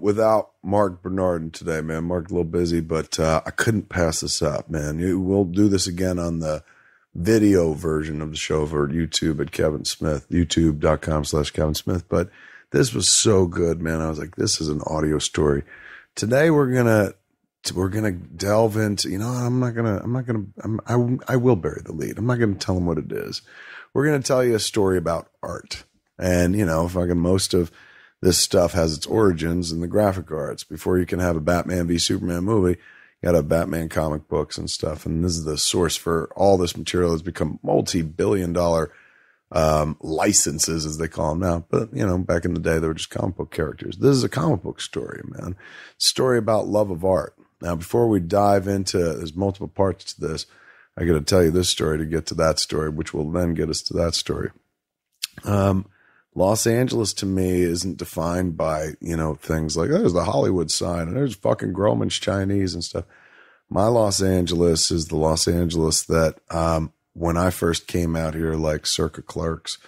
without Mark Bernardin today, man. Mark a little busy, but uh, I couldn't pass this up, man. We'll do this again on the video version of the show over YouTube at Kevin Smith, youtube.com slash Kevin Smith. But this was so good, man. I was like, this is an audio story. Today we're gonna we're gonna delve into. You know, I'm not gonna. I'm not gonna. I'm, I I will bury the lead. I'm not gonna tell them what it is. We're gonna tell you a story about art, and you know, fucking most of this stuff has its origins in the graphic arts. Before you can have a Batman v Superman movie, you got have Batman comic books and stuff. And this is the source for all this material. that's become multi-billion dollar um, licenses, as they call them now. But you know, back in the day, they were just comic book characters. This is a comic book story, man. Story about love of art. Now, before we dive into, there's multiple parts to this. I got to tell you this story to get to that story, which will then get us to that story. Um, Los Angeles to me isn't defined by, you know, things like, oh, there's the Hollywood sign and there's fucking Grauman's Chinese and stuff. My Los Angeles is the Los Angeles that, um, when I first came out here, like circa clerks,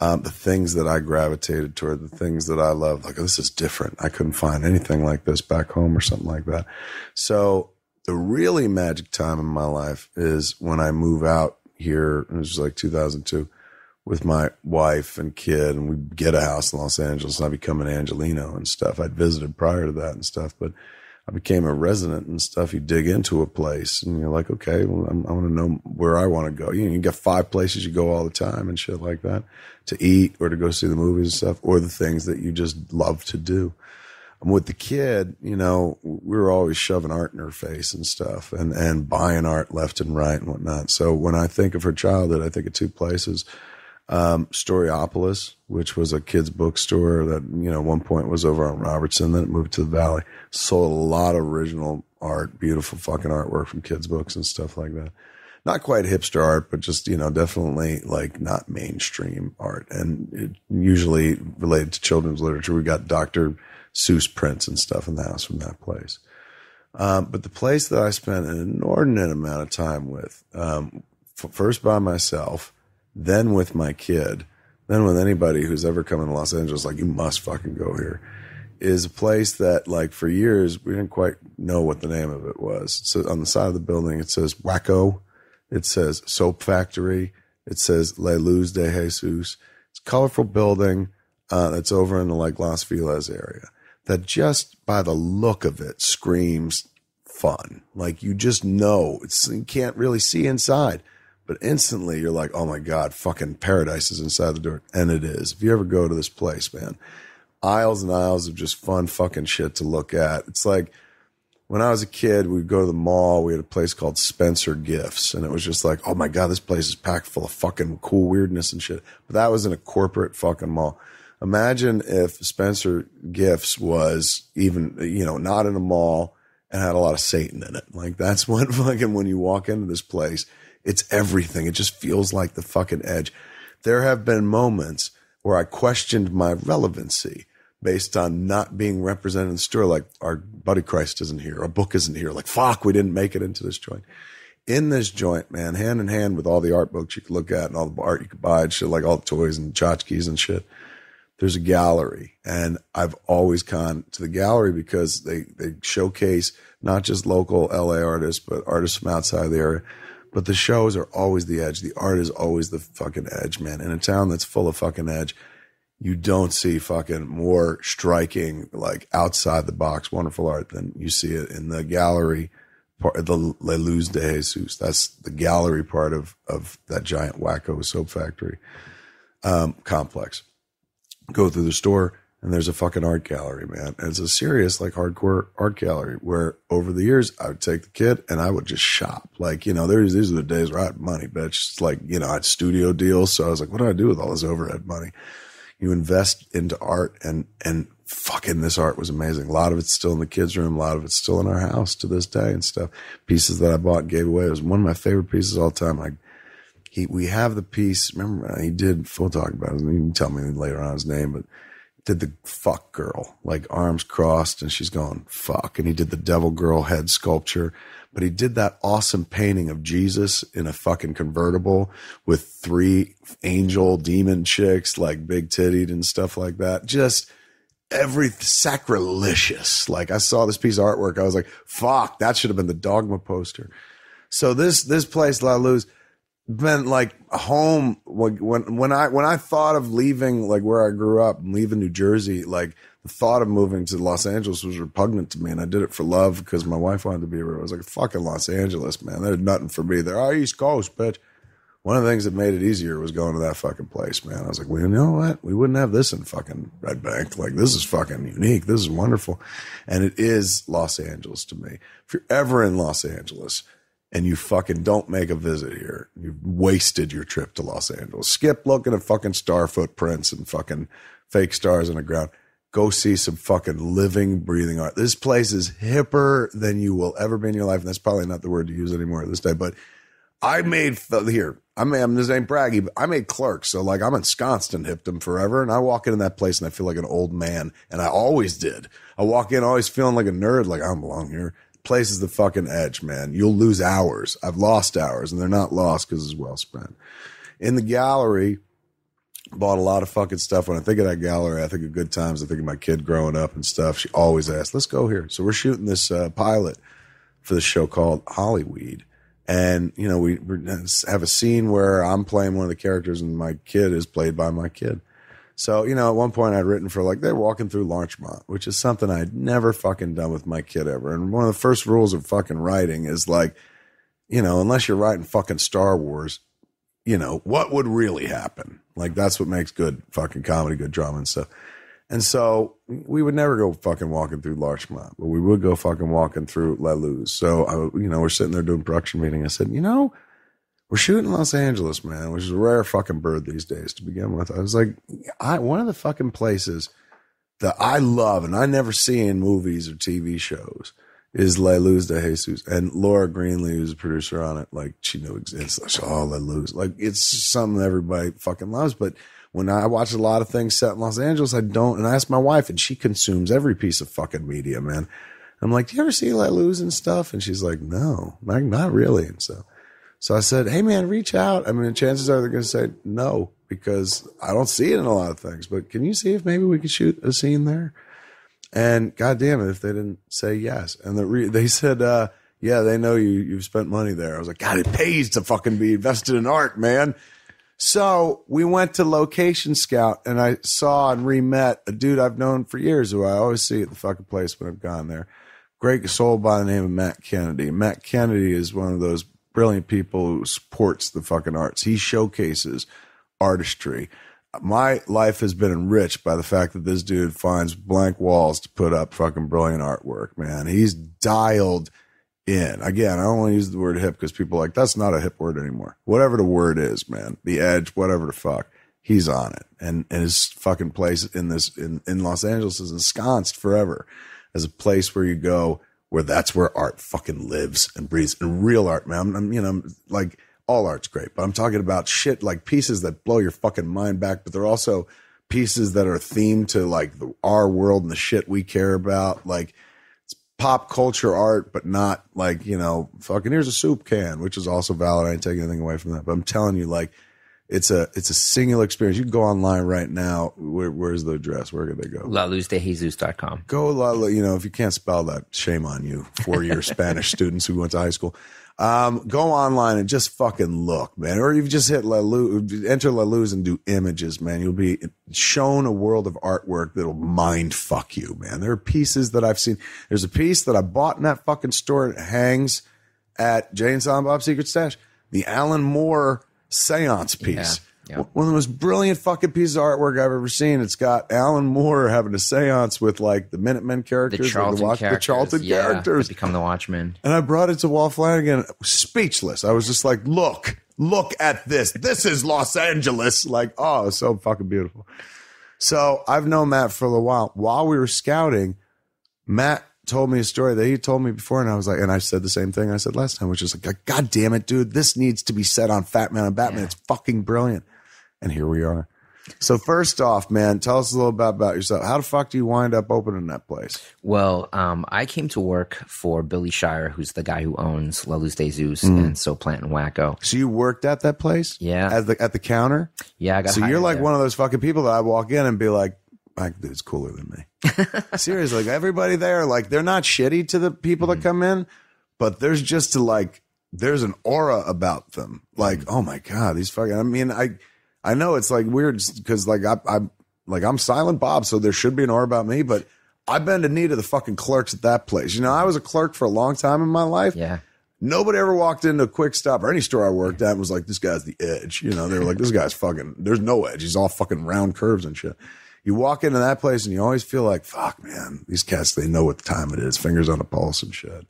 um, the things that I gravitated toward, the things that I love, like, this is different. I couldn't find anything like this back home or something like that. So the really magic time in my life is when I move out here. It was like 2002 with my wife and kid, and we get a house in Los Angeles, and I become an Angeleno and stuff. I'd visited prior to that and stuff, but I became a resident and stuff. You dig into a place, and you're like, okay, well, I want to know where I want to go. You know, you got five places you go all the time and shit like that to eat or to go see the movies and stuff, or the things that you just love to do. And with the kid, you know, we were always shoving art in her face and stuff and, and buying art left and right and whatnot. So when I think of her childhood, I think of two places um, Storyopolis, which was a kids bookstore that, you know, one point was over on Robertson, then it moved to the Valley. Sold a lot of original art, beautiful fucking artwork from kids' books and stuff like that. Not quite hipster art, but just, you know, definitely like not mainstream art and usually related to children's literature. We got Dr. Seuss prints and stuff in the house from that place. Um, but the place that I spent an inordinate amount of time with, um, f- first by myself, then with my kid, then with anybody who's ever come in Los Angeles, like you must fucking go here, is a place that like for years we didn't quite know what the name of it was. So on the side of the building it says Wacko, it says Soap Factory, it says La Luz de Jesus. It's a colorful building uh, that's over in the like Los Feliz area that just by the look of it screams fun. Like you just know it's you can't really see inside, but instantly you're like, oh my god, fucking paradise is inside the door, and it is. If you ever go to this place, man, aisles and aisles of just fun fucking shit to look at. It's like when I was a kid, we'd go to the mall. We had a place called Spencer Gifts, and it was just like, oh my god, this place is packed full of fucking cool weirdness and shit. But that was in a corporate fucking mall. Imagine if Spencer Gifts was even, you know, not in a mall and had a lot of Satan in it. Like that's what fucking when you walk into this place, it's everything. It just feels like the fucking edge. There have been moments where I questioned my relevancy based on not being represented in the store. Like our buddy Christ isn't here, our book isn't here. Like fuck, we didn't make it into this joint. In this joint, man, hand in hand with all the art books you could look at and all the art you could buy and shit, like all the toys and tchotchkes and shit there's a gallery and I've always gone to the gallery because they, they showcase not just local LA artists, but artists from outside the area. But the shows are always the edge. The art is always the fucking edge, man. In a town that's full of fucking edge, you don't see fucking more striking, like outside the box, wonderful art than you see it in the gallery part, the La Luz de Jesus. That's the gallery part of, of that giant wacko soap factory, um, complex go through the store and there's a fucking art gallery, man. And it's a serious, like hardcore art gallery where over the years I would take the kid and I would just shop. Like, you know, there's these are the days where I had money, bitch. It's like, you know, I had studio deals. So I was like, what do I do with all this overhead money? You invest into art and, and fucking this art was amazing. A lot of it's still in the kids' room. A lot of it's still in our house to this day and stuff. Pieces that I bought gave away. It was one of my favorite pieces all time. Like, he we have the piece. Remember, uh, he did. We'll talk about it. You can tell me later on his name, but did the fuck girl, like arms crossed, and she's going fuck. And he did the devil girl head sculpture, but he did that awesome painting of Jesus in a fucking convertible with three angel demon chicks, like big tittied and stuff like that. Just every sacrilegious. Like I saw this piece of artwork, I was like, "Fuck, that should have been the dogma poster." So this this place, La Luz, been like home when when I when I thought of leaving like where I grew up and leaving New Jersey, like the thought of moving to Los Angeles was repugnant to me, and I did it for love because my wife wanted to be here. I was like, "Fucking Los Angeles, man! There's nothing for me there. Oh, East Coast, bitch." One of the things that made it easier was going to that fucking place, man. I was like, well, you know what? We wouldn't have this in fucking Red Bank. Like, this is fucking unique. This is wonderful. And it is Los Angeles to me. If you're ever in Los Angeles, and you fucking don't make a visit here, you've wasted your trip to Los Angeles. Skip looking at fucking star footprints and fucking fake stars on the ground. Go see some fucking living, breathing art. This place is hipper than you will ever be in your life. And that's probably not the word to use anymore this day. But I made here. I mean, I'm this ain't braggy, but I made clerks. So like I'm ensconced in hipdom forever. And I walk into that place and I feel like an old man. And I always did. I walk in always feeling like a nerd, like I don't belong here place is the fucking edge, man. You'll lose hours. I've lost hours and they're not lost because it's well spent. In the gallery, bought a lot of fucking stuff. When I think of that gallery, I think of good times. I think of my kid growing up and stuff. She always asked, let's go here. So we're shooting this uh, pilot for the show called Hollyweed. And, you know, we have a scene where I'm playing one of the characters and my kid is played by my kid. So, you know, at one point I'd written for like, they're walking through Larchmont, which is something I'd never fucking done with my kid ever. And one of the first rules of fucking writing is like, you know, unless you're writing fucking Star Wars, you know, what would really happen? Like, that's what makes good fucking comedy, good drama and stuff. And so we would never go fucking walking through Larchmont, but we would go fucking walking through La Luz. So, I, you know, we're sitting there doing production meeting. I said, you know, we're shooting in Los Angeles, man, which is a rare fucking bird these days to begin with. I was like, I one of the fucking places that I love and I never see in movies or TV shows is La Luz de Jesus. And Laura Greenlee, who's a producer on it, like she knew exists. Like, oh, La Luz. Like it's something everybody fucking loves. But when I watch a lot of things set in Los Angeles, I don't. And I ask my wife, and she consumes every piece of fucking media, man. I'm like, do you ever see La Luz and stuff? And she's like, no, like, not really. And so so I said, Hey man, reach out. I mean, chances are they're going to say no because I don't see it in a lot of things, but can you see if maybe we could shoot a scene there? And God damn it, if they didn't say yes. And the re- they said, uh, yeah, they know you, you've spent money there. I was like, God, it pays to fucking be invested in art, man. So we went to Location Scout and I saw and re met a dude I've known for years who I always see at the fucking place when I've gone there. Great soul by the name of Matt Kennedy. Matt Kennedy is one of those brilliant people who supports the fucking arts. He showcases artistry. My life has been enriched by the fact that this dude finds blank walls to put up fucking brilliant artwork, man. He's dialed in. Again, I to use the word hip because people are like, that's not a hip word anymore. Whatever the word is, man, the edge, whatever the fuck, he's on it. And, and his fucking place in this, in, in Los Angeles is ensconced forever as a place where you go where that's where art fucking lives and breathes and real art, man. I'm, I'm, you know, like all art's great, but I'm talking about shit like pieces that blow your fucking mind back, but they're also pieces that are themed to like the, our world and the shit we care about. Like it's pop culture art, but not like, you know, fucking here's a soup can, which is also valid. I ain't taking anything away from that, but I'm telling you, like, it's a it's a singular experience. You can go online right now. Where, where's the address? Where could they go? LaLuzDeJesus.com. Go, La, you know, if you can't spell that, shame on you. Four year Spanish students who went to high school. Um, go online and just fucking look, man. Or you just hit Laluz, enter La Luz and do images, man. You'll be shown a world of artwork that'll mind fuck you, man. There are pieces that I've seen. There's a piece that I bought in that fucking store. It hangs at Jay and Silent Bob's Secret Stash. The Alan Moore seance piece. Yeah, yeah. One of the most brilliant fucking pieces of artwork I've ever seen. It's got Alan Moore having a seance with like the Minutemen characters, the Charlton, the, watch, characters. the Charlton yeah, characters, become the Watchmen. And I brought it to Walt Flanagan, speechless. I was just like, "Look, look at this. This is Los Angeles." Like, oh, so fucking beautiful. So I've known Matt for a while. While we were scouting, Matt told me a story that he told me before, and I was like, and I said the same thing I said last time, which is like, God damn it, dude, this needs to be said on Fat Man and Batman. Yeah. It's fucking brilliant. And here we are. So first off, man, tell us a little bit about yourself. How the fuck do you wind up opening that place? Well, um, I came to work for Billy Shire, who's the guy who owns La Luz de Jesus mm. and Soap Plant and Wacko. So you worked at that place? Yeah. At the at the counter? Yeah, I got So you're like there. one of those fucking people that I walk in and be like, black dude's cooler than me. Seriously, like everybody there, like they're not shitty to the people that mm. come in, but there's just to like there's an aura about them. Like, mm. oh my god, these fucking. I mean, I I know it's like weird because like I I'm like I'm Silent Bob, so there should be an aura about me, but. I've been to knee to the fucking clerks at that place. You know, I was a clerk for a long time in my life. Yeah. Nobody ever walked into a quick stop or any store I worked at and was like, this guy's the edge. You know, they were like, this guy's fucking, there's no edge. He's all fucking round curves and shit. You walk into that place and you always feel like, fuck, man, these cats, they know what the time it is, fingers on a pulse and shit.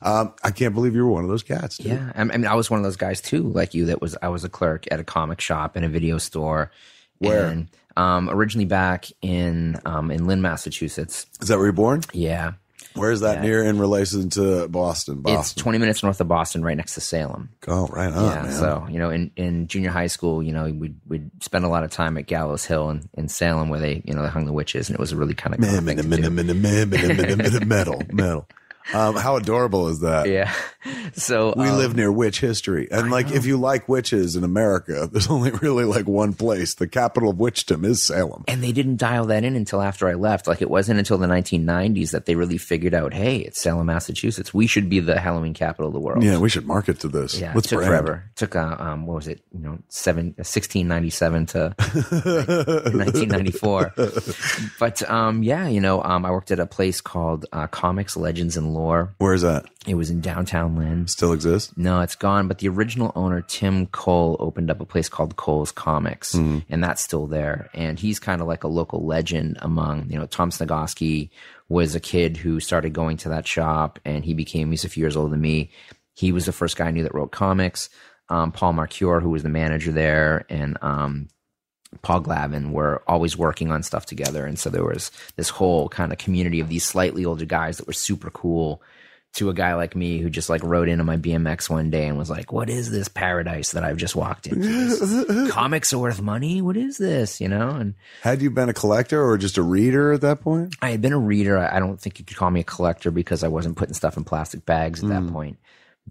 Um, I can't believe you were one of those cats. Dude. Yeah, I mean, I was one of those guys too, like you. That was I was a clerk at a comic shop and a video store. Where? And, um, originally back in um, in Lynn, Massachusetts. Is that where you're born? Yeah, Where is that Yeah. near in relation to Boston? Boston? it's 20 minutes north of Boston, right next to Salem. oh, right on, yeah, man. so you know, in, in junior high school, you know, we'd we'd spend a lot of time at Gallows Hill in, in Salem, where they you know they hung the witches, and it was a really kind of cool metal, metal. Um, how adorable is that? Yeah, so We um, live near witch history. And like, if you like witches in America, there's only really like one place. The capital of witchdom is Salem. and they didn't dial that in until after I left. Like it wasn't until the 1990s that they really figured out, hey, it's Salem, Massachusetts. We should be the Halloween capital of the world. Yeah, we should market to this. Yeah, Let's it took brand. forever. It took uh, um, what was it? You know, seven, 1697 to 1994. but um, yeah, you know, um, I worked at a place called uh, Comics Legends and Where is that? It was in downtown Lynn. Still exists? No, it's gone. But the original owner, Tim Cole, opened up a place called Cole's Comics, and that's still there. And he's kind of like a local legend among, you know, Tom Sniegoski was a kid who started going to that shop, and he became, he's a few years older than me. He was the first guy I knew that wrote comics. Um, Paul Marcure, who was the manager there, and um, Paul Glavin were always working on stuff together. And so there was this whole kind of community of these slightly older guys that were super cool to a guy like me who just like rode into my BMX one day and was like, what is this paradise that I've just walked into? Comics are worth money? What is this? You know? And Had you been a collector or just a reader at that point? I had been a reader. I I don't think you could call me a collector because I wasn't putting stuff in plastic bags at that mm. point.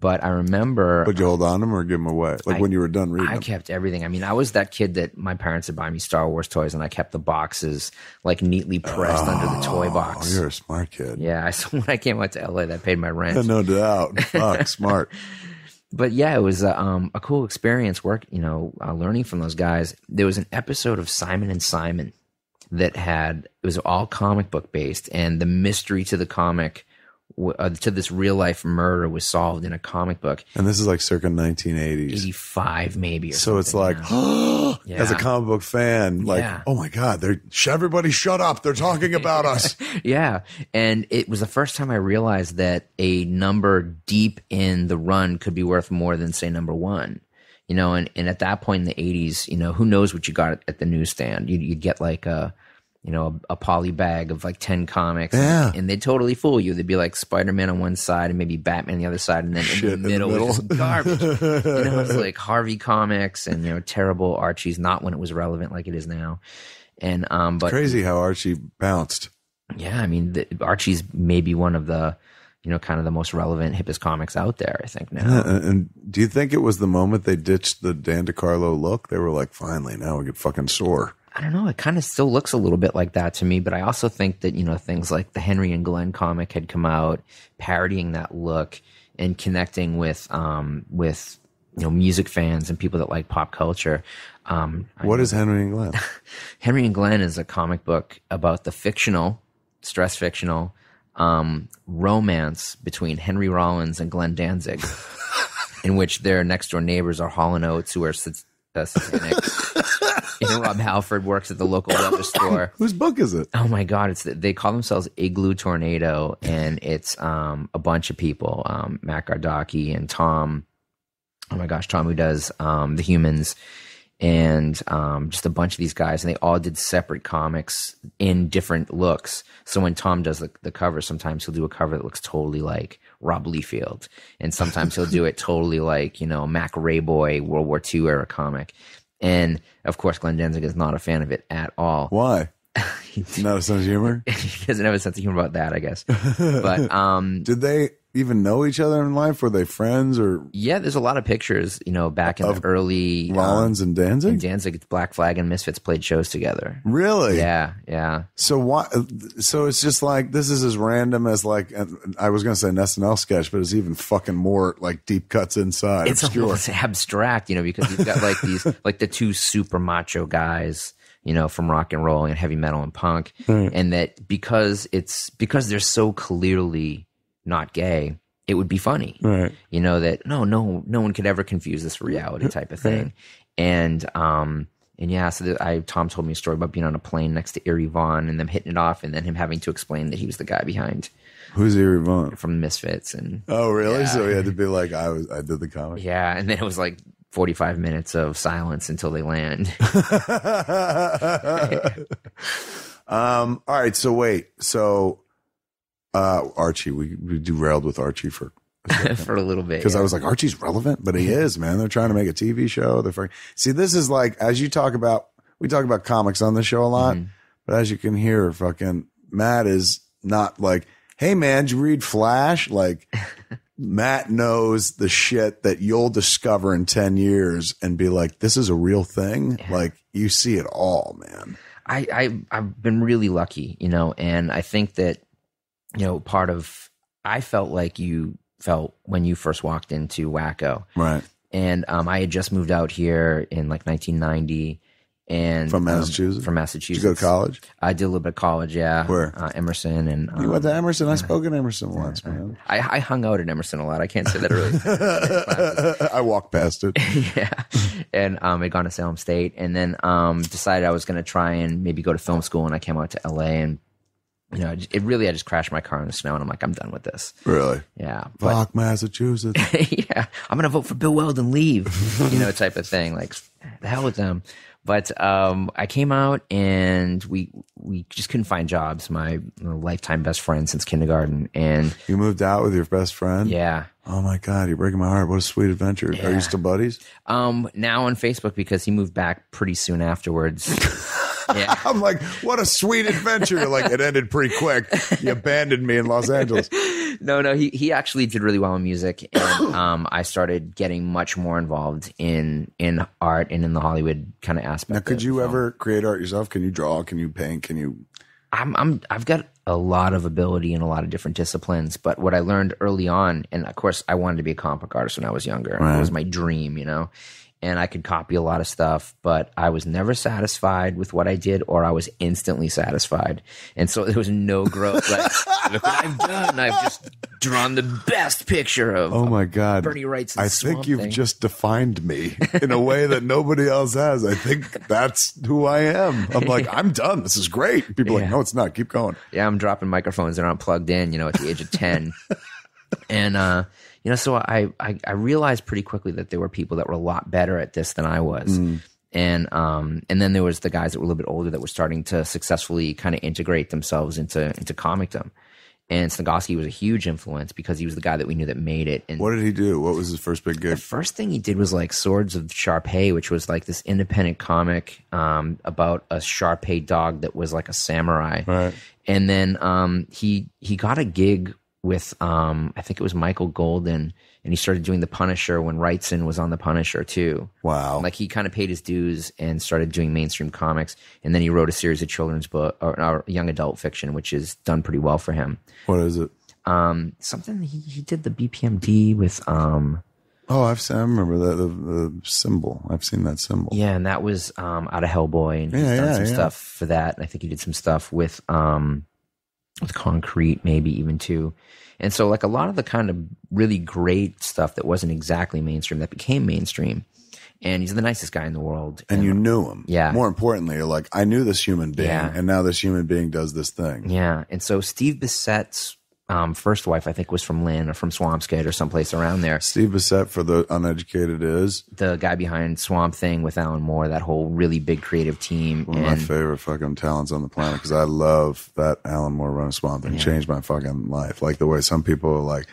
But I remember Would you hold on to them or give them away? Like I- when you were done reading I them? kept everything. I mean, I was that kid that my parents would buy me Star Wars toys, and I kept the boxes like neatly pressed under the toy Oh, box. you're a smart kid. yeah, I so when I came out to LA, that paid my rent. No doubt. Fuck, smart. But yeah, it was a, um, a cool experience. Work, you know, uh, learning from those guys. There was an episode of Simon and Simon that had it was all comic book based, and the mystery to the comic. Uh, to this real life murder was solved in a comic book, And this is like circa 1980s. 85 maybe. Or So it's like, yeah. as a comic book fan, like, Yeah. oh my God, they're sh- everybody shut up. They're talking about us. Yeah. And it was the first time I realized that a number deep in the run could be worth more than, say, number one. You know, and, and at that point in the 80s, you know, who knows what you got at, the newsstand? You, you'd get like a, you know, a, a poly bag of like 10 comics. Yeah. And they'd totally fool you. They'd be like Spider Man on one side and maybe Batman on the other side. And then Shit in in the the middle, middle. was garbage. you know, it's like Harvey Comics and, you know, terrible Archie's, not when it was relevant like it is now. And, um, but Crazy how Archie bounced. yeah, I mean, the, Archie's maybe one of the, you know, kind of the most relevant, hippest comics out there. I think now. Uh, And do you think it was the moment they ditched the Dan DeCarlo look? They were like, finally, now we get fucking sore. I don't know. It kind of still looks a little bit like that to me, but I also think that you know things like the Henry and Glenn comic had come out, parodying that look and connecting with um with you know music fans and people that like pop culture. Um, What is Henry and Glenn? Henry and Glenn is a comic book about the fictional, stress fictional, um, romance between Henry Rollins and Glenn Danzig, in which their next door neighbors are Hall and Oates, who are uh, satanic. and Rob Halford works at the local leather store. Whose book is it? Oh my God! It's they call themselves Igloo Tornado, and it's um, a bunch of people: um, Matt Gardocki and Tom. Oh my gosh, Tom, who does um, the Humans, and um, just a bunch of these guys, and they all did separate comics in different looks. So when Tom does the, the cover, sometimes he'll do a cover that looks totally like Rob Liefeld, and sometimes he'll do it totally like you know Mac Raboy World War II era comic. And of course, Glenn Danzig is not a fan of it at all. Why? Not a sense of humor? he doesn't have a sense of humor about that, I guess. But um, Did they? Even know each other in life? Were they friends or Yeah, there's a lot of pictures, you know, back in the early um, Rollins and Danzig? in Danzig, Black Flag and Misfits played shows together. really? Yeah, yeah. So why? So it's just like this is as random as like I was gonna say an SNL sketch, but it's even fucking more like deep cuts inside. It's, a, obscure. it's abstract, you know, because you've got like these, like the two super macho guys, you know, from rock and roll and heavy metal and punk, and that because it's because they're so clearly not gay, it would be funny, Right. you know that no no no one could ever confuse this for reality type of thing and um and yeah so the, i tom told me a story about being on a plane next to Eerie Von and them hitting it off and then him having to explain that he was the guy behind Who's Eerie Von? from misfits and Oh, really? Yeah. So he had to be like, I was, I did the comic. yeah and then it was like 45 minutes of silence until they land um. All right. So wait. So, uh, Archie, we, we derailed with Archie for for a little bit because yeah. I was like, Archie's relevant, but he is, man. They're trying to make a TV show. They're fucking, see, this is like as you talk about, we talk about comics on the show a lot, Mm-hmm. but as you can hear, fucking Matt is not like, hey man, did you read Flash? Like, Matt knows the shit that you'll discover in ten years and be like, this is a real thing. Like, you see it all, man. I, I I've been really lucky, you know, and I think that you know part of I felt like you felt when you first walked into Wacko, Right. and um, I had just moved out here in like 1990, and From um, Massachusetts? from Did Massachusetts. you go to college? I did a little bit of college, yeah. Where? Uh, Emerson and um, You went to Emerson. I spoke at Emerson once, man. I, I hung out at Emerson a lot. I can't say that really. I walked past it. yeah, and um, I'd gone to Salem State, and then um, decided I was going to try and maybe go to film school, and I came out to LA, and you know, it really I just crashed my car in the snow, and I'm like, I'm done with this. Really? Yeah, but Fuck Massachusetts. yeah, I'm gonna vote for Bill Weldon, leave, you know, type of thing. Like, the hell with them. But um, I came out and we we just couldn't find jobs. My lifetime best friend since kindergarten, and You moved out with your best friend? yeah, Oh my God, you're breaking my heart. What a sweet adventure. Are you still buddies? um, now on Facebook because he moved back pretty soon afterwards. yeah, I'm like, what a sweet adventure. Like, it ended pretty quick. You abandoned me in Los Angeles. no, no, he he actually did really well in music, and um, I started getting much more involved in in art and in the Hollywood kind of aspect. Now, could you film. ever create art yourself? Can you draw? Can you paint? Can you? I'm I'm I've got a lot of ability in a lot of different disciplines, but what I learned early on, and of course I wanted to be a comic book artist when I was younger. It was my dream, you know. And I could copy a lot of stuff, but I was never satisfied with what I did, or I was instantly satisfied. And so there was no growth. Like, look what I've done. I've just drawn the best picture of Oh my God. Bernie Wrightson I think you've Thing. just defined me in a way that nobody else has. I think that's who I am. I'm like, I'm done. This is great. People are like, no, it's not. Keep going. yeah, I'm dropping microphones that aren't plugged in, you know, at the age of 10. and, uh, you know, so I, I, I realized pretty quickly that there were people that were a lot better at this than I was. And, um, and then there was the guys that were a little bit older that were starting to successfully kind of integrate themselves into, into comicdom. And Sniegoski was a huge influence because he was the guy that we knew that made it. And What did he do? What was his first big gig? the first thing he did was like Swords of Sharpei, which was like this independent comic um, about a Sharpei dog that was like a samurai. Right. And then um, he he got a gig with um, I think it was Michael Golden, and he started doing the Punisher when Wrightson was on the Punisher too. Wow. Like he kind of paid his dues and started doing mainstream comics, and then he wrote a series of children's book or, or young adult fiction, which has done pretty well for him. what is it? Um, something he, he did the BPRD with um, Oh, I've seen, I remember that the, the symbol. I've seen that symbol. Yeah, and that was um, out of Hellboy, and he's Yeah, done yeah, some yeah. stuff for that. And I think he did some stuff with um, with Concrete, maybe even too. And so, like a lot of the kind of really great stuff that wasn't exactly mainstream that became mainstream. And he's the nicest guy in the world. And you knew him. Yeah. More importantly, you're like, I knew this human being, Yeah. and now this human being does this thing. yeah, and so Steve Bissette's um, first wife, I think, was from Lynn or from Swampscott or someplace around there. Steve Bissette, for the uneducated, is The guy behind Swamp Thing with Alan Moore, that whole really big creative team. one of my favorite fucking talents on the planet because I love that Alan Moore run of Swamp Thing. Changed my fucking life. Like the way some people are like,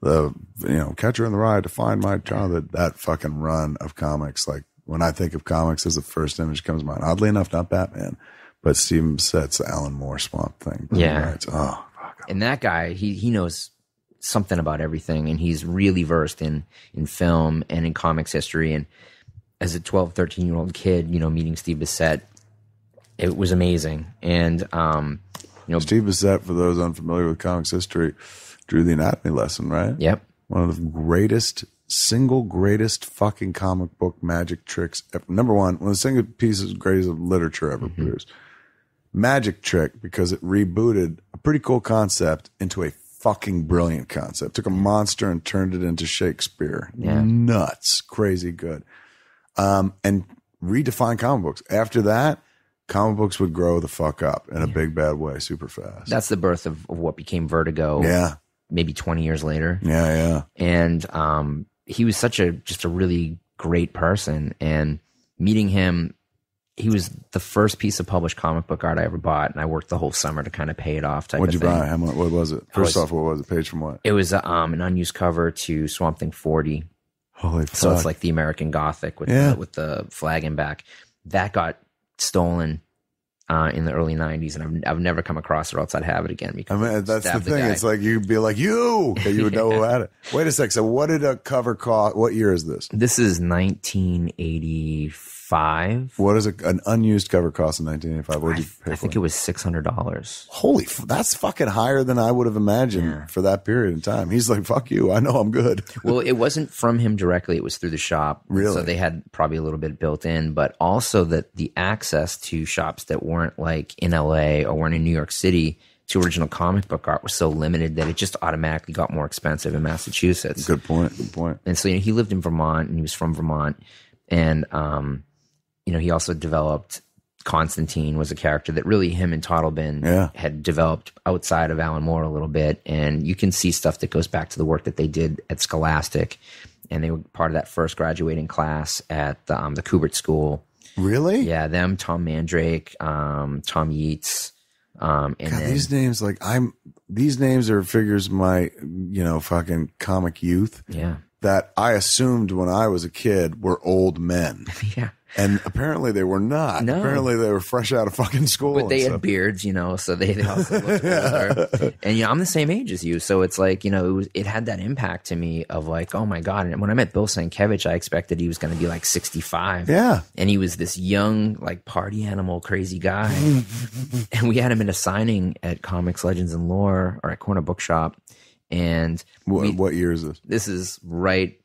the, you know, Catcher in the Rye to find my childhood. That fucking run of comics. Like when I think of comics as the first image comes to mind, oddly enough, not Batman, but Steven Bissette's Alan Moore Swamp Thing. Yeah. Right. Oh. And that guy he he knows something about everything, and he's really versed in in film and in comics history. And as a 12, 13 year old kid, you know, meeting Steve Bissette, it was amazing. And um, you know, Steve Bissette, for those unfamiliar with comics history, drew the anatomy lesson, right? yep, One of the greatest, single greatest fucking comic book magic tricks. Ever. Number one, one of the single pieces greatest of literature ever produced. Magic trick because it rebooted a pretty cool concept into a fucking brilliant concept. Took a monster and turned it into Shakespeare. Yeah. Nuts, crazy good. Um, and redefined comic books. After that, comic books would grow the fuck up in a big bad way, super fast. that's the birth of, of what became Vertigo. yeah, maybe twenty years later. yeah, yeah. and um, he was such a just a really great person. And meeting him, he was the first piece of published comic book art I ever bought, and I worked the whole summer to kind of pay it off. What'd you thing. buy? How much? What was it? First was- off, what was it? Page from what? It was um, an unused cover to Swamp Thing forty, Holy fuck! so it's like the American Gothic with Yeah. the, with the flag in back. That got stolen. Uh, in the early '90s, and I've, I've never come across it, or else I'd have it again. I mean, that's the stabbed the thing. it's like you'd be like, you, you would know who had it. Wait a sec. So, what did a cover cost? What year is this? this is 1985. What a, an unused cover cost in 1985? What I, did you pay I for? think it? was six hundred dollars. Holy, f- that's fucking higher than I would have imagined Yeah. for that period of time. He's like, fuck you. I know I'm good. well, it wasn't from him directly. It was through the shop. Really? So they had probably a little bit built in, but also that the access to shops that weren't like in LA or weren't in New York City to original comic book art was so limited that it just automatically got more expensive in Massachusetts. Good point. Good point. And so you know, he lived in Vermont and he was from Vermont. And, um, you know, he also developed Constantine was a character that really him and Totleben Yeah. had developed outside of Alan Moore a little bit. And you can see stuff that goes back to the work that they did at Scholastic. And they were part of that first graduating class at the, um, the Kubert School. Really? Yeah, them, Tom Mandrake, um, Tom Yeates. Um, and God, then, these names, like I'm, these names are figures my, you know, fucking comic youth yeah, that I assumed when I was a kid were old men. yeah. And apparently they were not. No. Apparently they were fresh out of fucking school. But they had stuff. beards, you know, so they, they also looked older. And you know, I'm the same age as you, so it's like you know, it was it had that impact to me of like, oh my god. And when I met Bill Sienkiewicz, I expected he was going to be like 65. Yeah. And he was this young, like party animal, crazy guy. and we had him in a signing at Comics Legends and Lore or at Corner Bookshop. And What, we- what year is this? this is right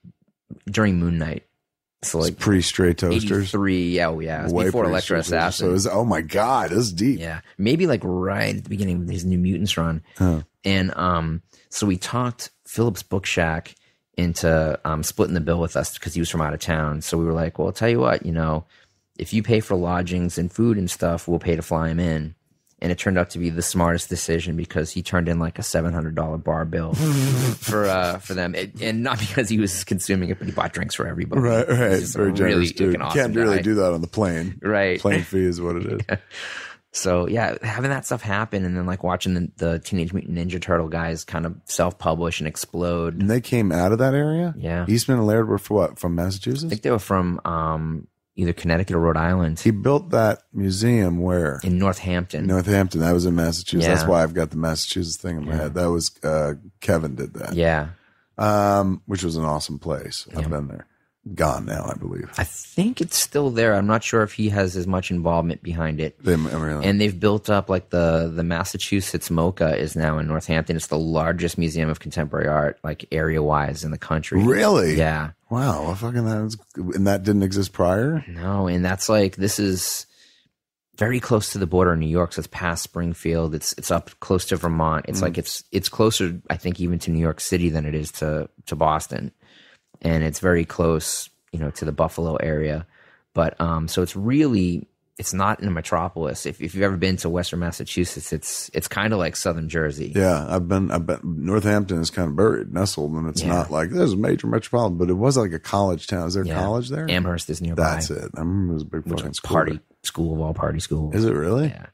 during Moon Knight. So like pre Stray Toasters. 83, yeah, oh yeah, it was before Elektra. Assassin. So it's, oh my God, this is deep. Yeah, maybe like right at the beginning of his New Mutants run, Huh. and um, so we talked Phillips Book Shack into um, splitting the bill with us because he was from out of town. So we were like, well, I'll tell you what, you know, if you pay for lodgings and food and stuff, we'll pay to fly him in. And it turned out to be the smartest decision because he turned in like a seven hundred dollar bar bill for uh, for them, It- and not because he was consuming it, but he bought drinks for everybody. Right, right. Very generous, really dude. awesome Can't really guy. do that on the plane. right. Plane fee is what it is. So yeah, having that stuff happen, and then like watching the, the Teenage Mutant Ninja Turtle guys kind of self-publish and explode. And they came out of that area? Yeah, Eastman and Laird were for what? From Massachusetts? I think they were from um, either Connecticut or Rhode Island He built that museum where? in Northampton. Northampton. That was in Massachusetts. That's why I've got the Massachusetts thing in my head. That was uh, Kevin did that. yeah, Um, which was an awesome place. I've been there. Gone now, I believe. I think it's still there. I'm not sure if he has as much involvement behind it. They, I mean, oh, And they've built up like the the Massachusetts MoCA is now in Northampton. It's the largest museum of contemporary art, like area wise in the country. really? Yeah. Wow. Well, fucking that was, and that didn't exist prior? No, and that's like this is very close to the border of New York, so it's past Springfield. It's it's up close to Vermont. It's mm. like it's it's closer, I think, even to New York City than it is to to Boston, and it's very close, you know, to the Buffalo area. But um, so it's really it's not in a metropolis. If if you've ever been to Western Massachusetts, it's it's kind of like Southern Jersey. Yeah, I've been. I've been. Northampton is kind of buried, nestled, and it's Yeah. not like there's a major metropolitan, but it was like a college town. Is there a college there? Amherst is nearby. That's it. I remember it was a big fucking school. Party school of all party schools. Is it really? Yeah.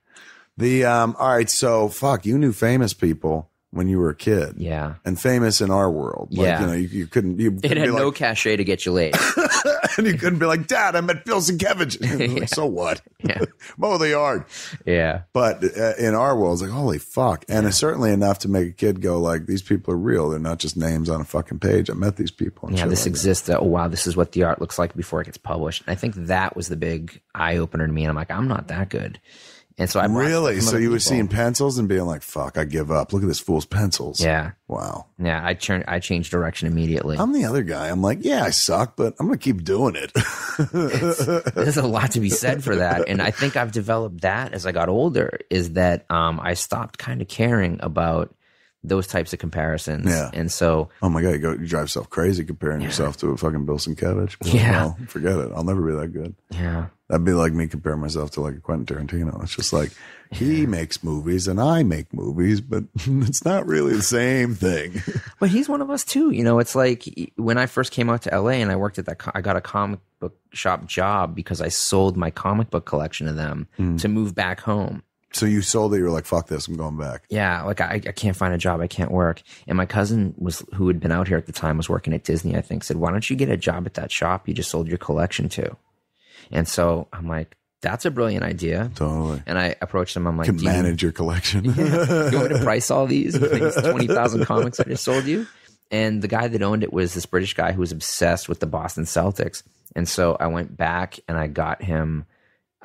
The um. All right. So fuck. You knew famous people. When you were a kid. Yeah. And famous in our world. Like, Yeah. you know, you, you couldn't, you It couldn't had be no like, cachet to get you laid. and you couldn't be like, Dad, I met Bill Sienkiewicz. Like, So what? Yeah. Mow the yard. yeah. But uh, in our world, it's like, holy fuck. And it's certainly enough to make a kid go, like, these people are real. They're not just names on a fucking page. I met these people. And Yeah, this like that. exists. Oh wow, this is what the art looks like before it gets published. And I think that was the big eye opener to me. And I'm like, I'm not that good. And so I Really? So you were people. seeing pencils and being like, fuck, I give up. Look at this fool's pencils. Yeah, Wow. yeah. I turned. I changed direction immediately. I'm the other guy. I'm like, yeah, I suck, but I'm going to keep doing it. There's a lot to be said for that, and I think I've developed that as I got older. Is that um, I stopped kind of caring about those types of comparisons. Yeah. And so oh my God, you, go, you drive yourself crazy comparing yourself to a fucking Bill Sienkiewicz. Yeah. Well, forget it. I'll never be that good. yeah, That'd be like me comparing myself to like a Quentin Tarantino. It's just like he makes movies and I make movies, but it's not really the same thing. But he's one of us too. You know, it's like when I first came out to LA and I worked at that, I got a comic book shop job because I sold my comic book collection to them Hmm. to move back home. So you sold it. You were like, fuck this. I'm going back. Yeah, like I, I can't find a job. I can't work. And my cousin was, who had been out here at the time, was working at Disney. I think said, "Why don't you get a job at that shop you just sold your collection to?" And so I'm like, "That's a brilliant idea." Totally. And I approached him. I'm like, Can "Do you, manage your collection. you want to price all these? These twenty thousand comics I just sold you." And the guy that owned it was this British guy who was obsessed with the Boston Celtics. And so I went back and I got him.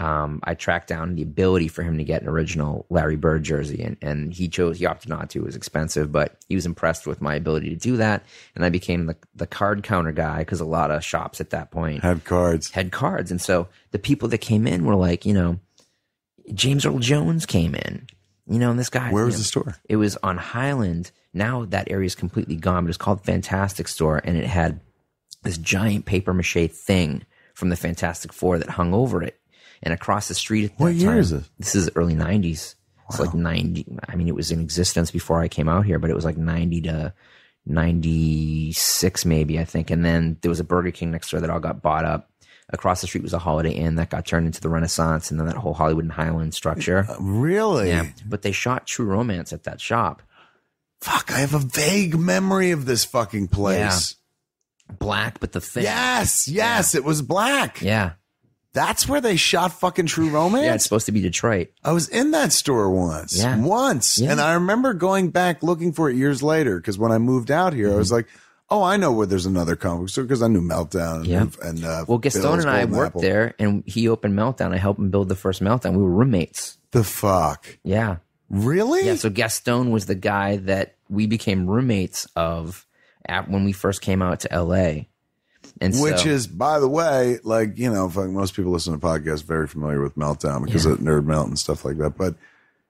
Um, I tracked down the ability for him to get an original Larry Bird jersey, and, and he chose. He opted not to. It was expensive, but he was impressed with my ability to do that. And I became the the card counter guy because a lot of shops at that point Had cards. had cards. And so the people that came in were like, you know, James Earl Jones came in, you know, and this guy. Where you was know, the store? It was on Highland. Now that area is completely gone, but it's called Fantastic Store. And it had this giant paper mache thing from the Fantastic Four that hung over it. And across the street at that What year time- is this? This is early 90s. It's like 90. I mean, it was in existence before I came out here, but it was like 90 to 96 maybe, I think. And then there was a Burger King next door that all got bought up. Across the street was a Holiday Inn that got turned into the Renaissance and then that whole Hollywood and Highland structure. Uh, really? Yeah. But they shot True Romance at that shop. Fuck, I have a vague memory of this fucking place. Black, but the thing. Yes, yes, it was black. Yeah. That's where they shot fucking True Romance. Yeah, it's supposed to be Detroit. I was in that store once. Yeah. Once. Yeah. And I remember going back looking for it years later because when I moved out here, I Mm-hmm. was like, oh, I know where there's another comic store because I knew Meltdown and, Yeah. and uh, Well, Gaston Bill's and I Golden worked Apple. there, and he opened Meltdown. I helped him build the first Meltdown. We were roommates. The fuck? Yeah, Really? yeah. So Gaston was the guy that we became roommates of at, when we first came out to L.A. And Which so, is, by the way, like, you know, most people listen to podcasts very familiar with Meltdown because Yeah. of Nerd Melt and stuff like that. But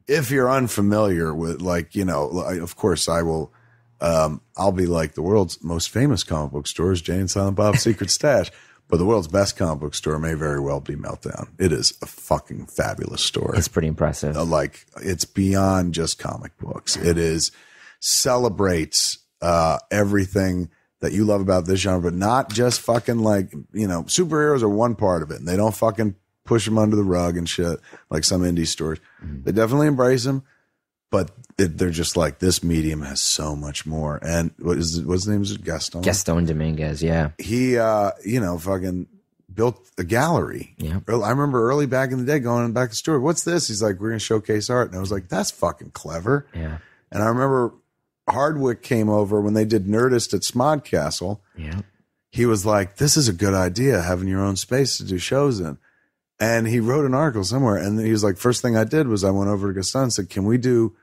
if you're unfamiliar with, like, you know, of course I will, um, I'll be like the world's most famous comic book store is Jay and Silent Bob's Secret Stash. But the world's best comic book store may very well be Meltdown. It is a fucking fabulous store. it's pretty impressive. Uh, like it's beyond just comic books. It is celebrates uh, everything that you love about this genre, but not just fucking like you know superheroes are one part of it, and they don't fucking push them under the rug and shit like some indie stores. They definitely embrace them, but it, they're just like this medium has so much more. And what is it, what's his name? Is it Gaston? Gaston Dominguez. Yeah, he uh you know fucking built a gallery Yeah. I remember early back in the day going in back to Stuart, what's this he's like we're gonna showcase art and i was like that's fucking clever yeah, and i remember hardwick came over when they did nerdist at SModcastle yeah. he was like this is a good idea having your own space to do shows in and he wrote an article somewhere and he was like first thing i did was i went over to gaston and said can we do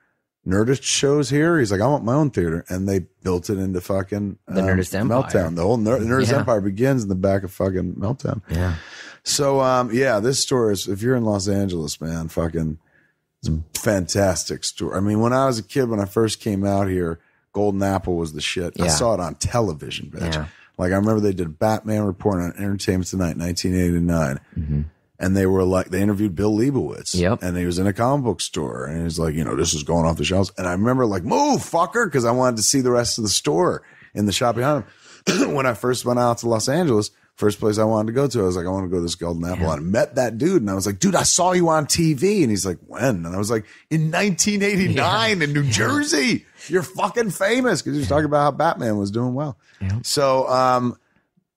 Nerdist shows here. He's like, I want my own theater, and they built it into fucking The Nerdist Empire. Meltdown. The whole Ner- Nerdist Yeah. Empire begins in the back of fucking Meltdown. Yeah. So um yeah, this store is if you're in Los Angeles, man, fucking it's a fantastic store. I mean, when I was a kid, when I first came out here, Golden Apple was the shit. I saw it on television, bitch. Yeah. Like I remember they did Batman report on Entertainment Tonight, 1989. And they were like, they interviewed Bill Liebowitz. Mm-hmm. Yep. And he was in a comic book store and he was like, you know, this is going off the shelves. And I remember like, move, fucker, because I wanted to see the rest of the store in the shop behind him. when I first went out to Los Angeles, first place I wanted to go to. I was like, I want to go to this Golden Apple. And I met that dude, and I was like, dude, I saw you on TV. And he's like, when? And I was like, in 1989 in New Jersey. You're fucking famous because he was talking about how Batman was doing well. Yeah. So, um,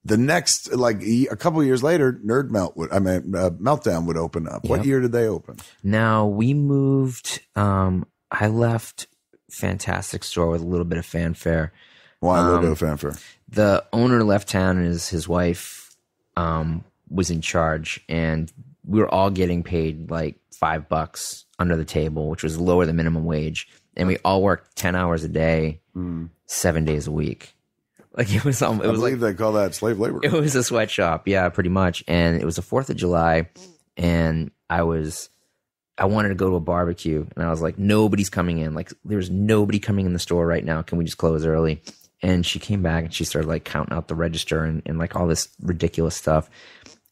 the next, like a couple years later, Nerd Melt would, I mean, uh, Meltdown would open up. What year did they open? Now we moved. Um, I left Fantastic Store with a little bit of fanfare. Why a Um, little bit of fanfare? The owner left town, and his his wife um, was in charge, and we were all getting paid like five bucks under the table, which was lower than minimum wage, and we all worked ten hours a day, seven days a week. Like it was, um, it I was like they call that slave labor. it was a sweatshop, yeah, pretty much. And it was the Fourth of July, and I was, I wanted to go to a barbecue, and I was like, nobody's coming in. Like, there's nobody coming in the store right now. Can we just close early? And she came back and she started like counting out the register and, and like all this ridiculous stuff.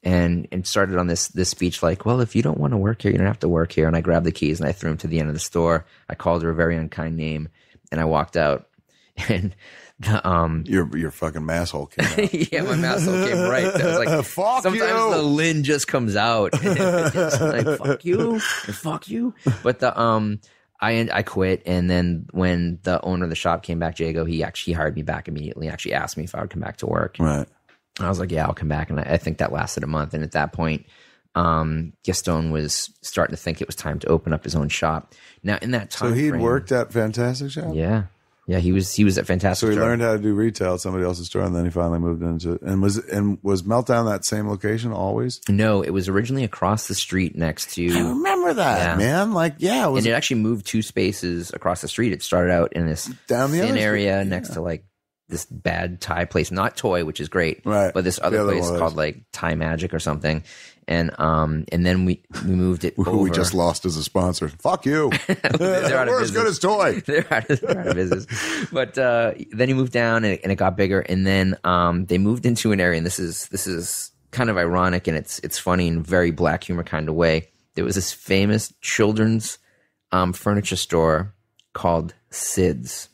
And and started on this this speech like, well, if you don't want to work here, you don't have to work here. And I grabbed the keys and I threw them to the end of the store. I called her a very unkind name, and I walked out. And the um Your your fucking masshole came out. yeah, my still came right. I was like, Fuck sometimes you. the Lynn just comes out. it's like fuck you, and fuck you. But the um, I I quit, and then when the owner of the shop came back, Jago, he actually hired me back immediately. Actually asked me if I would come back to work. right. I was like, yeah, I'll come back, and I, I think that lasted a month. And at that point, um, Gaston was starting to think it was time to open up his own shop. Now, in that time, So he'd frame- worked at Fantastic Shop. Yeah, yeah, he was he was at Fantastic. So he learned how to do retail at somebody else's store, and then he finally moved into. And was and was Meltdown that same location always? No, it was originally across the street next to. I remember that, Yeah. man. Like, yeah, it was and it actually moved two spaces across the street. It started out in this down the thin area next to like this bad Thai place, not Toy, which is great, Right. But this other other place called like Thai Magic or something, and um, and then we we moved it who we just lost as a sponsor. Fuck you. They're out of We're as good as toy. they're, out of, they're out of business. But uh, then he moved down and it, and it got bigger. And then um, they moved into an area, and this is this is kind of ironic and it's it's funny in very black humor kind of way. There was this famous children's um, furniture store called Sid's.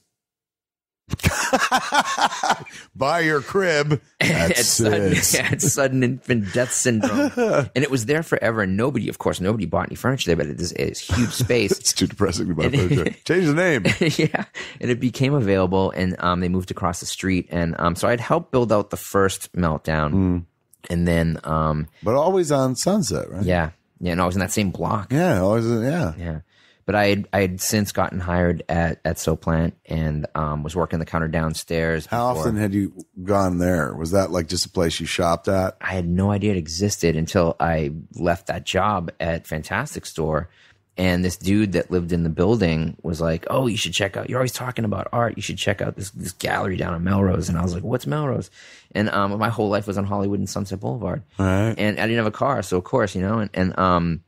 Buy your crib at sudden, at sudden infant death syndrome, and it was there forever. And nobody, of course, nobody bought any furniture there, but it is it's huge space. It's too depressing to buy furniture. Change the name. yeah, and it became available, and um, they moved across the street, and um, so I'd helped build out the first meltdown, Hmm. and then um, But always on Sunset, right? yeah, yeah, and I was in that same block, Yeah, always. Yeah. yeah. But I had I had since gotten hired at at Soap Plant and um, was working the counter downstairs. How before- often had you gone there? Was that like just a place you shopped at? I had no idea it existed until I left that job at Fantastic Store. And this dude that lived in the building was like, "Oh, you should check out. You're always talking about art. You should check out this this gallery down on Melrose." And I was like, "What's Melrose?" And um, my whole life was on Hollywood and Sunset Boulevard, Right. and I didn't have a car, so of course, you know, and, and um,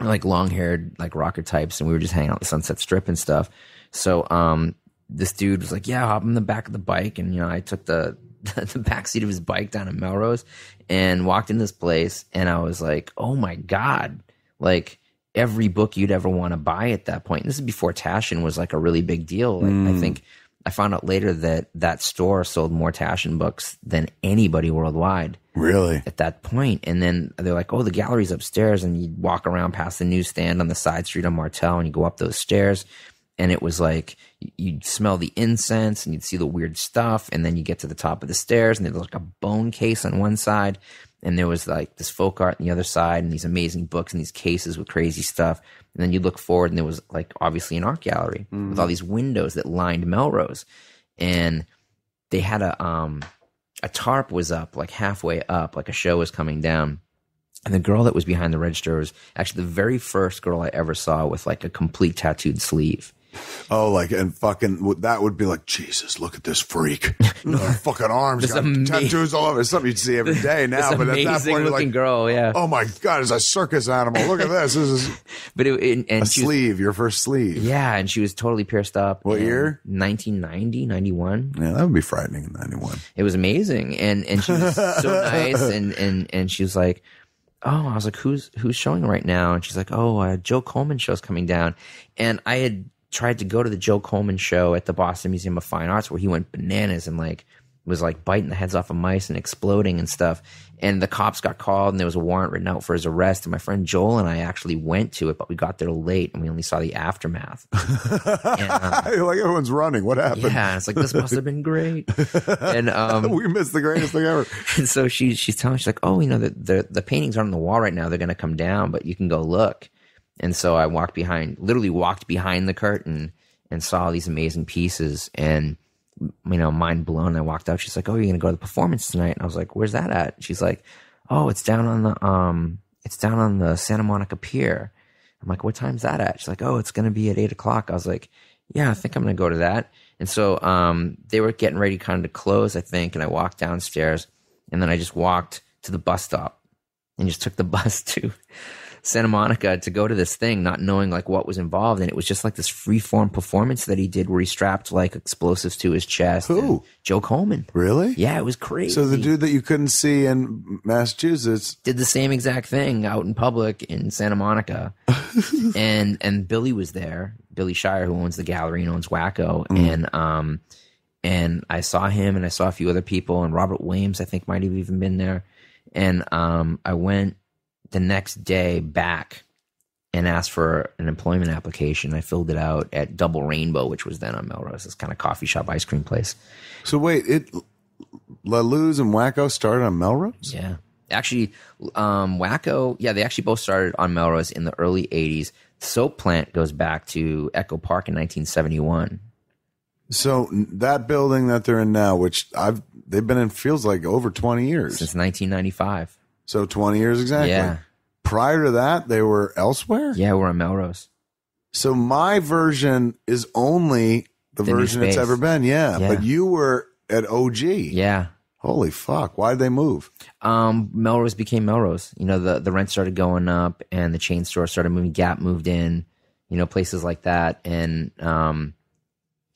like long haired like rocker types, and we were just hanging out the Sunset Strip and stuff. So um, this dude was like, "Yeah, hop in the back of the bike," and you know, I took the the back seat of his bike down in Melrose and walked in this place, and I was like, "Oh my god!" Like every book you'd ever want to buy at that point. And this is before Taschen was like a really big deal. Like I think I found out later that that store sold more Taschen books than anybody worldwide Really? at that point. And then they're like, oh, the gallery's upstairs. And you walk around past the newsstand on the side street on Martel and you go up those stairs. And it was like, you'd smell the incense and you'd see the weird stuff. And then you get to the top of the stairs and there's like a bone case on one side. And there was like this folk art on the other side and these amazing books and these cases with crazy stuff. And then you look forward and there was like obviously an art gallery with all these windows that lined Melrose. And they had a, um, a tarp was up, like halfway up, like a show was coming down. And the girl that was behind the register was actually the very first girl I ever saw with like a complete tattooed sleeve. Oh, like and fucking that would be like Jesus. Look at this freak. Her fucking arms got tattoos all over. It's something you'd see every day now. But at that point, like, girl, yeah. oh my god, it's a circus animal. Look at this. This is But it, it- and a she was, sleeve. Your first sleeve. yeah, and she was totally pierced up. What year? 1990, 91. Yeah, that would be frightening in '91. It was amazing, and and she was so nice, and and and she was like, "Oh, I was like, who's who's showing right now?" And she's like, "Oh, uh, Joe Coleman show's coming down," and I had tried to go to the Joe Coleman show at the Boston Museum of Fine Arts where he went bananas and like was like biting the heads off of mice and exploding and stuff. And the cops got called and there was a warrant written out for his arrest. And my friend Joel and I actually went to it, but we got there late and we only saw the aftermath. and, uh, like everyone's running. What happened? yeah, it's like this must have been great. And um, we missed the greatest thing ever. and so she she's telling she's like, oh, you know, the the, the paintings aren't on the wall right now. They're going to come down, but you can go look. And so I walked behind, literally walked behind the curtain and saw these amazing pieces and you know mind blown. I walked out. She's like, oh, you're going to go to the performance tonight? And I was like, where's that at? She's like, oh, it's down on the um, it's down on the Santa Monica Pier. I'm like, what time's that at? She's like, oh, it's going to be at eight o'clock. I was like, yeah, I think I'm going to go to that. And so um, they were getting ready kind of to close, I think. And I walked downstairs and then I just walked to the bus stop and just took the bus to Santa Monica to go to this thing, not knowing like what was involved. And it was just like this free form performance that he did where he strapped like explosives to his chest. Who? Joe Coleman. Really? Yeah, it was crazy. So the dude that you couldn't see in Massachusetts, did the same exact thing out in public in Santa Monica. and and Billy was there, Billy Shire, who owns the gallery and owns Wacko. And um and I saw him and I saw a few other people and Robert Williams, I think, might have even been there. And um I went the next day back and asked for an employment application. I filled it out at Double Rainbow, which was then on Melrose, this kind of coffee shop ice cream place. so wait, it La Luz and Wacko started on Melrose. Yeah. Actually, um, Wacko, yeah, they actually both started on Melrose in the early 80s. Soap Plant goes back to Echo Park in 1971. So that building that they're in now, which I've they've been in, feels like over twenty years. Since 1995. So twenty years exactly. Yeah. Prior to that, they were elsewhere. Yeah, we're on Melrose. So my version is only the, The version it's ever been. Yeah. Yeah. But you were at OG. Yeah. Holy fuck! Why did they move? Um, Melrose became Melrose. You know, the, the rent started going up and the chain store started moving. Gap moved in, you know, places like that. And um,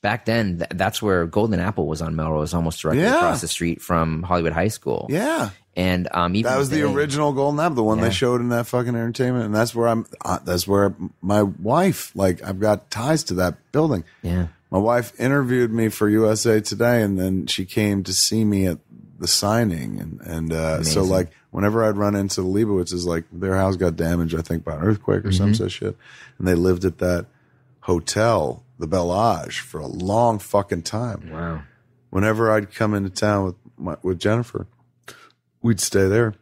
back then, th- that's where Golden Apple was on Melrose, almost directly Yeah. across the street from Hollywood High School. Yeah. And um, even That was the original Golden Apple, the one Yeah. they showed in that fucking entertainment, and that's where I'm. Uh, that's where my wife, like, I've got ties to that building. Yeah. My wife interviewed me for USA Today, and then she came to see me at the signing, and and uh, so like whenever I'd run into the Liebowitzes, like their house got damaged, I think by an earthquake or Mm-hmm. some such shit, and they lived at that hotel, the Bel Age, for a long fucking time. Wow. Whenever I'd come into town with my, with Jennifer, we'd stay there.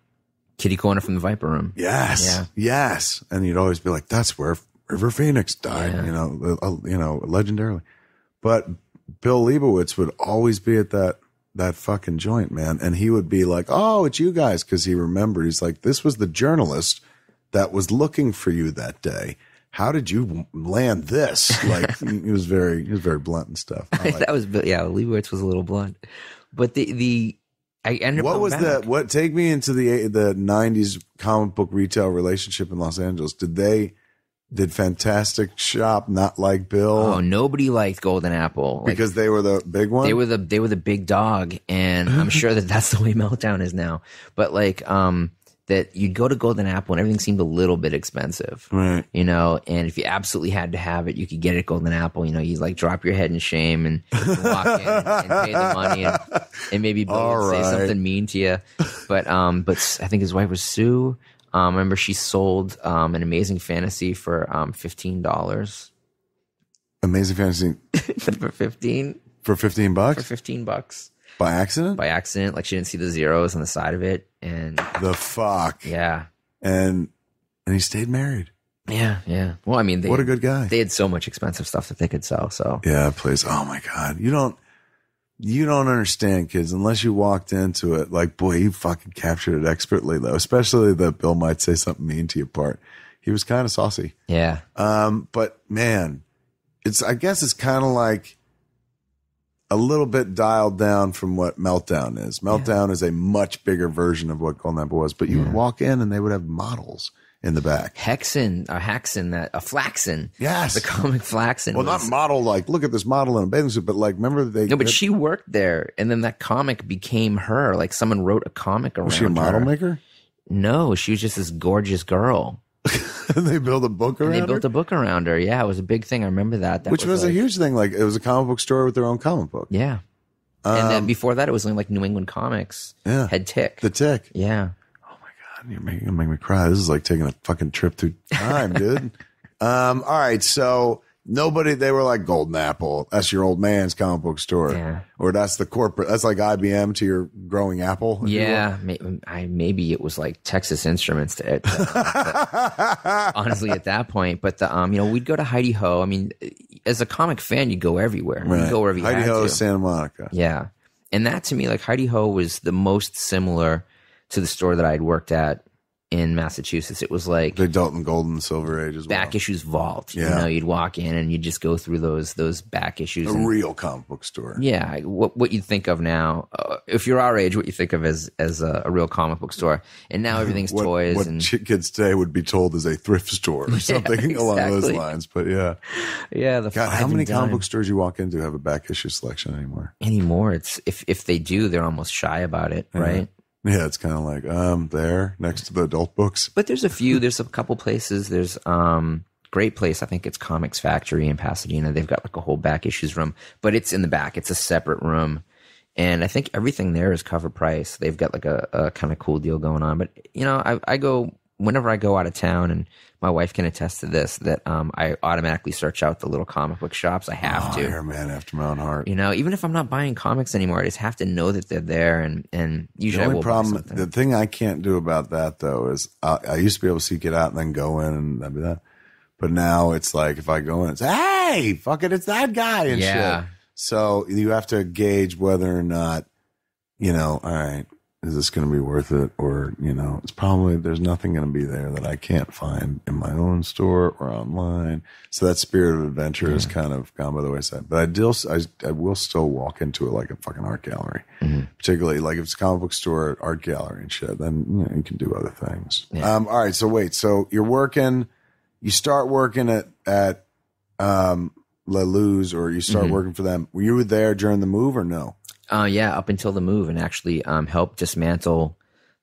Kitty corner from the Viper Room. Yes, Yeah. yes, and you'd always be like, "That's where River Phoenix died," Yeah. you know, uh, you know, legendarily. But Bill Liebowitz would always be at that that fucking joint, man, and he would be like, "Oh, it's you guys," because he remembered. He's like, "This was the journalist that was looking for you that day." How did you land this? Like he was very, he was very blunt and stuff. Like that was yeah. Liebowitz was a little blunt, but the the I ended what was back. the what take me into the the 90s comic book retail relationship in Los Angeles did they did fantastic shop not like bill Oh, nobody liked Golden Apple Like, because they were the big one they were the they were the big dog, and I'm sure that that's the way Meltdown is now. But like um that you'd go to Golden Apple and everything seemed a little bit expensive. right You know, and if you absolutely had to have it, you could get it at Golden Apple. You know, you like drop your head in shame and walk in and, and pay the money, and, and maybe Bill All would say something mean to you. But um, but I think his wife was Sue. Um, I remember she sold um an amazing fantasy for um fifteen dollars amazing fantasy for fifteen for 15 bucks. for fifteen bucks by accident? By accident. Like she didn't see the zeros on the side of it, and the fuck. Yeah, and and he stayed married. Yeah, yeah. Well, I mean, they what a good guy. they had so much expensive stuff that they could sell. So. Yeah please. Oh my god. You don't you don't understand kids. Unless you walked into it like boy he fucking captured it expertly though. Especially the bill might say something mean to you part. He was kind of saucy. Yeah, Um, but man, it's I guess it's kind of like a little bit dialed down from what Meltdown is. Meltdown is a much bigger version of what Golden Apple was. But you would walk in and they would have models in the back. Hexen a Hexen, that a Flaxen. Yes. The comic Flaxen. Well, was, not model like look at this model in a bathing suit, but like remember they No, but she worked there, and then that comic became her. Like someone wrote a comic around was she a model her. maker? No, she was just this gorgeous girl. and they built a book around And they her, built a book around her. Yeah, it was a big thing. I remember that. that which was, a like- huge thing. Like it was a comic book store with their own comic book. Yeah, and then before that, it was only like New England Comics. Yeah. Had Tick. The Tick. yeah. Oh my god, you're making, you're making me cry. This is like taking a fucking trip through time, dude. Um, all right, so nobody they were like Golden Apple. That's your old man's comic book store, Yeah. or that's the corporate. That's like IBM to your growing Apple. if you will. Yeah, may, I, maybe it was like Texas Instruments. To, to- honestly, at that point, but the um, you know, we'd go to Hi De Ho. I mean, as a comic fan, you go everywhere. Right. You go wherever you Hi De Ho, to. Santa Monica. Yeah, and that to me, like Hi De Ho, was the most similar to the store that I'd worked at in Massachusetts. It was like The Dalton Golden Silver Age as well. back issues vault. You Yeah. know, you'd walk in and you'd just go through those those back issues. a and- real comic book store. yeah, what what you think of now, uh, if you're our age, what you think of as as a, a real comic book store, and now everything's What, toys what and kids today would be told is a thrift store or something along those lines. But yeah, yeah, the God, how many comic book stores you walk into have a back issue selection anymore? anymore? It's if if they do, they're almost shy about it, right? Yeah, it's kind of like um there next to the adult books. But there's a few. There's a couple places. There's um great place. I think it's Comics Factory in Pasadena. They've got like a whole back issues room, but it's in the back. It's a separate room. And I think everything there is cover price. They've got like a, a kind of cool deal going on. But you know, I, I go whenever I go out of town, and my wife can attest to this that um, I automatically search out the little comic book shops. I have Oh, to. you're a man after my own heart. You know, even if I'm not buying comics anymore, I just have to know that they're there. And and The usually I only problem, the thing I can't do about that though is I, I used to be able to seek it out and then go in and that'd be that. But now it's like if I go in, it's hey, fuck it, it's that guy and Yeah. shit. So you have to gauge whether or not, you know, all right, is this going to be worth it, or you know, it's probably there's nothing going to be there that I can't find in my own store or online. So that spirit of adventure has kind of gone by the wayside. But I still, I, I will still walk into it like a fucking art gallery particularly like if it's a comic book store, art gallery and shit, then you, know, you can do other things. Um, all right. So wait, so you're working, you start working at, at, um, La Luz or you start working for them. Were you there during the move or no? Uh, yeah, up until the move, and actually um, helped dismantle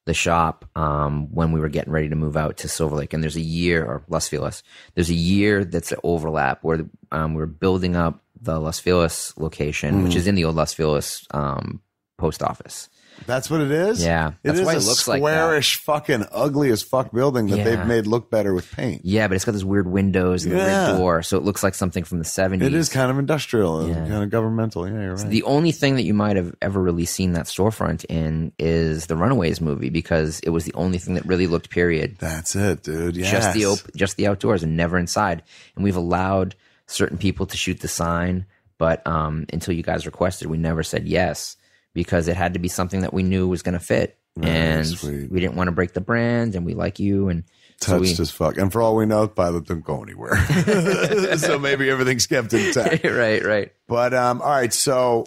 the shop um, when we were getting ready to move out to Silver Lake. And there's a year, or Los Feliz, there's a year that's an overlap where um, we're building up the Los Feliz location, which is in the old Los Feliz um, post office. That's what it is? Yeah, It that's is a it looks like squarish, fucking ugly as fuck building that Yeah. they've made look better with paint. Yeah, but it's got those weird windows and the Yeah. red door, so it looks like something from the 70s. It is kind of industrial and Yeah. kind of governmental. Yeah, you're right. The only thing that you might have ever really seen that storefront in is the Runaways movie because it was the only thing that really looked period. That's it, dude. Yes. just the op- just the outdoors and never inside. And we've allowed certain people to shoot the sign, but um, until you guys requested, we never said yes because it had to be something that we knew was going to fit, and sweet. we didn't want to break the brand, and we like you, and so we, as fuck. And for all we know, pilot didn't go anywhere. so maybe everything's kept intact. right, right. But um, all right, so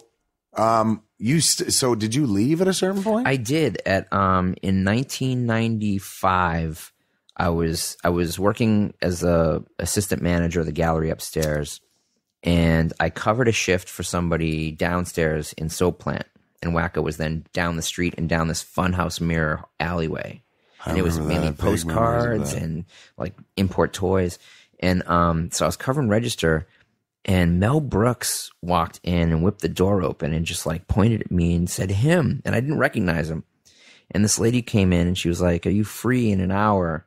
um, you st- so did you leave at a certain point? I did at um in 1995. I was I was working as a assistant manager of the gallery upstairs, and I covered a shift for somebody downstairs in Soap Plant, and Wacko was then down the street and down this funhouse mirror alleyway, and it was mainly that, vague memories of postcards and like import toys, and um so I was covering register, and Mel Brooks walked in and whipped the door open and just like pointed at me and said him, and I didn't recognize him. And this lady came in and she was like, "Are you free in an hour?"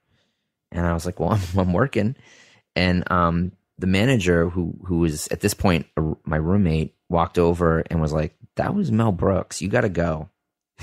And I was like, "Well, I'm, I'm working." And um, the manager, who who was at this point a, my roommate, walked over and was like, "That was Mel Brooks. You got to go.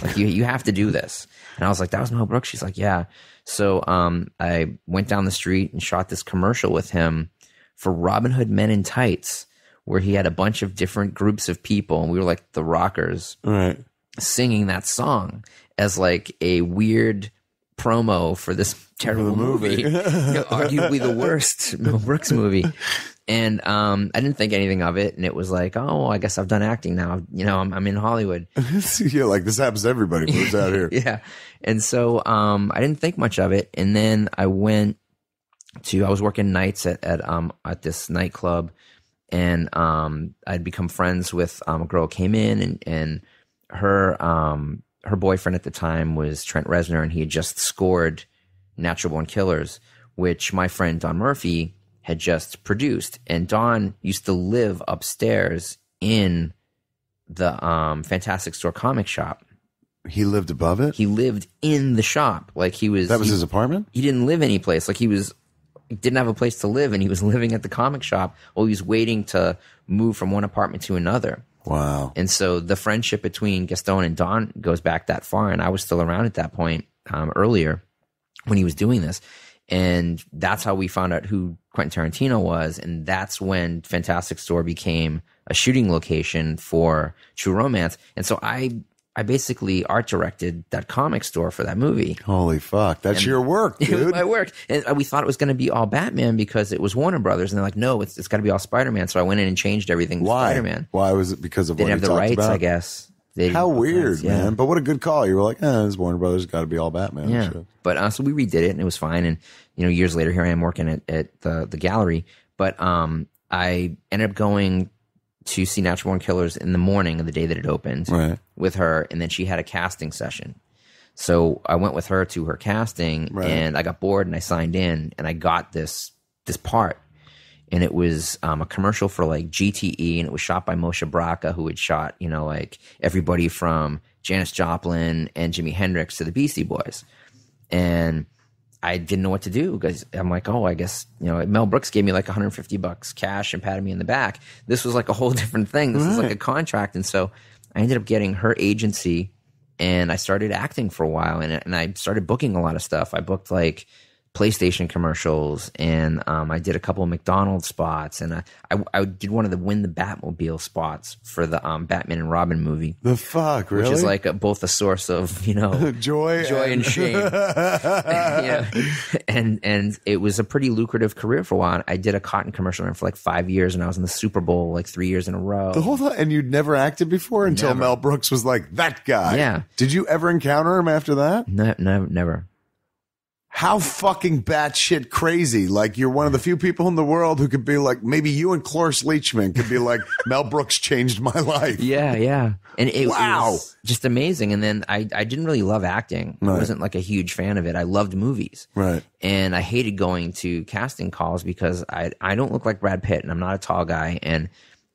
Like you you have to do this." And I was like, "That was Mel Brooks." She's like, "Yeah." So um, I went down the street and shot this commercial with him for Robin Hood Men in Tights, where he had a bunch of different groups of people, and we were like the rockers right. singing that song as like a weird promo for this terrible movie, You know, arguably the worst Mel Brooks movie. And um, I didn't think anything of it, and it was like, oh, I guess I've done acting now. You know, I'm, I'm in Hollywood. yeah, like this happens to everybody who moves out here. yeah, and so um, I didn't think much of it, and then I went to I was working nights at at um at this nightclub, and um I'd become friends with um, a girl who came in, and and her um her boyfriend at the time was Trent Reznor, and he had just scored Natural Born Killers, which my friend Don Murphy had just produced, and Don used to live upstairs in the um, Fantastic Store comic shop. He lived above it. He lived in the shop, like he was. that was he, his apartment. he didn't live any place. Like he was he didn't have a place to live, and he was living at the comic shop while he was waiting to move from one apartment to another. Wow. And so the friendship between Gaston and Don goes back that far. And I was still around at that point um, earlier when he was doing this. And that's how we found out who Quentin Tarantino was. And that's when Fantastic Store became a shooting location for True Romance. And so I, I basically art directed that comic store for that movie. Holy fuck. That's your work, It was dude. my work. And uh, we thought it was going to be all Batman because it was Warner Brothers. And they're like, no, it's, it's got to be all Spider Man. So I went in and changed everything Why? Spider Man. Why was it because of They didn't have the rights, about? I guess. They How weird, yeah. man. But what a good call. You were like, eh, it's Warner Brothers got to be all Batman. Yeah. shit. But uh, so we redid it and it was fine. And, you know, years later, here I am working at, at the, the gallery. But um, I ended up going to see Natural Born Killers in the morning of the day that it opened Right. with her. And then she had a casting session. So I went with her to her casting Right. and I got bored and I signed in and I got this this part. And it was um, a commercial for like GTE and it was shot by Moshe Brakha, who had shot, you know, like everybody from Janis Joplin and Jimi Hendrix to the Beastie Boys. And I didn't know what to do because I'm like, oh, I guess you know Mel Brooks gave me like 150 bucks cash and patted me in the back. This was like a whole different thing. This is like a contract, and so I ended up getting her agency, and I started acting for a while, and and I started booking a lot of stuff. I booked like PlayStation commercials, and um, I did a couple of McDonald's spots, and I, I I did one of the Win the Batmobile spots for the um, Batman and Robin movie, The fuck, really? which is like a, both a source of you know joy, joy and shame. yeah. And and it was a pretty lucrative career for a while. I did a cotton commercial for like five years, and I was in the Super Bowl like three years in a row. The whole and you'd never acted before until Never. Mel Brooks was like that guy. Yeah. Did you ever encounter him after that? no, no, never. How fucking batshit crazy! Like you're one of the few people in the world who could be like, maybe you and Cloris Leachman could be like, Mel Brooks changed my life. Yeah, yeah. And it, it was just amazing. And then I, I didn't really love acting. I wasn't like a huge fan of it. I loved movies. Right. and I hated going to casting calls because I I don't look like Brad Pitt and I'm not a tall guy and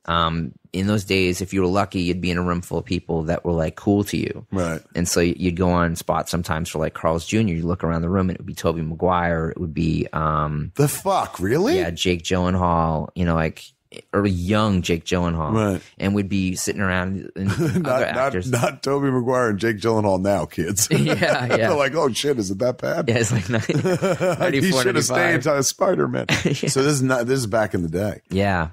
um in those days if you were lucky you'd be in a room full of people that were like cool to you Right. and so you'd go on spots sometimes for like Carl's Jr. You look around the room and it would be Tobey Maguire it would be um The fuck, really? yeah Jake Gyllenhaal you know like or young Jake Gyllenhaal Right. and we'd be sitting around and not, not, actors not Tobey Maguire and Jake Gyllenhaal now, kids. yeah yeah They're like, oh shit, is it that bad? yeah it's like 90, he should have stayed 95. on Spider Man. So this is not this is back in the day. yeah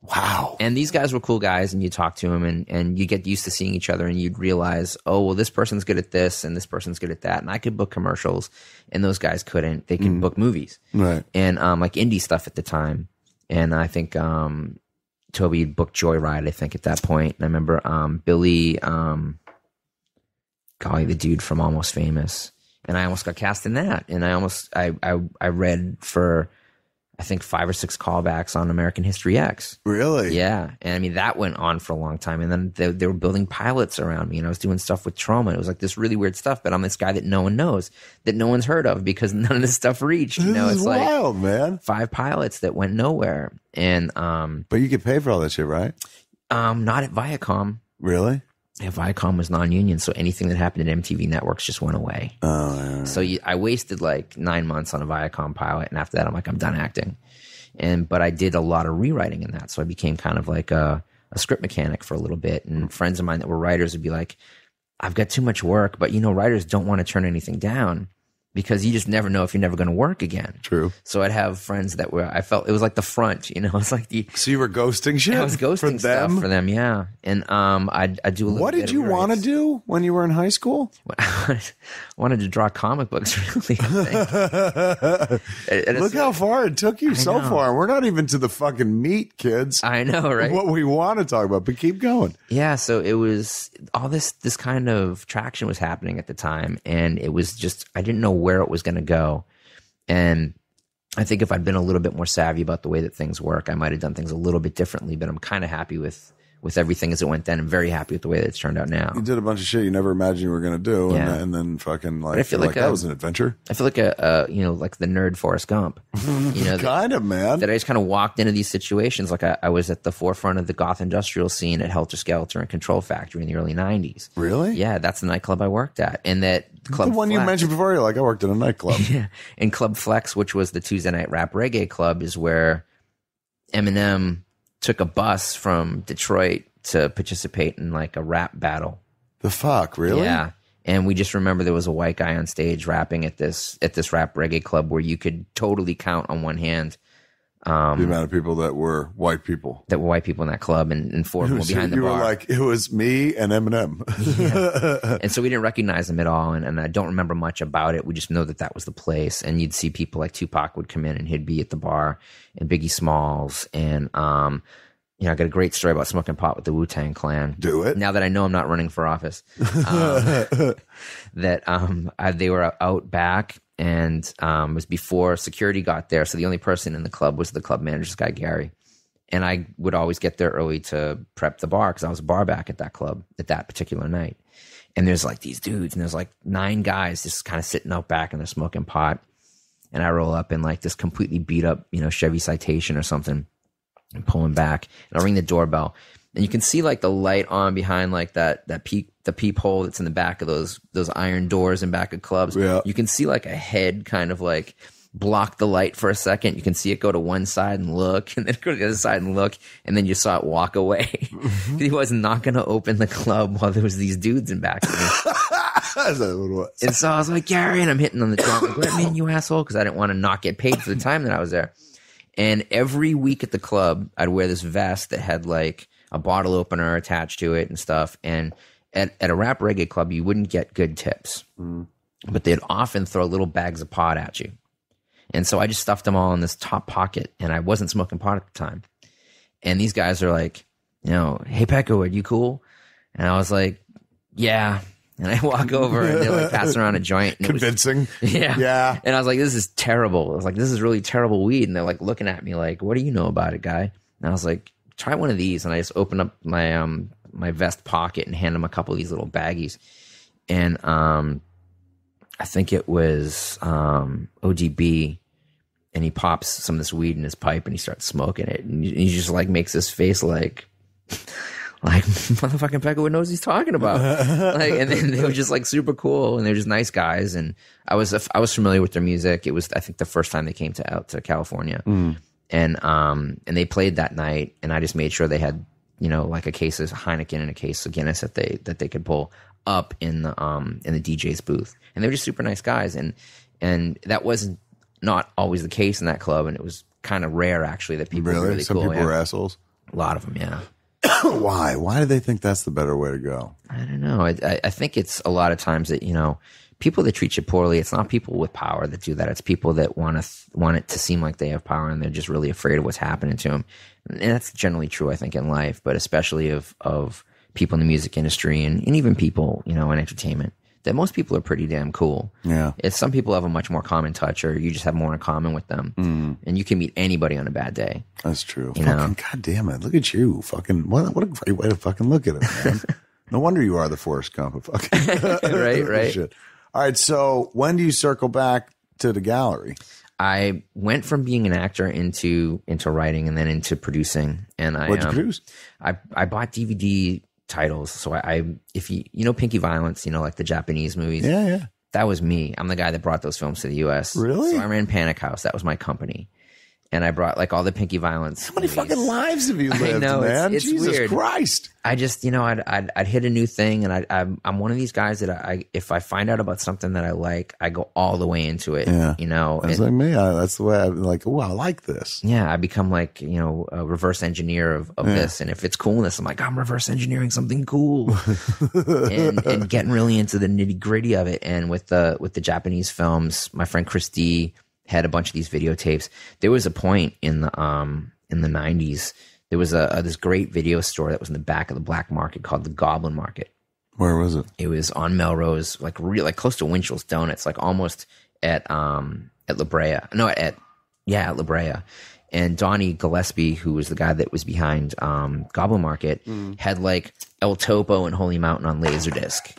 Wow. and these guys were cool guys and you talk to them and, and you get used to seeing each other and you'd realize oh well this person's good at this and this person's good at that and i could book commercials and those guys couldn't they could book movies Right. and um, like indie stuff at the time and i think um, toby booked joyride i think at that point and i remember um, billy um, golly the dude from almost famous and i almost got cast in that and i almost i i, I read for i think five or six callbacks on american history x Really? yeah, and I mean that went on for a long time, and then they, they were building pilots around me, and I was doing stuff with Troma. It was like this really weird stuff, but I'm this guy that no one knows, that no one's heard of because none of this stuff reached. You know, it's like wild, man. five pilots that went nowhere, and um, But you get paid for all that shit, right? um, not at Viacom. Really? Yeah, Viacom was non-union, so anything that happened at MTV Networks just went away. Oh, yeah. So you, I wasted like nine months on a Viacom pilot, and after that, I'm like, I'm done acting. And but I did a lot of rewriting in that, so I became kind of like a, a script mechanic for a little bit. And friends of mine that were writers would be like, I've got too much work, but you know, writers don't want to turn anything down because you just never know if you're never going to work again. True. So I'd have friends that were I felt it was like the front, you know, it's like the So you were ghosting shit I was ghosting for them. for them, yeah. And um, I'd, I'd do a little. what did you want to do when you were in high school? I wanted to draw comic books, really. I Look how far it took you so know. far. We're not even to the fucking meat, kids. I know, right? What we want to talk about, but keep going. Yeah, so it was all this this kind of traction was happening at the time and it was just I didn't know where it was going to go. And I think if I'd been a little bit more savvy about the way that things work, I might have done things a little bit differently, but I'm kind of happy with with everything as it went then. I'm very happy with the way that it's turned out now. You did a bunch of shit you never imagined you were going to do, Yeah. and, and then fucking like, I feel you're like that was an adventure. I feel like a, a you know like the nerd Forrest Gump. You know, Kind of, man. that I just kind of walked into these situations like I, I was at the forefront of the goth industrial scene at Helter Skelter and Control Factory in the early '90s. really? Yeah, that's the nightclub I worked at, and that club The one you mentioned before, you're like, I worked in a nightclub. Yeah, and Club Flex, which was the Tuesday night rap reggae club, is where Eminem took a bus from Detroit to participate in like a rap battle. the fuck, really? Yeah. And we just remember there was a white guy on stage rapping at this at this rap reggae club where you could totally count on one hand The amount of people that were white people. that were white people in that club and, and four of them were behind the you bar. were like, it was me and Eminem. and so we didn't recognize them at all and, and i don't remember much about it we just know that that was the place and you'd see people like tupac would come in and he'd be at the bar and biggie smalls and um you know i got a great story about smoking pot with the wu-tang clan Do it. now that i know i'm not running for office um, that um I, they were out back and um it was before security got there so the only person in the club was the club manager this guy gary and I would always get there early to prep the bar because I was a bar back at that club at that particular night. And there's like these dudes, and there's like nine guys just kind of sitting out back and they're smoking pot. And I roll up in like this completely beat up, you know, Chevy Citation or something, and pulling back. And I ring the doorbell, and you can see like the light on behind like that that peep the peephole that's in the back of those those iron doors in back of clubs. Yeah. You can see like a head kind of like block the light for a second. You can see it go to one side and look, and then go to the other side and look, and then you saw it walk away. Mm-hmm. he was not going to open the club while there was these dudes in back of me. That's what it was. And so I was like, Gary, and I'm hitting on the door. I'm like, let me in, you asshole, because I didn't want to not get paid for the time that I was there. And every week at the club, I'd wear this vest that had like a bottle opener attached to it and stuff. And at, at a rap reggae club, you wouldn't get good tips, mm. but they'd often throw little bags of pot at you. And so I just stuffed them all in this top pocket, and I wasn't smoking pot at the time. And these guys are like, you know, hey Pecco, are you cool? And I was like, yeah. And I walk over and they're like passing around a joint. And it was- Convincing. yeah. Yeah. And I was like, this is terrible. I was like, this is really terrible weed. And they're like looking at me like, what do you know about it, guy? And I was like, try one of these. And I just opened up my um my vest pocket and hand him a couple of these little baggies. And um I think it was um ODB and he pops some of this weed in his pipe and he starts smoking it. And he just like makes this face like like motherfucking Peckerwood knows he's talking about. like, and then they were just like super cool, and they're just nice guys. And I was I was familiar with their music. It was I think the first time they came to out to California, and um and they played that night, and I just made sure they had you know like a case of Heineken and a case of Guinness that they that they could pull up in the um in the DJ's booth, and they were just super nice guys, and and that wasn't not always the case in that club, and it was kind of rare actually that people Really? were really Some cool. people yeah. were assholes. a lot of them, yeah. Why? Why do they think that's the better way to go? I don't know. I, I, I think it's a lot of times that you know people that treat you poorly. It's not people with power that do that. It's people that want to th- want it to seem like they have power and they're just really afraid of what's happening to them. And that's generally true, I think, in life, but especially of of people in the music industry and, and even people you know in entertainment. That most people are pretty damn cool. Yeah. It's some people have a much more common touch, or you just have more in common with them, mm. and you can meet anybody on a bad day. That's true. You know? fucking god damn it. Look at you. Fucking what what a great way to fucking look at it, man. no wonder you are the Forrest Gump of fucking Right, right. shit. All right, so when do you circle back to the gallery? I went from being an actor into into writing and then into producing. And I What'd you um, produce? I I bought DVD titles. So I, I if you you know Pinky Violence, you know like the Japanese movies. Yeah, yeah. That was me. I'm the guy that brought those films to the U.S. Really? So I ran Panic House. That was my company, and I brought like all the Pinky Violence. How many fucking lives have you I lived, know, man? it's Jesus weird. Christ. I just, you know, I'd, I'd, I'd hit a new thing and I, I'm, I'm one of these guys that I, if I find out about something that I like, I go all the way into it, Yeah. you know, That's and- like me. I, that's the way I'm like, oh, I like this. yeah, I become like, you know, a reverse engineer of, of this. And if it's coolness, I'm like, I'm reverse engineering something cool and, and getting really into the nitty gritty of it. And with the, with the Japanese films, my friend Christy had a bunch of these videotapes. There was a point in the, um, in the nineties, there was a, a this great video store that was in the back of the black market called the Goblin Market. Where was it? It was on Melrose, like real, like close to Winchell's Donuts, like almost at um at La Brea. No, at yeah, at La Brea. And Donnie Gillespie, who was the guy that was behind um, Goblin Market, Mm. had like El Topo and Holy Mountain on Laserdisc.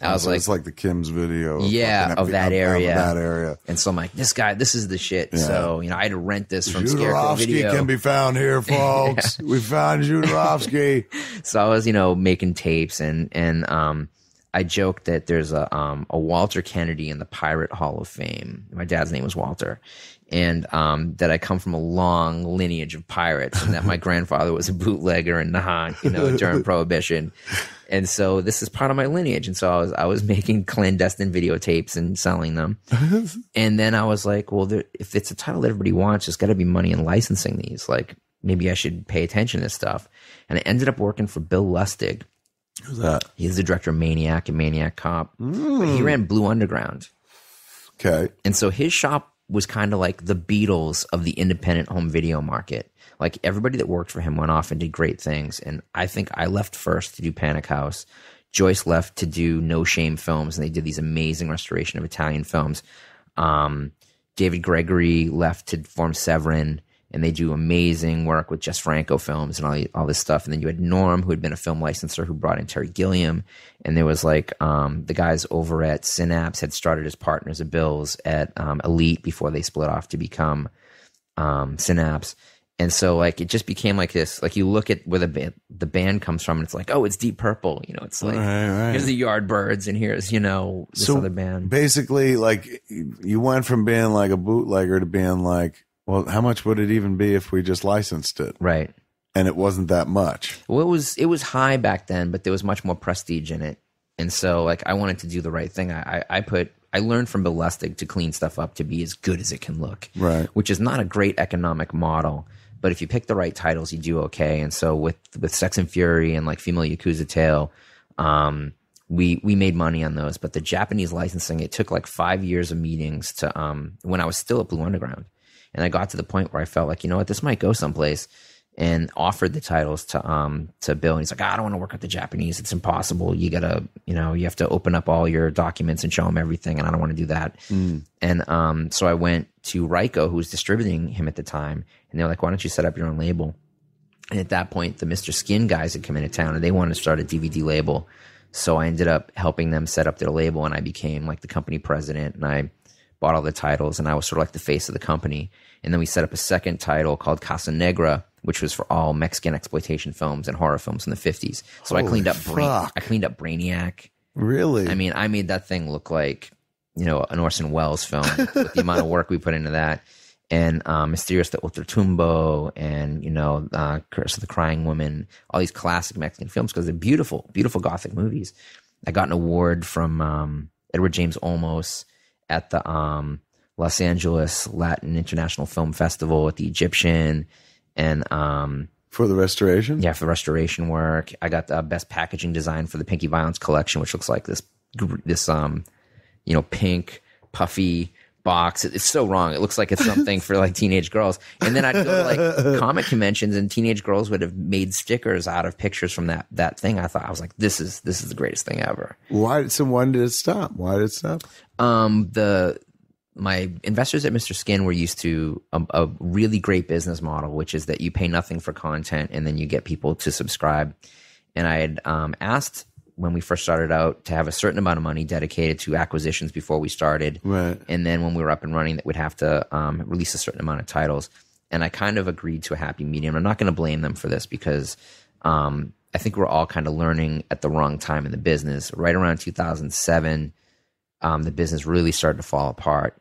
I was So like, it's like the Kim's video. Yeah, of that area. that area. and so I'm like, this guy, this is the shit. So, you know, I had to rent this from Scarecrow Video. can be found here, folks. We found Jodorowsky. so I was, you know, making tapes and and um I joked that there's a um a Walter Kennedy in the Pirate Hall of Fame. My dad's name was Walter. And um that I come from a long lineage of pirates and that my grandfather was a bootlegger in Nahant, you know, during Prohibition. And so this is part of my lineage. And so I was I was making clandestine videotapes and selling them. and then I was like, well, there, if it's a title that everybody wants, there's got to be money in licensing these. Like maybe I should pay attention to this stuff. And I ended up working for Bill Lustig. Who's that? He's the director of Maniac and Maniac Cop. But he ran Blue Underground. Okay. And so his shop was kind of like the Beatles of the independent home video market. Like everybody that worked for him went off and did great things. And I think I left first to do Panic House. Joyce left to do No Shame films, and they did these amazing restoration of Italian films. Um, David Gregory left to form Severin, and they do amazing work with Jess Franco films and all, all this stuff. And then you had Norm, who had been a film licensor, who brought in Terry Gilliam. And there was like um, the guys over at Synapse had started as partners of Bill's at um, Elite before they split off to become um, Synapse. And so like it just became like this. Like you look at where the band, the band comes from, and it's like, oh, it's Deep Purple. You know, it's like Right, right. here's the Yardbirds, and here's you know this So other band. basically, like you went from being like a bootlegger to being like, well, how much would it even be if we just licensed it? Right. And it wasn't that much. Well, it was it was high back then, but there was much more prestige in it, and so like I wanted to do the right thing. I I, I put I learned from Bill Lustig to clean stuff up to be as good as it can look, Right. Which is not a great economic model, but if you pick the right titles, you do okay. And so with with Sex and Fury and like Female Yakuza Tale, um, we we made money on those. But the Japanese licensing, it took like five years of meetings to um when I was still at Blue Underground, and I got to the point where I felt like you know what this might go someplace, and offered the titles to um to Bill. And he's like, "Ah, I don't want to work with the Japanese. It's impossible. You gotta you know you have to open up all your documents and show them everything, and I don't want to do that. And um so I went to Ryko, who was distributing him at the time, and they're like, Why don't you set up your own label? And at that point, the Mr. Skin guys had come into town and they wanted to start a DVD label. So I ended up helping them set up their label and I became like the company president and I bought all the titles and I was sort of like the face of the company. And then we set up a second title called Casa Negra, which was for all Mexican exploitation films and horror films in the 50s. So I cleaned up fuck. I cleaned up Brainiac. Really? I mean, I made that thing look like, you know, an Orson Welles film with the amount of work we put into that. And um, Mysterious the Ultratumba and, you know, uh, Curse of the Crying Woman, all these classic Mexican films because they're beautiful, beautiful Gothic movies. I got an award from um, Edward James Olmos at the um, Los Angeles Latin International Film Festival at the Egyptian. And um, for the restoration? yeah, for the restoration work. I got the best packaging design for the Pinky Violence collection, which looks like this this um, you know, pink puffy box. It's so wrong. It looks like it's something for like teenage girls. And then I'd go to like comic conventions, and teenage girls would have made stickers out of pictures from that that thing. I thought I was like, this is this is the greatest thing ever. Why? So when did it stop? Why did it stop? Um, the my investors at Mr. Skin were used to a, a really great business model, which is that you pay nothing for content and then you get people to subscribe. And I had um, asked when we first started out to have a certain amount of money dedicated to acquisitions before we started, Right. and then when we were up and running, that we'd have to um, release a certain amount of titles. And I kind of agreed to a happy medium. I'm not going to blame them for this because um, I think we're all kind of learning at the wrong time in the business. Right around 2007, um, the business really started to fall apart,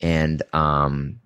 and um,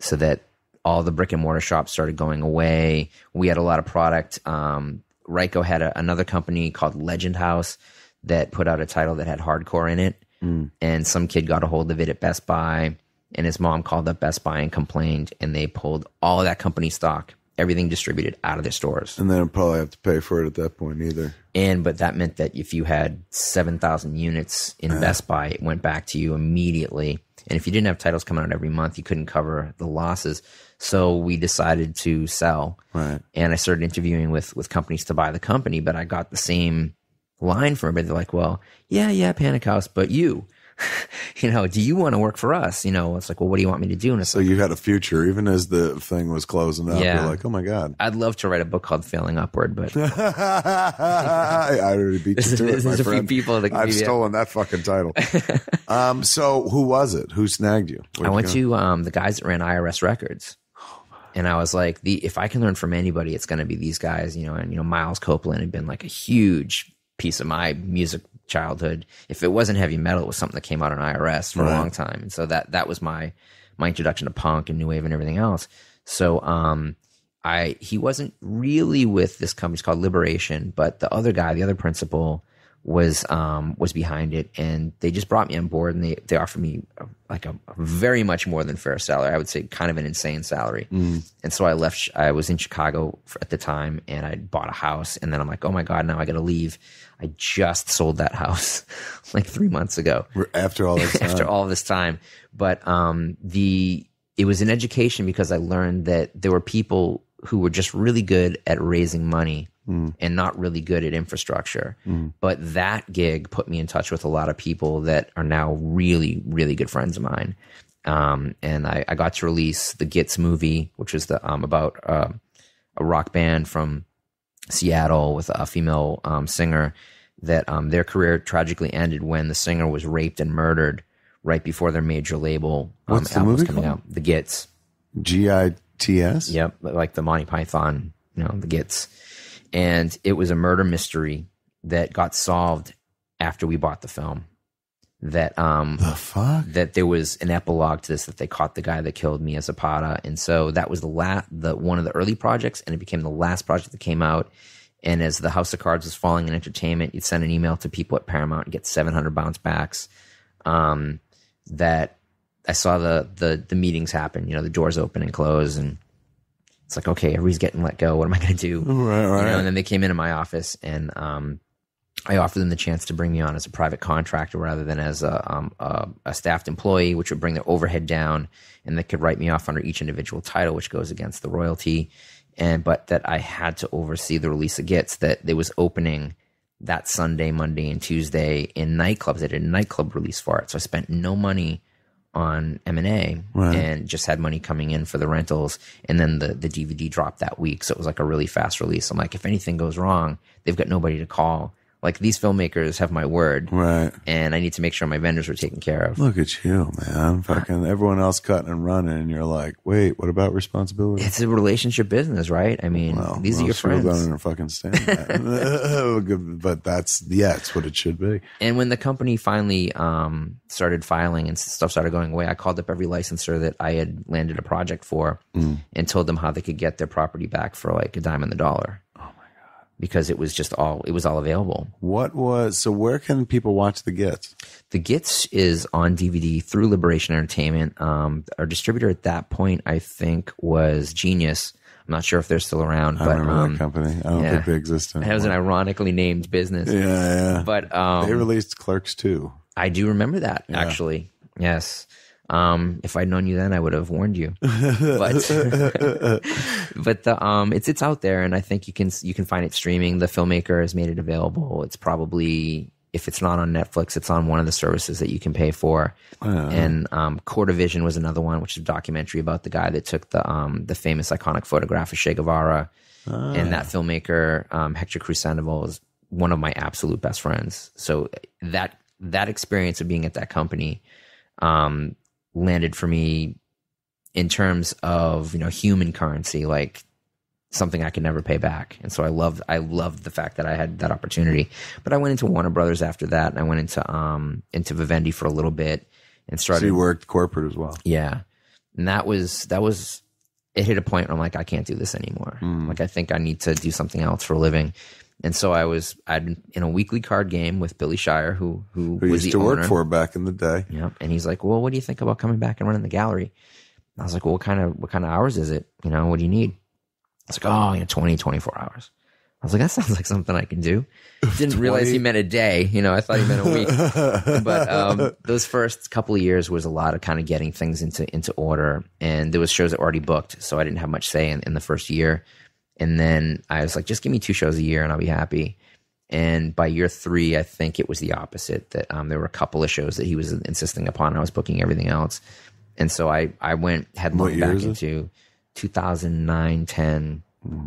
so that all the brick and mortar shops started going away. We had a lot of product. Um, Ryko had a, another company called Legend House that put out a title that had hardcore in it, mm. and some kid got a hold of it at Best Buy, and his mom called up Best Buy and complained, and they pulled all of that company stock, everything distributed out of their stores. And then probably have to pay for it at that point either. And but that meant that if you had seven thousand units in Best Buy, it went back to you immediately. And if you didn't have titles coming out every month, you couldn't cover the losses. So we decided to sell. Right. And I started interviewing with with companies to buy the company, but I got the same line from everybody. They're like, "Well, yeah, yeah, Panic House, but you." you know, do you want to work for us? You know, it's like, well, what do you want me to do? And it's So like, you had a future, even as the thing was closing up. Yeah. You're like, oh my god, I'd love to write a book called Failing Upward, but I already beat you to it, my a few friend. people that I've you- stolen that fucking title. um, so who was it? Who snagged you? I went to um, the guys that ran IRS Records, and I was like, the if I can learn from anybody, it's going to be these guys. You know, and you know, Miles Copeland had been like a huge piece of my music childhood. If it wasn't heavy metal, it was something that came out on IRS for Right. a long time, and so that that was my my introduction to punk and new wave and everything else. So um, I he wasn't really with this company it's called Liberation, but the other guy, the other principal, was um was behind it, and they just brought me on board, and they they offered me uh, like a, a very much more than fair salary. I would say kind of an insane salary, and so I left. I was in Chicago for, at the time, and I bought a house, and then I'm like, oh my god, now I got to leave. I just sold that house like three months ago after all this time. after all this time. But um, the it was an education because I learned that there were people who were just really good at raising money and not really good at infrastructure. But that gig put me in touch with a lot of people that are now really, really good friends of mine. Um, and I, I got to release the Gits movie, which is the um, about uh, a rock band from Seattle with a female um, singer that um, their career tragically ended when the singer was raped and murdered right before their major label um, What's the album was movie coming called? out. The Gits. G I T S. Yep, like the Monty Python, you know, the Gits. And it was a murder mystery that got solved after we bought the film. That um The fuck. that there was an epilogue to this that they caught the guy that killed Mia Zapata, and so that was the la- the one of the early projects, and it became the last project that came out. And as the House of Cards was falling in entertainment, you'd send an email to people at Paramount and get 700 bounce backs. Um, that I saw the the the meetings happen, you know, the doors open and close, and it's like, okay, everybody's getting let go. What am I going to do? Right, right. You know, and then they came into my office and um, I offered them the chance to bring me on as a private contractor rather than as a, um, a, a staffed employee, which would bring their overhead down and they could write me off under each individual title, which goes against the royalty. And but that I had to oversee the release of Gits, that there was opening that Sunday, Monday, and Tuesday in nightclubs. I did a nightclub release for it. So I spent no money on M&A and just had money coming in for the rentals. And then the the DVD dropped that week. So it was like a really fast release. I'm like if anything goes wrong they've got nobody to call like these filmmakers have my word right. and I need to make sure my vendors are taken care of Look at you, man. Fucking everyone else cutting and running, and you're like, wait, what about responsibility? it's a relationship business right I mean Well, these are your friends Don't fucking stand that. But that's yeah, it's what it should be. And when the company finally um, started filing and stuff started going away, I called up every licensor that I had landed a project for and told them how they could get their property back for like a dime on the dollar. Because it was just all it was all available. What was so? Where can people watch the Gits? The Gits is on DVD through Liberation Entertainment. Um, our distributor at that point, I think, was Genius. I'm not sure if they're still around, I but remember um, that company. I don't yeah. think they exist anymore. it was an ironically named business. yeah, yeah. But um, they released Clerks too. I do remember that actually. Yes. Um, if I'd known you then, I would have warned you. But but the um, it's it's out there, and I think you can you can find it streaming. The filmmaker has made it available. It's probably if it's not on Netflix, it's on one of the services that you can pay for. And um, Kordavision was another one, which is a documentary about the guy that took the um, the famous iconic photograph of Che Guevara. And that filmmaker, um, Hector Cruz Sandoval, is one of my absolute best friends. So that that experience of being at that company um, landed for me in terms of you know human currency, like something I could never pay back. And so I loved I loved the fact that I had that opportunity. But I went into Warner Brothers after that, and I went into um into Vivendi for a little bit and So started you worked corporate as well. yeah. And that was that was it hit a point where I'm like, I can't do this anymore. Like I think I need to do something else for a living. And so I was I'd been in a weekly card game with Billy Shire, who who Who was used to owner. work for back in the day. Yep. And he's like, Well, what do you think about coming back and running the gallery? I was like, Well, what kind of what kind of hours is it? You know, what do you need? I was like, Oh, you know, 20, 24 hours. I was like, that sounds like something I can do. Didn't realize he meant a day. You know, I thought he meant a week. but um, those first couple of years was a lot of kind of getting things into into order, and there was shows that were already booked, so I didn't have much say in, in the first year. And then I was like, just give me two shows a year, and I'll be happy. And by year three, I think it was the opposite. That um, there were a couple of shows that he was insisting upon. I was booking everything else, and so I I went headlong back into 2009, 10,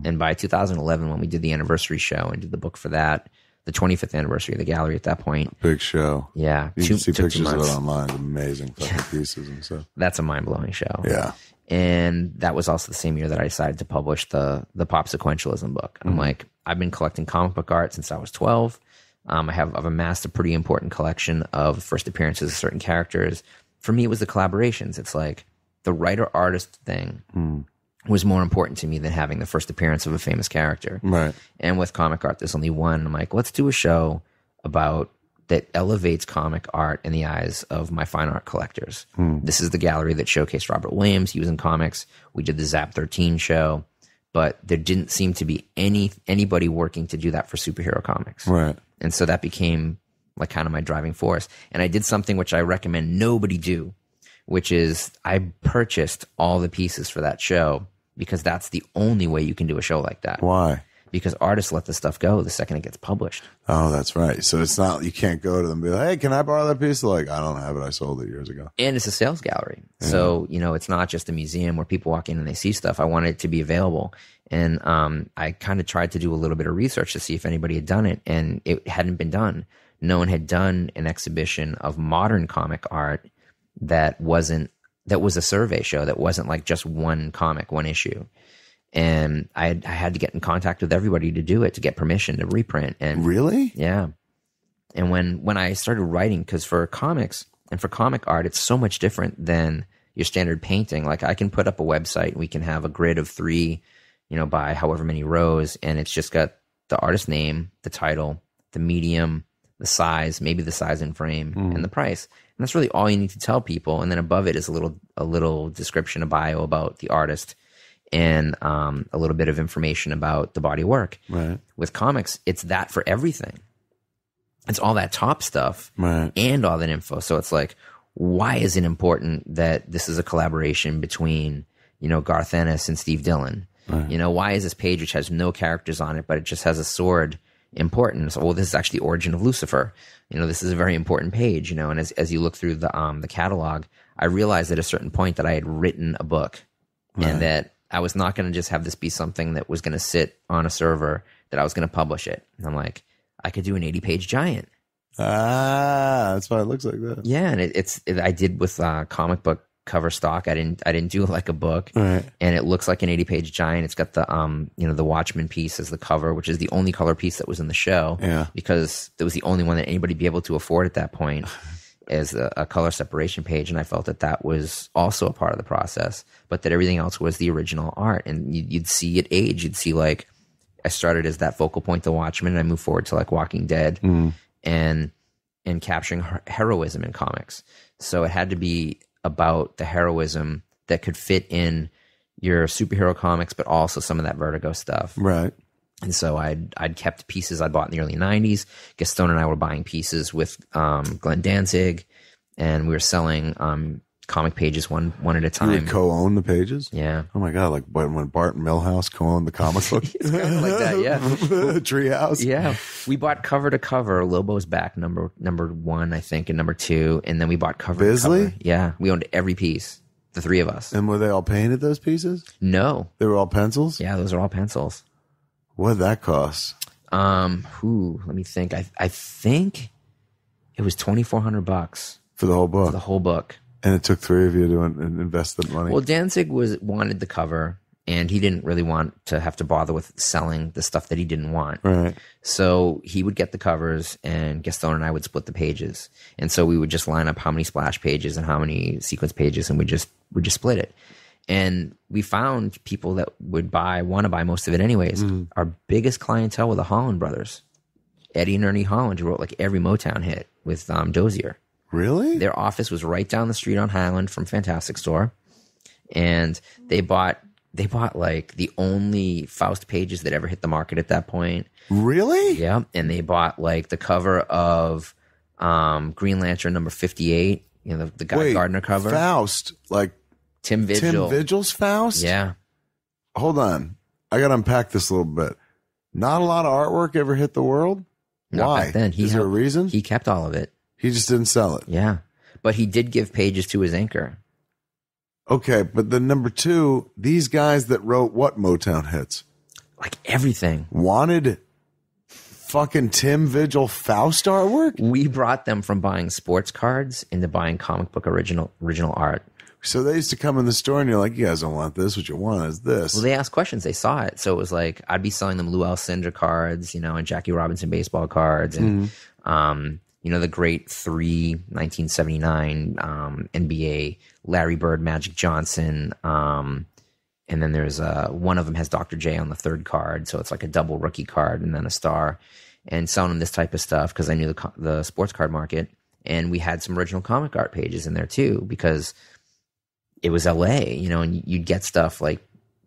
and by 2011, when we did the anniversary show and did the book for that, the 25th anniversary of the gallery at that point, Big show. yeah, You two- can see pictures of it online. Amazing fucking pieces and stuff. That's a mind blowing show. Yeah. And that was also the same year that I decided to publish the the pop sequentialism book. Mm-hmm. I'm like, I've been collecting comic book art since I was 12. Um, I have I've amassed a pretty important collection of first appearances of certain characters. For me, it was the collaborations. It's like the writer artist thing Mm. was more important to me than having the first appearance of a famous character. Right. And with comic art, there's only one. I'm like, let's do a show about that elevates comic art in the eyes of my fine art collectors. Hmm. This is the gallery that showcased Robert Williams. He was in comics. We did the Zap 13 show, but there didn't seem to be any anybody working to do that for superhero comics. Right. And so that became like kind of my driving force. And I did something which I recommend nobody do, which is I purchased all the pieces for that show because that's the only way you can do a show like that Why? Because artists let the stuff go the second it gets published. Oh, that's right. So it's not you can't go to them and be like, "Hey, can I borrow that piece?" They're like, "I don't have it. I sold it years ago." And it's a sales gallery. So, you know, it's not just a museum where people walk in and they see stuff. I wanted it to be available. And um, I kind of tried to do a little bit of research to see if anybody had done it, and it hadn't been done. No one had done an exhibition of modern comic art that wasn't that was a survey show that wasn't like just one comic, one issue. And I had, I had to get in contact with everybody to do it to get permission to reprint. And Really? Yeah. And when when I started writing, because for comics and for comic art, it's so much different than your standard painting. Like I can put up a website and we can have a grid of three, you know, by however many rows, and it's just got the artist name, the title, the medium, the size, maybe the size and frame, hmm. and the price. And that's really all you need to tell people. And then above it is a little a little description, a bio about the artist, and um, a little bit of information about the body work Right. with comics, it's that for everything. It's all that top stuff Right. and all that info. So it's like, why is it important that this is a collaboration between, you know, Garth Ennis and Steve Dillon? You know, why is this page which has no characters on it, but it just has a sword important? So, well, this is actually the origin of Lucifer. You know, this is a very important page, you know, and as, as you look through the, um, the catalog, I realized at a certain point that I had written a book and that I was not going to just have this be something that was going to sit on a server that I was going to publish it. And I'm like, I could do an 80 page giant. Ah, that's why it looks like that. Yeah, and it, it's it, I did with uh, comic book cover stock. I didn't I didn't do like a book, Right. and it looks like an 80 page giant. It's got the um you know the Watchmen piece as the cover, which is the only color piece that was in the show. Yeah. because it was the only one that anybody would be able to afford at that point. As a, a color separation page, and I felt that that was also a part of the process, but that everything else was the original art, and you'd, you'd see it age. You'd see like I started as that focal point, the Watchmen, and I moved forward to like Walking Dead, mm. and and capturing her- heroism in comics. So it had to be about the heroism that could fit in your superhero comics, but also some of that Vertigo stuff. Right. And so I'd I'd kept pieces I bought in the early '90s. Gaston and I were buying pieces with um, Glenn Danzig, and we were selling um, comic pages one one at a You time. would co-own the pages. yeah, Oh my god! Like when, when Bart Milhouse co-owned the comic book. it's kind of like that. Yeah, Treehouse. Yeah, we bought cover to cover. Lobo's back number number one, I think, and number two, and then we bought cover. to Bisley? cover. Yeah, we owned every piece. The three of us. And were they all painted? Those pieces? No, They were all pencils. yeah, those are all pencils. What did that cost? Um, who? Let me think. I I think it was twenty four hundred bucks For the whole book. for the whole book. and it took three of you to in- invest the money. Well, Danzig was wanted the cover, and he didn't really want to have to bother with selling the stuff that he didn't want. right. So he would get the covers, and Gaston and I would split the pages. And so we would just line up how many splash pages and how many sequence pages, and we just we just split it. And we found people that would buy want to buy most of it anyways. Our biggest clientele were the Holland brothers, Eddie and Ernie Holland, who wrote like every Motown hit with um, Dozier. Really? Their office was right down the street on Highland from Fantastic Store, and they bought they bought like the only Faust pages that ever hit the market at that point. Really? Yeah, and they bought like the cover of um, Green Lantern number fifty-eight. You know, the, the Guy Wait, Gardner cover. Faust, like Tim Vigil. Tim Vigil's Faust. Yeah, Hold on, I got to unpack this a little bit. Not a lot of artwork ever hit the world. Not Why? then. He Is there a reason? He kept all of it. he just didn't sell it. Yeah. But he did give pages to his inker. Okay, but then number two, these guys that wrote what Motown hits Like everything. wanted fucking Tim Vigil Faust artwork. We brought them from buying sports cards into buying comic book original original art. So they used to come in the store and you're like, you guys don't want this. What you want is this. Well, they asked questions. They saw it. So it was like I'd be selling them Lew Alcindor cards, you know, and Jackie Robinson baseball cards, and um, you know the great three 1979 um, NBA Larry Bird, Magic Johnson, um, and then there's uh, one of them has Dr. J on the third card, so it's like a double rookie card and then a star, and selling them this type of stuff because I knew the the sports card market, and we had some original comic art pages in there too because it was LA, you know, and you'd get stuff like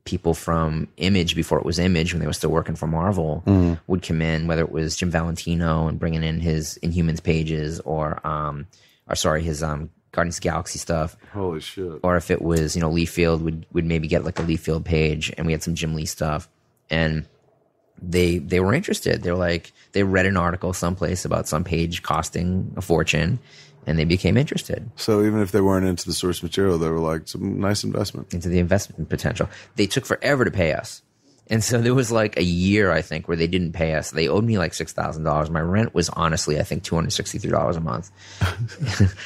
people from Image before it was Image when they were still working for Marvel would come in, whether it was Jim Valentino and bringing in his Inhumans pages or, um, or sorry, his um, Guardians Galaxy stuff, Holy shit. or if it was you know Liefeld would would maybe get like a Liefeld page, and we had some Jim Lee stuff, and they they were interested. They were like they read an article someplace about some page costing a fortune, and they became interested. So even if they weren't into the source material, they were like some nice investment. into the investment potential. They took forever to pay us. And so there was like a year, I think, where they didn't pay us. They owed me like six thousand dollars. My rent was honestly, I think, two hundred sixty-three dollars a month.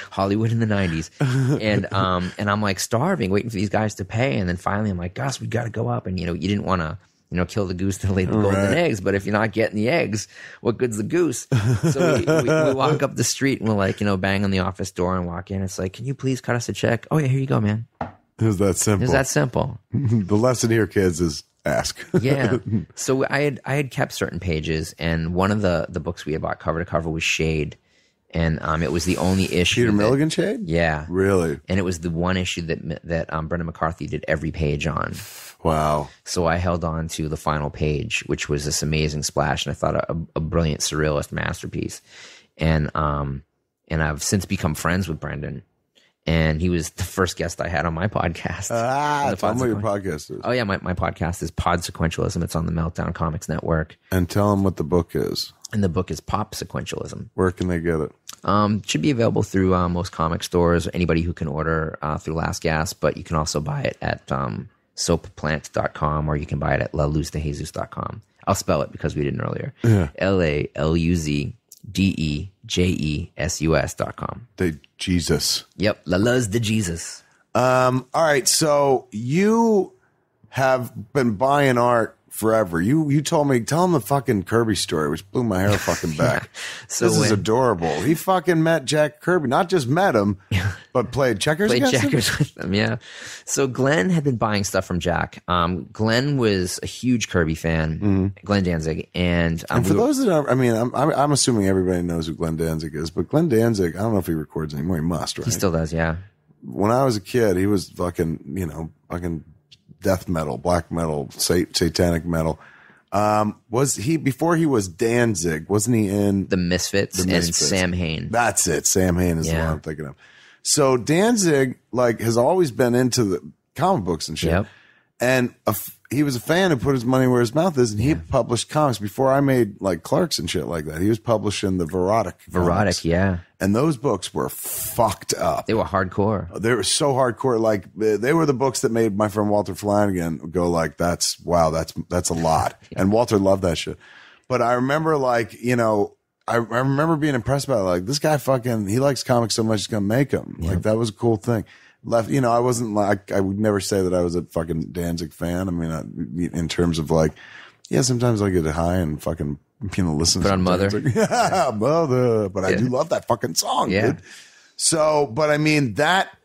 Hollywood in the nineties, and um, and I'm like starving, waiting for these guys to pay. And then finally, I'm like, gosh, we got to go up. And you know, you didn't want to, you know, kill the goose that laid the golden Right. eggs. But if you're not getting the eggs, what good's the goose? So we, we, we walk up the street and we're like, you know, bang on the office door and walk in. It's like, can you please cut us a check? Oh yeah, here you go, man. It was that simple. It's that simple. the lesson here, kids, is ask. yeah. So I had I had kept certain pages, and one of the the books we had bought cover to cover was Shade, and um, it was the only issue. Peter that- Milligan shade? Yeah, Really? and it was the one issue that that um, Brendan McCarthy did every page on. Wow. So I held on to the final page, which was this amazing splash, and I thought a, a brilliant surrealist masterpiece. And um, and I've since become friends with Brendan, and he was the first guest I had on my podcast. Ah, tell them what your podcast is. Oh yeah, my, my podcast is Pod Sequentialism. It's on the Meltdown Comics Network. And tell them what the book is. And the book is Pop Sequentialism. Where can they get it? Um, should be available through uh, most comic stores. Anybody who can order uh, through Last Gasp, but you can also buy it at um, soapplant.com or you can buy it at laluzdejesus.com. I'll spell it because we didn't earlier. L A L U Z D E J E S U S dot com. They Jesus. Yep, La Luz de Jesus. Um, all right, so you have been buying art forever. You you told me tell him the fucking Kirby story, which blew my hair fucking back. So this is adorable. He fucking met Jack Kirby, not just met him, but played checkers. played against him? checkers with them. Yeah. So Glenn had been buying stuff from Jack. Um, Glenn was a huge Kirby fan, Glenn Danzig, and, um, Mm-hmm. And for we were- those that are, I mean, I'm, I'm I'm assuming everybody knows who Glenn Danzig is, but Glenn Danzig, I don't know if he records anymore. He must, right? he still does. Yeah. when I was a kid, he was fucking, you know, fucking death metal, black metal, sat- satanic metal. Um, was he before he was Danzig? Wasn't he in? The Misfits The and Misfits. Samhain. That's it. Samhain is the Yeah. one I'm thinking of. So Danzig, like, has always been into the comic books and shit. Yep. And a f- he was a fan who put his money where his mouth is, and he published comics before I made like Clerks and shit like that. He was publishing the Verotic. comics. Verotic. Yeah. and those books were fucked up. They were hardcore. They were so hardcore. Like they were the books that made my friend Walter Flanagan go like, "That's wow, that's that's a lot." And Walter loved that shit. But I remember like you know, I, I remember being impressed by it. like this guy fucking he likes comics so much he's gonna make them. Like that was a cool thing. Left, you know, I wasn't like I would never say that I was a fucking Danzig fan. I mean, I, in terms of like, yeah, sometimes I get high and fucking you know listen Put to on Mother. Danzig. yeah, mother. But I do love that fucking song, Yeah. dude. So, but I mean that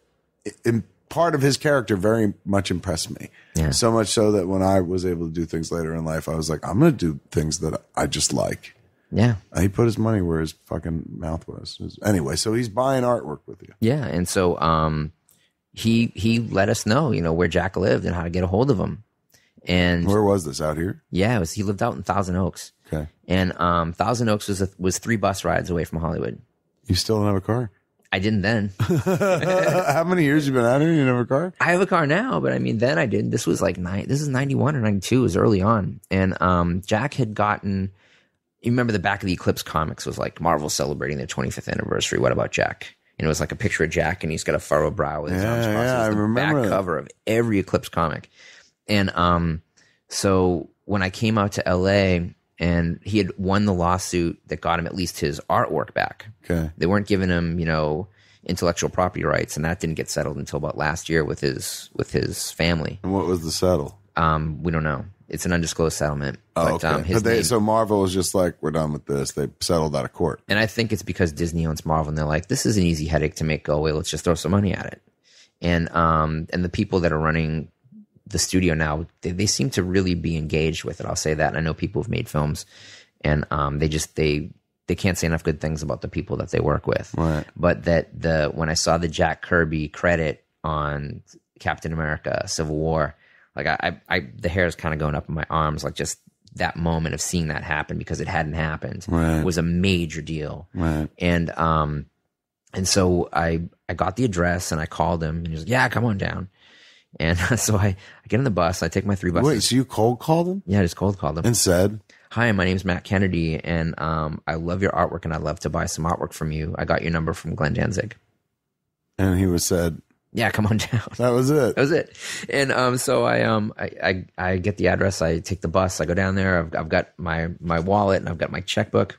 in part of his character very much impressed me. Yeah. So much so that when I was able to do things later in life, I was like, I'm going to do things that I just like. Yeah. He put his money where his fucking mouth was. Anyway, so he's buying artwork with you. Yeah. And so, um, he, he let us know, you know, where Jack lived and how to get a hold of him. And Where was this? Out here? yeah, it was, he lived out in Thousand Oaks. Okay. And, um, Thousand Oaks was, a, was three bus rides away from Hollywood. You still don't have a car? I didn't then. How many years you been out here? You don't have a car? I have a car now, but I mean, then I didn't. This was like nine. This is ninety one or ninety two. It was early on, and um, Jack had gotten. you remember the back of the Eclipse comics was like Marvel celebrating their 25th anniversary. What about Jack? And it was like a picture of Jack, and he's got a furrowed brow with his Yeah, arms crossed. yeah, I the remember back cover of every Eclipse comic. And um, so when I came out to LA, and he had won the lawsuit that got him at least his artwork back. Okay. They weren't giving him, you know, intellectual property rights, and that didn't get settled until about last year with his with his family. And what was the settle? Um, we don't know. It's an undisclosed settlement. Oh, but okay. um, his but they, name, so Marvel is just like, we're done with this. They settled out of court. and I think it's because Disney owns Marvel, and they're like, this is an easy headache to make go away. Let's just throw some money at it. And um, and the people that are running the studio now, they, they seem to really be engaged with it. I'll say that. And I know people who've made films, and um, they just they they can't say enough good things about the people that they work with. Right. But that the when I saw the Jack Kirby credit on Captain America: Civil War, like I, I, I the hair is kind of going up in my arms, like just that moment of seeing that happen because it hadn't happened Right. was a major deal. Right. And um, and so I I got the address and I called him and he was like, yeah, come on down. And so I, I get on the bus, I take my three buses. Wait, so you cold called him yeah, I just cold called him. and said, Hi, my name's Matt Kennedy, and um, I love your artwork, and I'd love to buy some artwork from you. I got your number from Glenn Danzig. and he was said, Yeah, come on down. that was it. That was it. And um, so I um I, I I get the address. I take the bus. I go down there. I've I've got my my wallet and I've got my checkbook.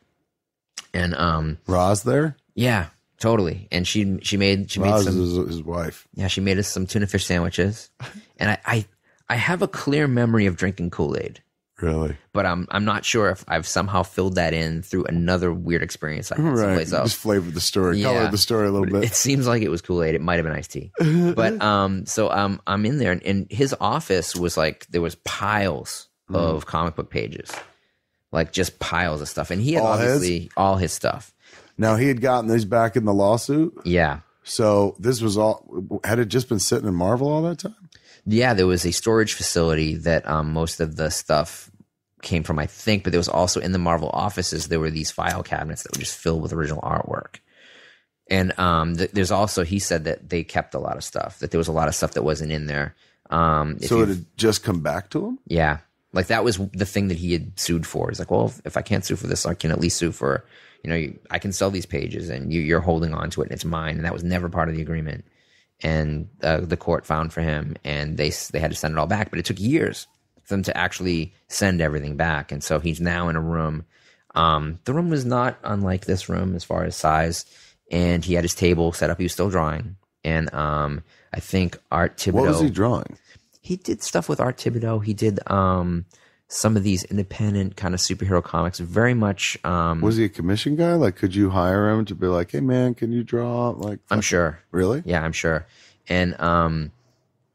And um Roz there? yeah, totally. And she she made she made some is his wife. yeah she made us some tuna fish sandwiches. And I I, I have a clear memory of drinking Kool Aid. Really? But I'm I'm not sure if I've somehow filled that in through another weird experience I had Right. someplace else. Just flavored the story, Yeah. colored the story a little bit. It seems like it was Kool Aid. It might have been iced tea. but um, so um, I'm in there, and, and his office was like there was piles Hmm. of comic book pages, like just piles of stuff, and he had All his? obviously all his stuff. Now he had gotten these back in the lawsuit. Yeah, So this was all had it just been sitting in Marvel all that time? yeah. There was a storage facility that um, most of the stuff came from, I think. But there was also in the Marvel offices there were these file cabinets that were just filled with original artwork. And um, th- there's also he said that they kept a lot of stuff. That there was a lot of stuff that wasn't in there. Um, So it had just come back to him? Yeah. Like that was the thing that he had sued for. He's like, well, if, if I can't sue for this, I can at least sue for, you know, you, I can sell these pages and you, you're holding on to it and it's mine. And that was never part of the agreement. And uh, the court found for him and they, they had to send it all back, but it took years for them to actually send everything back. And so he's now in a room. Um, the room was not unlike this room as far as size. And he had his table set up. He was still drawing. And um, I think Art Thibodeau What was he drawing? he did stuff with Art Thibodeau. He did um, some of these independent kind of superhero comics. Very much, um, Was he a commission guy? Like, could you hire him to be like, "Hey, man, can you draw?" Like, I'm sure. really? Yeah, I'm sure. And um,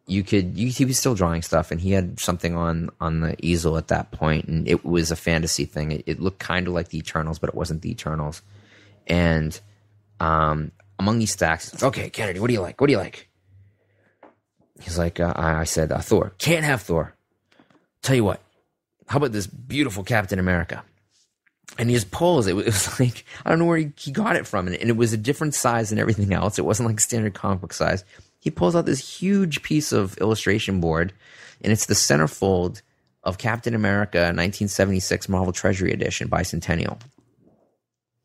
you could, you, he was still drawing stuff, and he had something on on the easel at that point, and it was a fantasy thing. It, it looked kind of like the Eternals, but it wasn't the Eternals. And um, among these stacks, okay, Kennedy, what do you like? What do you like? He's like, uh, I I said, uh, Thor. Can't have Thor. Tell you what, how about this beautiful Captain America? And he just pulls. It was, like I don't know where he, he got it from, and it was a different size than everything else. It wasn't like standard comic book size. He pulls out this huge piece of illustration board, and it's the centerfold of Captain America 1976 Marvel Treasury Edition Bicentennial.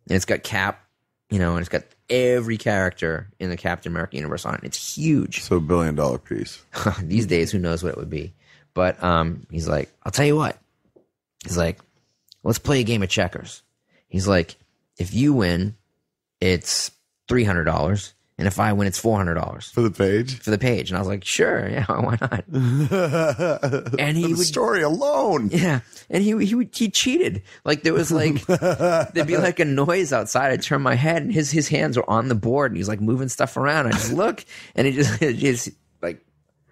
And it's got Cap, you know, and it's got every character in the Captain America universe on it. It's huge. So a billion dollar piece. These days, who knows what it would be? But um, he's like, I'll tell you what. He's like, let's play a game of checkers. He's like, if you win, it's three hundred dollars, and if I win, it's four hundred dollars for the page. for the page. And I was like, sure, yeah, why not? and he the would- story alone. Yeah, and he he would- he cheated. Like there was like there'd be like a noise outside. I turn my head, and his his hands were on the board, and he's like moving stuff around. I just look, and he just it just like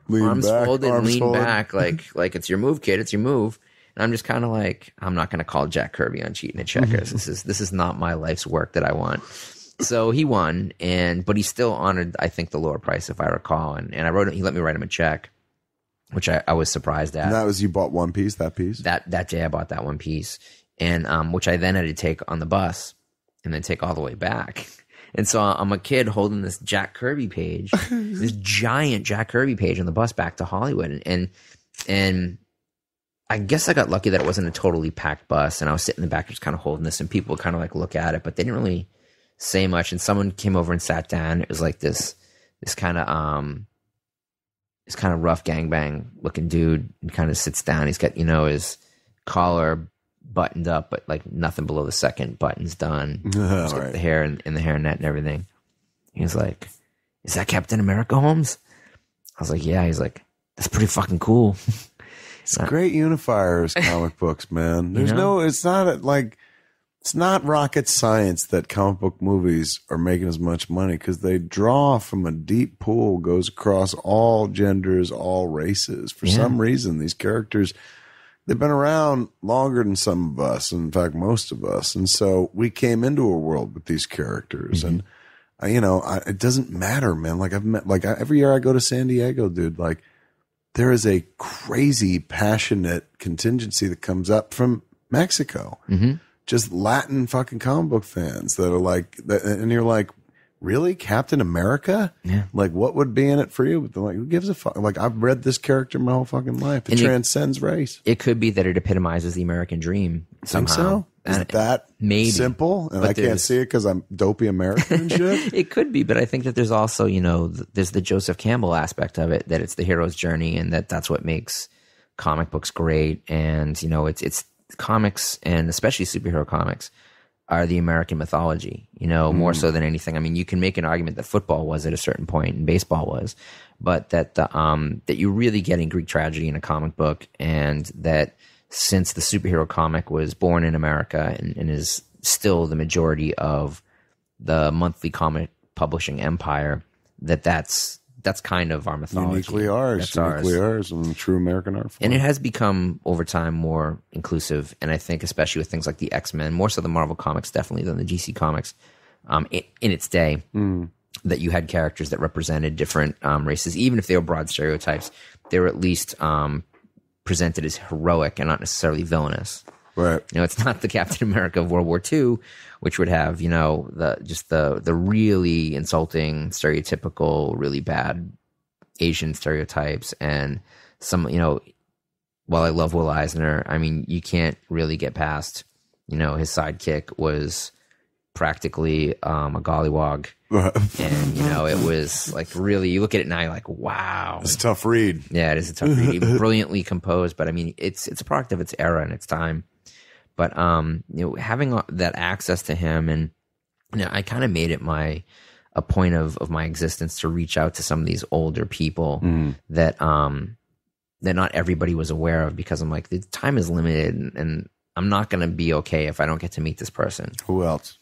Lean arms back, folded, arms lean folded. back, like like it's your move, kid. It's your move. And I'm just kind of like, I'm not going to call Jack Kirby on cheating at checkers. this is this is not my life's work that I want. So he won, and but he still honored, I think, the lower price, if I recall. And and I wrote, he let me write him a check, which I, I was surprised at And that was you bought one piece. That piece. that that day I bought that one piece, and um, which I then had to take on the bus and then take all the way back. And so I'm a kid holding this Jack Kirby page, this giant Jack Kirby page on the bus back to Hollywood, and and, and I guess I got lucky that it wasn't a totally packed bus, and I was sitting in the back, just kind of holding this, and people would kind of like look at it, but they didn't really say much. And someone came over and sat down. It was like this, this kind of um, this kind of rough gangbang looking dude. He kind of sits down. He's got you know his collar buttoned up, but like nothing below the second button's done. Right. the hair and, and the hairnet and everything. He was like, "Is that Captain America, Holmes?" I was like, "Yeah." He's like, "That's pretty fucking cool." It's great unifiers, comic books, man. There's know? no, it's not like, it's not rocket science that comic book movies are making as much money because they draw from a deep pool, goes across all genders, all races. For Yeah. some reason, these characters, they've been around longer than some of us, in fact, most of us. And so we came into a world with these characters. And, I, you know, I, it doesn't matter, man. Like, I've met, like, I, every year I go to San Diego, dude, like, there is a crazy passionate contingency that comes up from Mexico. Mhm. Just Latin fucking comic book fans that are like, and you're like, really, Captain America? Yeah. Like, what would be in it for you? But they're like, who gives a fuck? Like, I've read this character my whole fucking life. It And transcends race. it could be that it epitomizes the American dream Think so? Is And that maybe. simple? And But I can't see it because I'm dopey American and shit. it could be, but I think that there's also, you know, th- there's the Joseph Campbell aspect of it, that it's the hero's journey, and that that's what makes comic books great. And you know, it's it's comics, and especially superhero comics, are the American mythology. You know, more so than anything. I mean, you can make an argument that football was at a certain point, and baseball was, but that the um that you're really getting Greek tragedy in a comic book, and that since the superhero comic was born in America and, and is still the majority of the monthly comic publishing empire that that's that's kind of our mythology. Uniquely ours. That's ours. Uniquely ours and true American art form. And it has become over time more inclusive, and I think especially with things like the X Men, more so the Marvel comics definitely than the DC comics, um, in, in its day, that you had characters that represented different um, races, even if they were broad stereotypes, they were at least um, presented as heroic and not necessarily villainous. Right. You know, it's not the Captain America of World War II, which would have you know the just the the really insulting, stereotypical, really bad Asian stereotypes, and some you know. While I love Will Eisner, I mean, you can't really get past. You know, his sidekick was practically um, a gollywog, and you know, it was like really. You look at it now, you're like, wow, It's a tough read. yeah, it is a tough read. Brilliantly composed, but I mean, it's it's a product of its era and its time. But um, you know, having that access to him, and you know, I kind of made it my a point of of my existence to reach out to some of these older people that um that not everybody was aware of because I'm like the time is limited and, and I'm not going to be okay if I don't get to meet this person. Who else?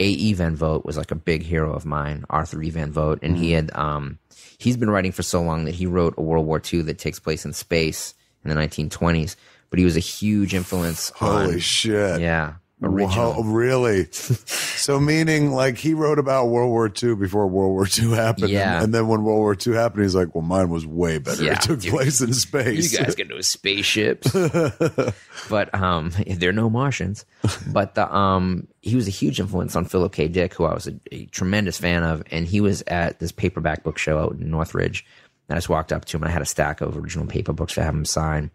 A.E. Van Vogt was like a big hero of mine, Arthur E. Van Vogt, and he had um he's been writing for so long that he wrote a World War II that takes place in space in the 1920s, but he was a huge influence Holy on shit. yeah, original. Wow, really? so meaning like he wrote about World War II before World War II happened. Yeah. And, and then when World War II happened, he's like, well, mine was way better. Yeah, it took dude. place in space. You guys get those spaceships, but um, they're no Martians. But the um, he was a huge influence on Philip K. Dick, who I was a, a tremendous fan of, and he was at this paperback book show out in Northridge. And I just walked up to him, and I had a stack of original paper books to have him sign.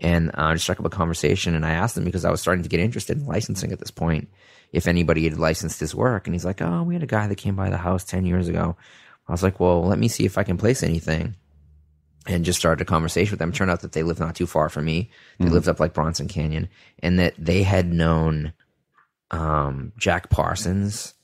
And uh, I just struck up a conversation, and I asked him because I was starting to get interested in licensing at this point. If anybody had licensed his work, and he's like, "Oh, we had a guy that came by the house ten years ago." I was like, "Well, let me see if I can place anything." and just started a conversation with them. Turned out that they lived not too far from me. They lived up like Bronson Canyon, and that they had known um, Jack Parsons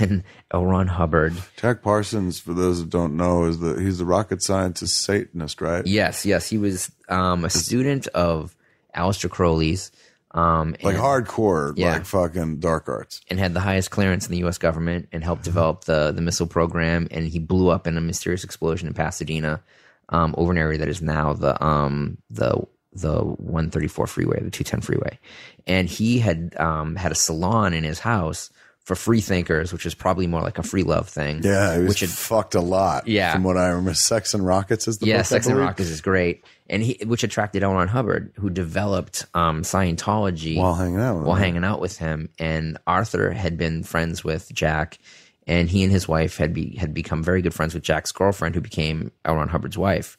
and L. Ron Hubbard. Jack Parsons, for those that don't know, is the he's the rocket scientist Satanist, right? Yes, yes, he was um, a student of Aleister Crowley's. Um, Like hardcore, Yeah. like fucking dark arts. and had the highest clearance in the U.S. government and helped develop the the missile program. And he blew up in a mysterious explosion in Pasadena, um, over an area that is now the um, the the 134 freeway, the 210 freeway. And he had um, had a salon in his house for free thinkers, which is probably more like a free love thing. Yeah, he was which had fucked a lot. Yeah. From what I remember. Sex and Rockets is the yeah, book, Sex and? Rockets is great, and he which attracted L. Ron Hubbard, who developed um, Scientology While hanging out with while him. hanging out with him. And Arthur had been friends with Jack, and he and his wife had be had become very good friends with Jack's girlfriend, who became L. Ron Hubbard's wife.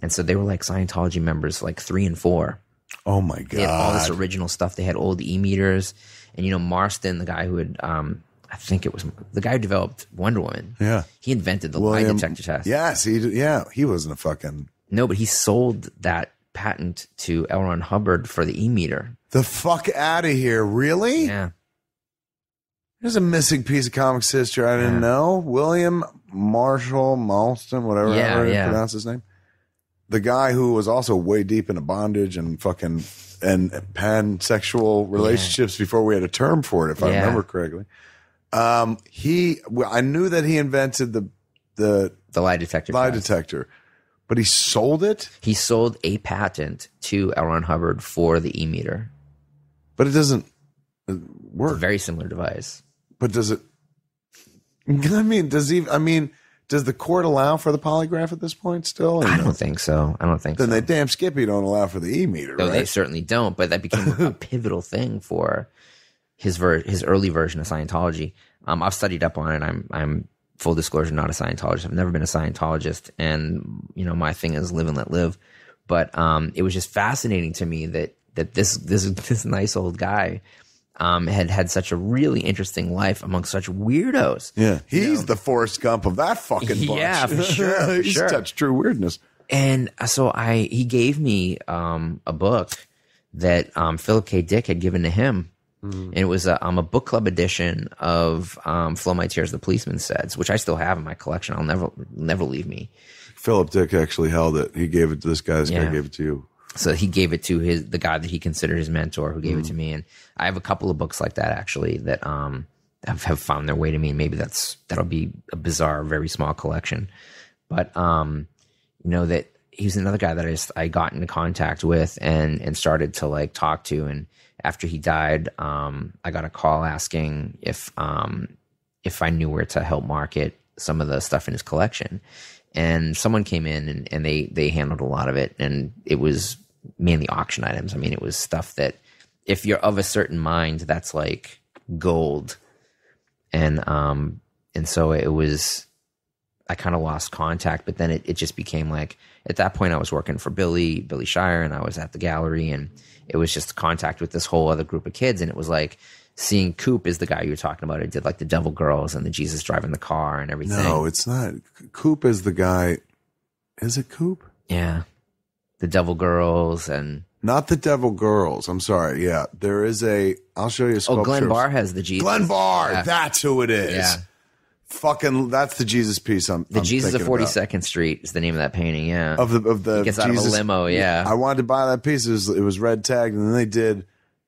And so they were like Scientology members, like three and four. Oh my had all this original stuff. They had old e meters, and you know Marston, the guy who had, um, I think it was the guy who developed Wonder Woman. Yeah. he invented the lie detector test. Yes, he yeah, he wasn't a fucking No, but he sold that patent to L. Ron Hubbard for the e meter. the fuck out of here. Really? Yeah, There's a missing piece of comics history I didn't Yeah. know. William Marshall Malston, whatever Yeah, you yeah. pronounce his name. The guy who was also way deep into bondage and fucking and pansexual relationships before we had a term for it, if I remember correctly. Um, he, well, I knew that he invented the the the lie detector. lie detector, but he sold it. He sold a patent to L. Ron Hubbard for the e meter. But it doesn't uh, A work. very similar device. But does it? I mean, does he? I mean, does the court allow for the polygraph at this point still? I no? don't think so. I don't think Then so. Then they damn Skippy don't allow for the e meter, No, they certainly don't. But that became a pivotal thing for his ver- his early version of Scientology. Um, I've studied up on it. I'm I'm full disclosure not a Scientologist. I've never been a Scientologist, and you know my thing is live and let live. But um, it was just fascinating to me that that this this this nice old guy um, had had such a really interesting life among such weirdos. Yeah, he's the Forrest Gump of that fucking bunch. Yeah, for sure, for he's sure. touched true weirdness. And so I he gave me um, a book that um, Philip K. Dick had given to him. And it was a, um, a book club edition of um, Flow My Tears, the Policeman Says, which I still have in my collection. I'll never never leave me. Philip Dick actually held it. He gave it to this guy. This guy gave it to you. So he gave it to his the guy that he considered his mentor, who gave it to me. And I have a couple of books like that actually that um have, have found their way to me. Maybe that's that'll be a bizarre, very small collection. But um, you know that he was another guy that I just I got into contact with and and started to like talk to. And after he died, um, I got a call asking if um if I knew where to help market some of the stuff in his collection. And someone came in and, and they they handled a lot of it, and it was mainly auction items. I mean, it was stuff that if you're of a certain mind, that's like gold. And um and so it was I kind of lost contact, but then it, it just became like at that point I was working for Billy, Billy Shire, and I was at the gallery and it was just contact with this whole other group of kids. And it was like seeing Coop is the guy you were talking about. It did like the Devil Girls and the Jesus driving the car and everything. No, it's not. Coop is the guy. Is it Coop? Yeah. The Devil Girls and Not the Devil Girls. I'm sorry. Yeah, there is a. I'll show you a oh. Glenn Barr has the Jesus. Glenn Barr. Yeah. That's who it is. Yeah. Fucking. That's the Jesus piece. I'm. The I'm Jesus of thinking Forty about. Street is the name of that painting. Yeah. of the of the He gets out of a Jesus- limo, yeah. I wanted to buy that piece. It was, it was red tagged, and then they did.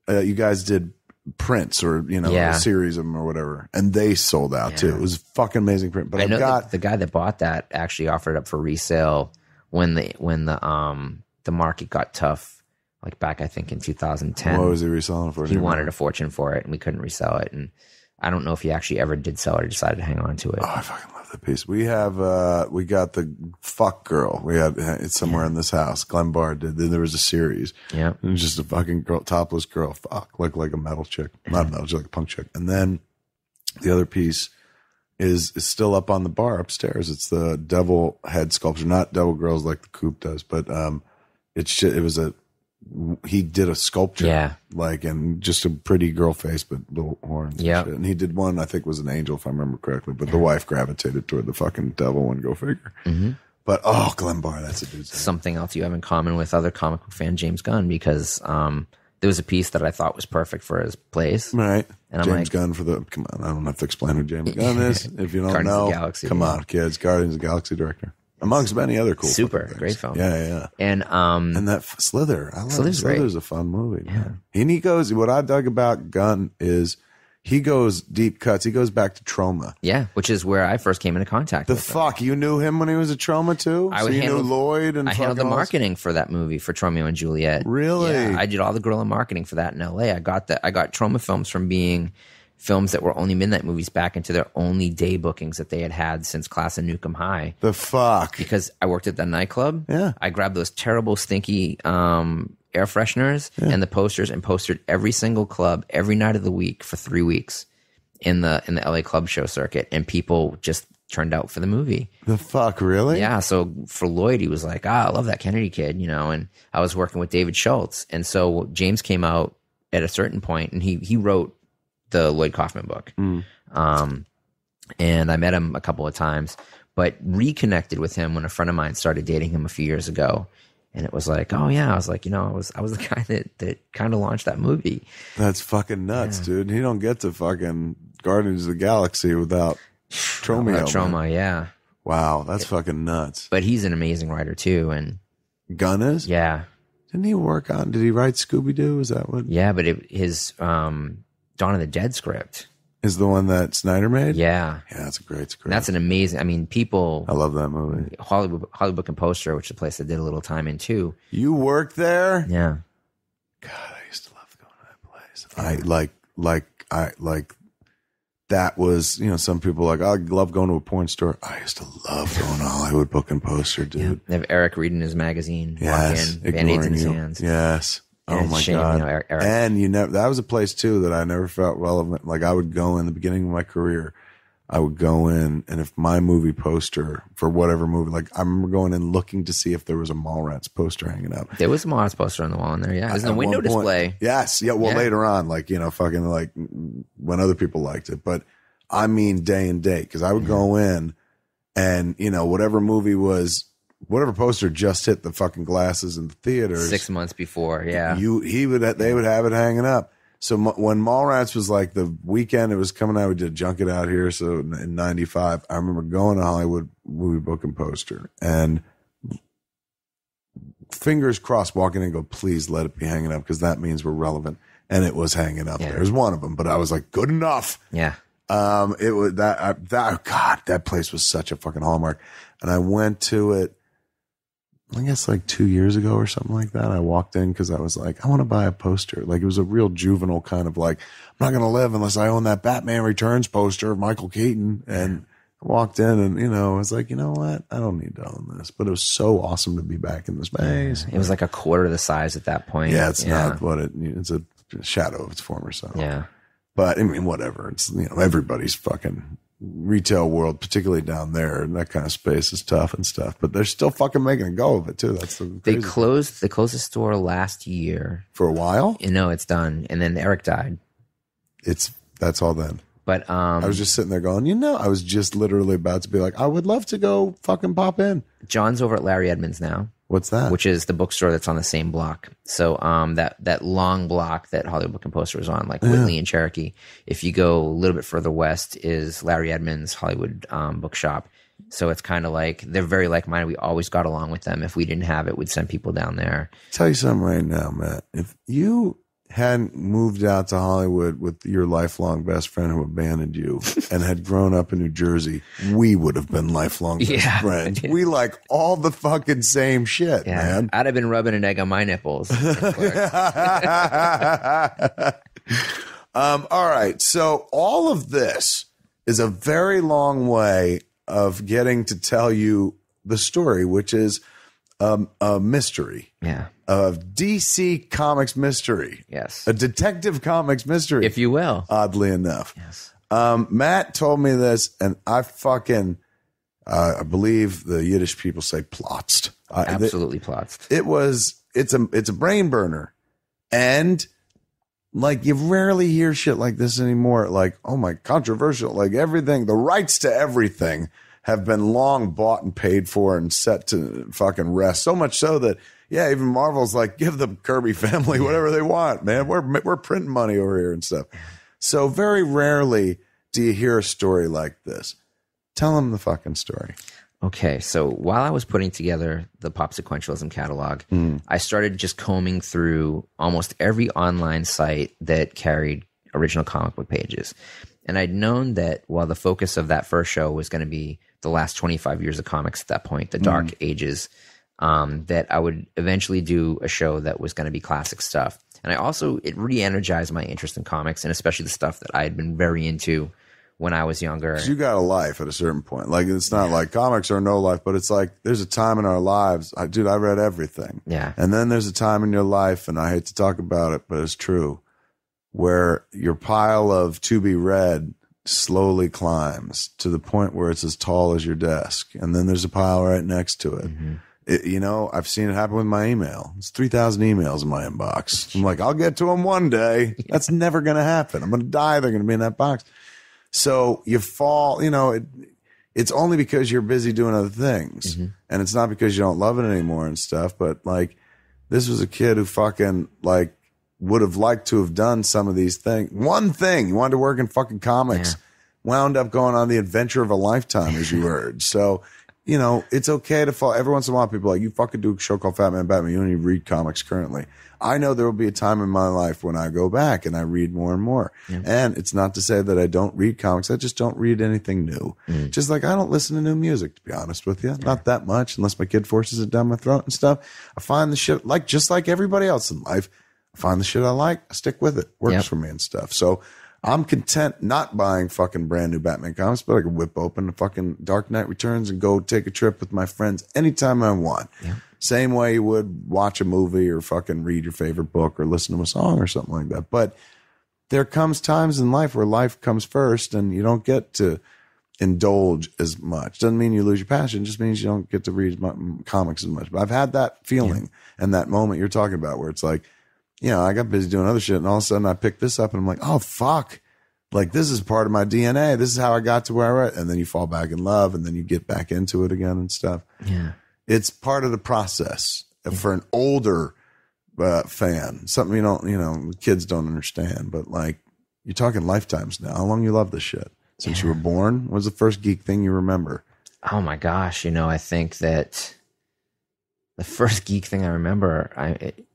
Uh, you guys did prints or you know Yeah. a series of them or whatever, and they sold out too. It was a fucking amazing print. But I I've know got the, the guy that bought that actually offered up for resale when the when the um the market got tough, like back I think in 2010. what was he reselling for? he wanted a fortune for it, and we couldn't resell it. And I don't know if he actually ever did sell it or decided to hang on to it. Oh, I fucking love that piece. We have uh we got the fuck girl. We had it's somewhere in this house. Glenn Barr did. Then there was a series. yeah, was just a fucking girl, topless girl. Fuck, looked like a metal chick, not a metal chick, like a punk chick. And then the other piece is is still up on the bar upstairs. It's the devil head sculpture, not devil girls like the coop does, but um, it's it was a he did a sculpture, Yeah. like and just a pretty girl face, but little horns. and Yeah. shit. and he did one I think was an angel if I remember correctly, but the wife gravitated toward the fucking devil one. Go figure. Mm-hmm. But oh, Glenn Barr, that's a name. something else you have in common with other comic book fan James Gunn because um there was a piece that I thought was perfect for his place. Right. And I'm James like- Gunn for the come on, I don't have to explain who James Gunn is. If you don't Guardians of know, the Galaxy, come yeah. on, kids. Guardians of the Galaxy director. Amongst many other cool Super, great film. Yeah, yeah, yeah. And um And that Slither. I love Slither's great. A fun movie. Man. And he goes what I dug about Gunn is he goes deep cuts. He goes back to Troma. yeah, which is where I first came into contact The with him. fuck? You knew him when he was a Troma too? I so you handle- knew Lloyd and I handled the marketing for that movie for Tromeo and Juliet. Really? Yeah, I did all the guerrilla marketing for that in LA. I got that. I got Troma films from being films that were only midnight movies back into their only day bookings that they had had since Class of Nuke 'Em High. The fuck? Because I worked at that nightclub. Yeah. I grabbed those terrible, stinky um, air fresheners and the posters and postered every single club every night of the week for three weeks in the in the LA club show circuit, and people just turned out for the movie. The fuck, really? Yeah. So for Lloyd, he was like, ah, I love that Kennedy kid, you know, and I was working with David Schultz. And so James came out at a certain point and he, he wrote the Lloyd Kaufman book. Mm. Um, and I met him a couple of times, but reconnected with him when a friend of mine started dating him a few years ago. And it was like, oh yeah, I was like, you know, I was I was the guy that that kind of launched that movie. That's fucking nuts, dude. You don't get to fucking Guardians of the Galaxy without Tromeo. That man. Troma, yeah. Wow, that's fucking nuts. But he's an amazing writer too, and Gunn is? yeah, Didn't he work on? Did he write Scooby Doo? Is that what yeah. But it, his um, Dawn of the Dead script, is the one that Snyder made? yeah, Yeah, that's a great script. that's an amazing. I mean, people I love that movie. Hollywood Hollywood Book and Poster, which is a place I did a little time in too. You worked there? Yeah, God, I used to love going to that place. I like, like, I like. That was, you know, some people like, I love going to a porn store. I used to love going to Hollywood Book and Poster, dude. they have Eric reading his magazine, Yes, walk in, band aids in his hands. Yes. Oh my shame, god. you know, Eric- Eric- And you know That was a place too that I never felt relevant. Like I would go in the beginning of my career. I would go in, and if my movie poster for whatever movie, like I remember going in looking to see if there was a Mallrats poster hanging up. There was a Mars poster on the wall in there. Yeah, it was in the window point- display. Yes, yeah. Well, Yeah. later on, like you know, fucking like when other people liked it, but I mean day and date because I would mm-hmm. go in, and you know whatever movie was, whatever poster just hit the fucking glasses in the theaters. Six months before, yeah. you he would they would have it hanging up. So m- when Mallrats was like the weekend it was coming out, we did a junket out here. So in- in '95, I remember going to Hollywood movie book and poster and fingers crossed walking in and go, please let it be hanging up because that means we're relevant. And it was hanging up. Yeah. There's one of them, but I was like, good enough. yeah. Um, it was that, I, that, God, that place was such a fucking hallmark. And I went to it, I guess like two years ago or something like that. I walked in because I was like, I want to buy a poster. Like it was a real juvenile kind of like, I'm not going to live unless I own that Batman Returns poster of Michael Keaton. And I walked in and, you know, I was like, you know what? I don't need to own this, but it was so awesome to be back in the space. It was like a quarter of the size at that point. Yeah, it's not what it, it's a shadow of its former self. Yeah. But I mean, whatever. It's you know everybody's fucking retail world, particularly down there, and that kind of space is tough and stuff. But they're still fucking making a go of it too. That's the They crazy closed they closed the closest store last year. for a while. You know, it's done. And then Eric died. It's that's all then. But um I was just sitting there going, you know, I was just literally about to be like, I would love to go fucking pop in. John's over at Larry Edmunds now, What's that? which is the bookstore that's on the same block. So um that that long block that Hollywood Book and Poster was on, like Whitley and Cherokee. If you go a little bit further west is Larry Edmunds Hollywood um, bookshop. So it's kind of like they're very like minded. We always got along with them. If we didn't have it, we'd send people down there. tell you something right now, Matt. If you hadn't moved out to Hollywood with your lifelong best friend who abandoned you and had grown up in New Jersey, we would have been lifelong best Yeah. friends. We like all the fucking same shit, Yeah, man. I'd have been rubbing an egg on my nipples. um, all right. So all of this is a very long way of getting to tell you the story, which is um, a mystery yeah. Of DC Comics mystery, Yes. a detective comics mystery. If you will. oddly enough, Yes. um, Matt told me this, and I fucking, uh, I believe the Yiddish people say plotzed. Th- Absolutely plots. it was it's a it's a brain burner and like you rarely hear shit like this anymore like oh my controversial like everything the rights to everything have been long bought and paid for and set to fucking rest so much so that yeah even marvel's like give the kirby family whatever they want man. We're we're printing money over here and stuff. So very rarely do you hear a story like this. Tell them the fucking story. Okay, so while I was putting together the Pop Sequentialism catalog, mm. I started just combing through almost every online site that carried original comic book pages. And I'd known that while the focus of that first show was going to be the last 25 years of comics at that point, the mm. dark ages, um, that I would eventually do a show that was going to be classic stuff. And I also, it re energized my interest in comics and especially the stuff that I had been very into when I was younger. you got a life at a certain point. Like it's not like comics are no life, but it's like there's a time in our lives. I, dude, I read everything. Yeah. And then there's a time in your life, and I hate to talk about it, but it's true, where your pile of to be read slowly climbs to the point where it's as tall as your desk, and then there's a pile right next to it. It- you know, I've seen it happen with my email. It's 3,000 emails in my inbox. I'm like, I'll get to them one day. That's never going to happen. I'm going to die. They're going to be in that box. So you fall, you know, it, it's only because you're busy doing other things. Mm-hmm. And it's not because you don't love it anymore and stuff. But like, this was a kid who fucking like would have liked to have done some of these things. One thing, he wanted to work in fucking comics, wound up going on the adventure of a lifetime, as you heard. So, you know, it's okay to fall. Every once in a while, people are like, you fucking do a show called Fat Man Batman. You don't even read comics currently. I know there will be a time in my life when I go back and I read more and more. And it's not to say that I don't read comics. I just don't read anything new. Mm. Just like I don't listen to new music, to be honest with you. Not that much, unless my kid forces it down my throat and stuff. I find the shit like just like everybody else in life. I find the shit I like, I stick with it. Works Yep. for me and stuff. So I'm content not buying fucking brand new Batman comics, but I can whip open the fucking Dark Knight Returns and go take a trip with my friends anytime I want. Same way you would watch a movie or fucking read your favorite book or listen to a song or something like that. But there comes times in life where life comes first and you don't get to indulge as much. Doesn't mean you lose your passion. Just means you don't get to read comics as much. But I've had that feeling and that moment you're talking about where it's like, you know, I got busy doing other shit and all of a sudden I picked this up and I'm like, oh fuck. Like this is part of my DNA. This is how I got to where I am. And then you fall back in love and then you get back into it again and stuff. Yeah. It's part of the process for an older uh, fan. Something you don't, you know, kids don't understand. But like, you're talking lifetimes now. How long you love this shit? Since you were born? What was the first geek thing you remember? Oh my gosh, you know, I think that the first geek thing I remember, I it,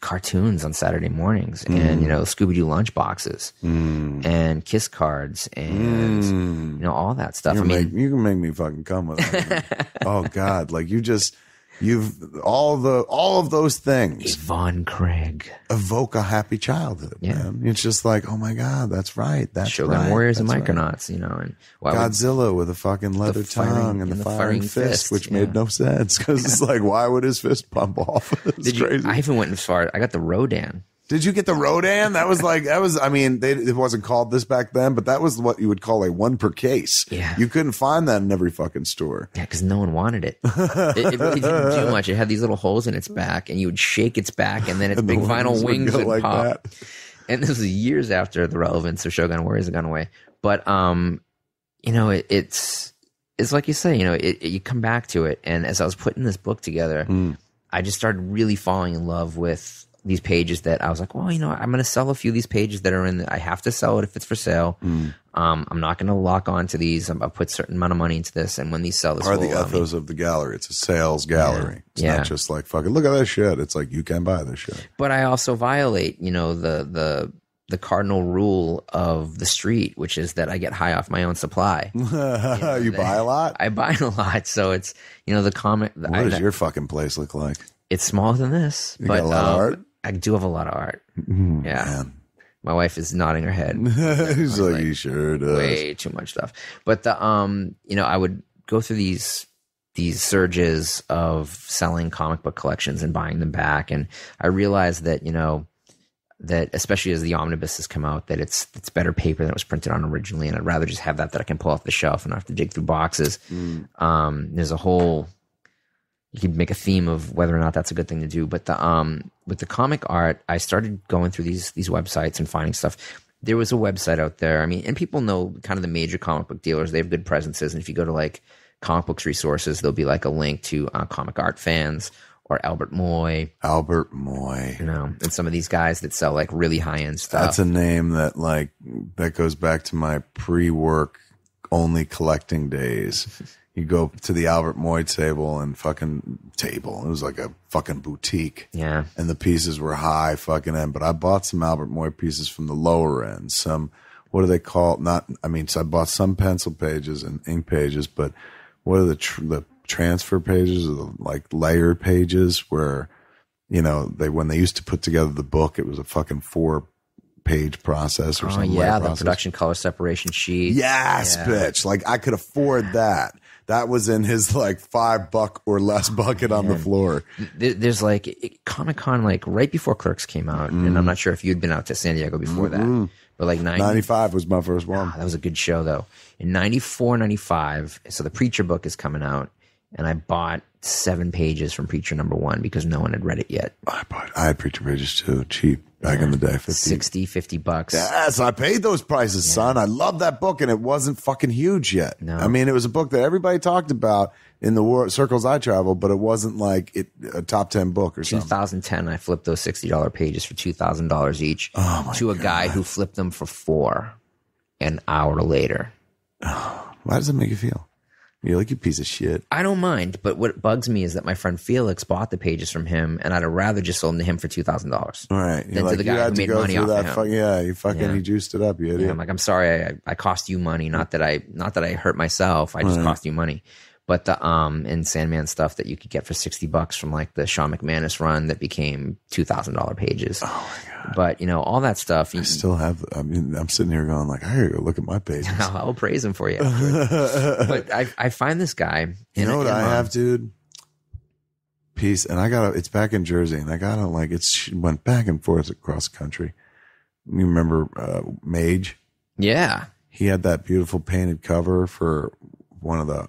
cartoons on Saturday mornings, and mm. you know, Scooby Doo lunch boxes, mm. and kiss cards, and mm. you know, all that stuff. You I mean, make, you can make me fucking come with that. oh God! Like you just you've all the all of those things Yvonne Craig, evoke a happy childhood, Yeah. man. It's just like, oh my God, that's right. That's Shogun right. Warriors, and that's right. Micronauts, you know, and why would- Godzilla with a fucking leather firing- tongue and, and the the firing, fist, fist, which yeah. made no sense because it's like, why would his fist pump off? it's did you? I even went as far. I got the Rodan. Did you get the Rodan? That was like that was. I mean, they, it wasn't called this back then, but that was what you would call a one per case. Yeah. you couldn't find that in every fucking store. Yeah, because no one wanted it. it. It really didn't do much. It had these little holes in its back, and you would shake its back, and then its And the big vinyl would wings go would like pop. that. and this was years after the relevance of Shogun Warriors had gone away. But um, you know, it, it's it's like you say, you know, it, it- you come back to it, and as I was putting this book together, Mm. I just started really falling in love with these pages that I was like, well, you know, I'm going to sell a few of these pages that are in. The, I have to sell it if it's for sale. Mm. Um, I'm not going to lock on to these. I'm, I'll put a certain amount of money into this, and when these sell, this Are will the allow me- ethos of the gallery? It's a sales gallery. It's Yeah. not just like fucking look at that shit. It's like you can buy this shit. but I also violate, you know, the the the cardinal rule of the street, which is that I get high off my own supply. you buy a lot. I buy a lot, so it's you know the comic. What I, does your fucking place look like? it's smaller than this, You but got a lot of um, art? I do have a lot of art. Mm, Yeah, Man. my wife is nodding her head. He's like, like, he sure does. way too much stuff. But the um, you know, I would go through these these surges of selling comic book collections and buying them back, and I realized that you know that especially as the omnibus has come out, that it's it's better paper than it was printed on originally, and I'd rather just have that that I can pull off the shelf and not have to dig through boxes. Um, there's a whole you could make a theme of whether or not that's a good thing to do. But the um with the comic art, I started going through these these websites and finding stuff. There was a website out there. I mean, and people know kind of the major comic book dealers. They have good presences, and if you go to like comic books resources, there'll be like a link to uh, comic art fans or Albert Moy, Albert Moy. you know, and some of these guys that sell like really high end stuff. That's a name that like that goes back to my pre-work only collecting days. You go to the Albert Moy table and fucking table. It was like a fucking boutique. yeah, And the pieces were high fucking end. But I bought some Albert Moy pieces from the lower end. Some what do they call not I mean so I bought some pencil pages and ink pages, but what are the tr- the transfer pages or the like layer pages where you know they when they used to put together the book it was a fucking four page process or oh something yeah, the process. production color separation sheet. Yes, Yeah. bitch. Like I could afford that. That was in his like five buck or less bucket on the floor. There's like Comic Con, like right before Clerks came out, and Mm. I'm not sure if you'd been out to San Diego before that, But like 90, 95 was my first one. that was a good show though. In 94, 95, so the Preacher book is coming out, and I bought seven pages from Preacher number one because no one had read it yet. I bought. I had preacher pages too, cheap back in the day. 50. 60, 50 bucks. Yes, I paid those prices, son. I love that book, and it wasn't fucking huge yet. No. I mean, it was a book that everybody talked about in the wor- circles I travel, but it wasn't like it a top ten book or something. 2010, I flipped those $60 pages for $2,000 each oh to a guy who flipped them for four an hour later. How does it make you feel? You're like you piece of shit. I don't mind, but what bugs me is that my friend Felix bought the pages from him, and I'd have rather just sold them to him for two thousand dollars. All right, Then you're to like the you guy had who to made go money through off of that. him. Fuck, yeah, you fucking Yeah. you juiced it up, you idiot. I'm like, I'm sorry, I, I cost you money. Not that I, not that I hurt myself. I just cost you money. But the um and Sandman stuff that you could get for sixty bucks from like the Shawn McManus run that became two thousand dollar pages. Oh my god! But you know all that stuff. You, I still have. I mean, I'm sitting here going like, I gotta go look at my pages. I'll, I'll praise him for you. but I I find this guy. You in- know what I my- have, dude? Peace, and I got to It's back in Jersey, and I got to like it's went back and forth across the country. You remember uh, Mage? Yeah. He had that beautiful painted cover for one of the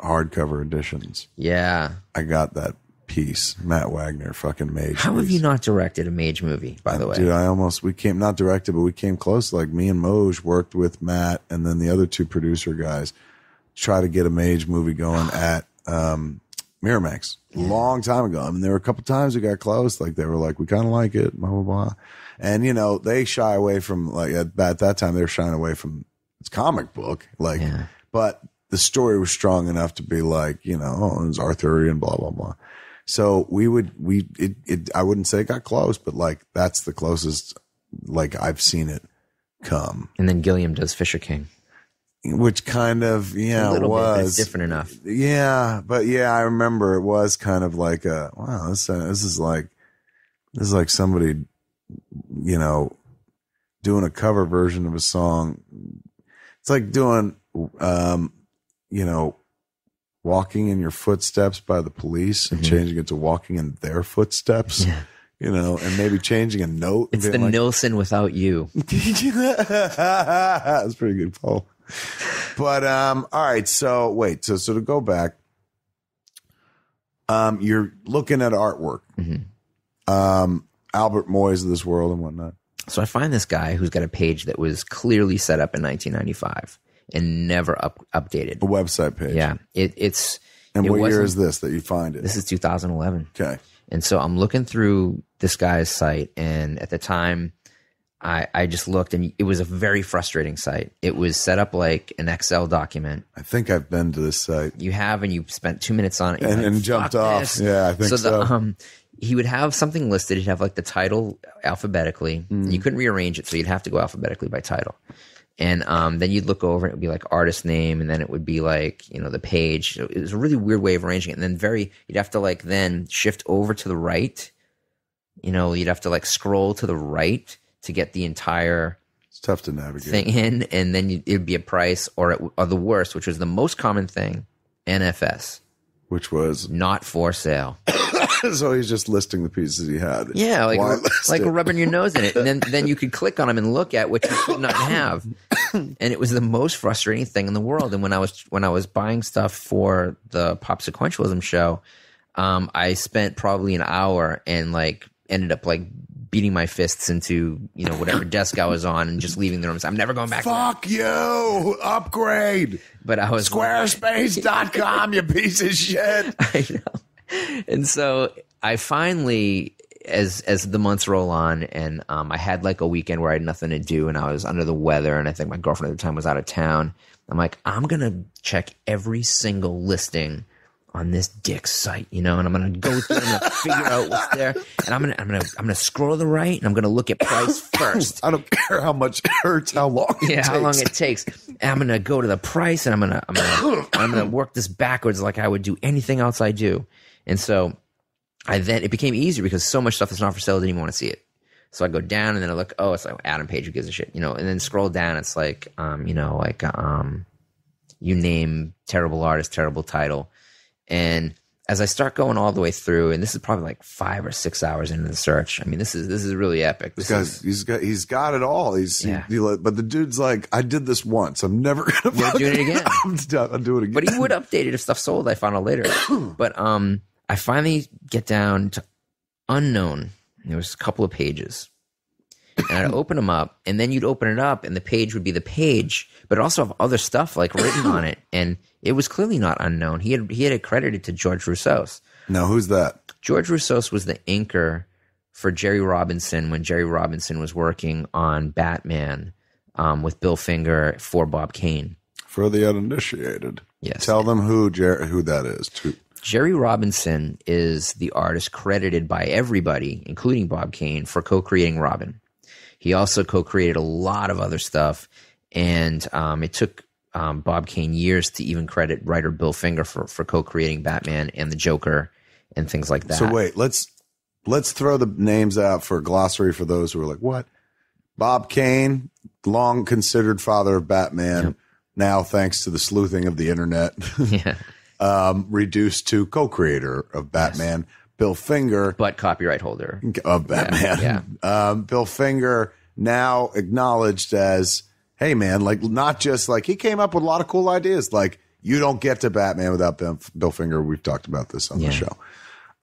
hardcover editions. Yeah. I got that piece, Matt Wagner, fucking Mage. How have you not directed a mage movie? By the way, Dude, I almost we came not directed, but we came close. Like me and Moj worked with Matt and then the other two producer guys to try to get a Mage movie going at um Miramax a long time ago. I mean, there were a couple times we got close. Like they were like, we kind of like it, blah blah blah. And you know, they shy away from like at, at that time they were shying away from it's comic book, like, Yeah. but the story was strong enough to be like, you know, oh, it was Arthurian, blah blah blah. So we would we it, it I wouldn't say it got close, but like that's the closest like I've seen it come. and then Gilliam does Fisher King. Which kind of yeah a little bit, was different enough. yeah, but yeah, I remember it was kind of like a wow. This uh, this is like this is like somebody, you know, doing a cover version of a song. It's like doing, um, you know, walking in your footsteps by the police and changing it to walking in their footsteps. Mm-hmm. Yeah. You know, and maybe changing a note. It's the like, Nilsson without you. That's pretty good, Paul. But um, all right. So wait. So so to go back, um, you're looking at artwork, Mm-hmm. um, Albert Moys of this world and whatnot. So I find this guy who's got a page that was clearly set up in 1995 and never up, updated. A website page. Yeah, it, it's And it what year is this that you find it? this is 2011. okay. And so I'm looking through this guy's site, and at the time, I, I just looked, and it was a very frustrating site. It was set up like an Excel document. I think I've been to this site. You have, and you spent two minutes on it, And- like, and jumped off." this." Yeah, I think The, so. um, he would have something listed. He'd have like the title alphabetically. Mm. You couldn't rearrange it, so you'd have to go alphabetically by title. And um, then you'd look over, and it would be like artist name, and then it would be like you know the page. So it was a really weird way of arranging it. And then very, you'd have to like then shift over to the right. You know, you'd have to like scroll to the right to get the entire It's tough to navigate. thing in, and then you, it'd be a price, or it, or the worst, which was the most common thing, NFS, Which was not for sale. so he's just listing the pieces he had. Yeah, like Whitelisted. like rubbing your nose in it, and then then you could click on them and look at what you could not have, and it was the most frustrating thing in the world. And when I was when I was buying stuff for the pop sequentialism show, um, I spent probably an hour and like ended up like beating my fists into you know whatever desk I was on and just leaving the room. So I'm never going back. Fuck you! Upgrade But I was Squarespace.com, you piece of shit. I know. And so I finally, as as the months roll on, and um, I had like a weekend where I had nothing to do, and I was under the weather, and I think my girlfriend at the time was out of town. I'm like, I'm gonna check every single listing on this dick site, you know, and I'm gonna go through and I'm gonna figure out what's there, and I'm gonna I'm gonna I'm gonna scroll to the right, and I'm gonna look at price first. I don't care how much it hurts, how long it yeah, takes. how long it takes. And I'm gonna go to the price, and I'm gonna I'm gonna I'm gonna work this backwards like I would do anything else I do. And so I then it became easier because so much stuff that's not for sale I didn't even want to see it. So I go down and then I look, oh, it's like Adam Page who gives a shit, you know, and then scroll down, it's like um, you know, like um you name terrible artist, terrible title. And as I start going all the way through, and this is probably like five or six hours into the search. I mean, this is this is really epic. This Because is, he's got he's got it all. He's Yeah. he like- but the dude's like, I did this once. I'm never gonna do it again. I'm. I'll do it again. but he would update it if stuff sold. I found out later. but um, I finally get down to unknown. There was a couple of pages, and I'd open them up, and then you'd open it up, and the page would be the page, but it also have other stuff like written on it, and it was clearly not unknown. He had he had it credited to George Roussos. now who's that? George Roussos was the inker for Jerry Robinson when Jerry Robinson was working on Batman um, with Bill Finger for Bob Kane. For the uninitiated. Yes. Tell them who Jer- who that is. To- Jerry Robinson is the artist credited by everybody, including Bob Kane, for co creating Robin. He also co created a lot of other stuff, and um, it took um, Bob Kane years to even credit writer Bill Finger for, for co creating Batman and the Joker and things like that. So wait, let's let's throw the names out for a glossary for those who are like, what? Bob Kane, long considered father of Batman, now thanks to the sleuthing of the internet, yeah. Um, reduced to co-creator of Batman. Bill Finger But copyright holder. of Batman. Um, Bill Finger now acknowledged as, hey man, like not just like he came up with a lot of cool ideas. Like you don't get to Batman without Bill, Bill Finger. We've talked about this on Yeah. the show.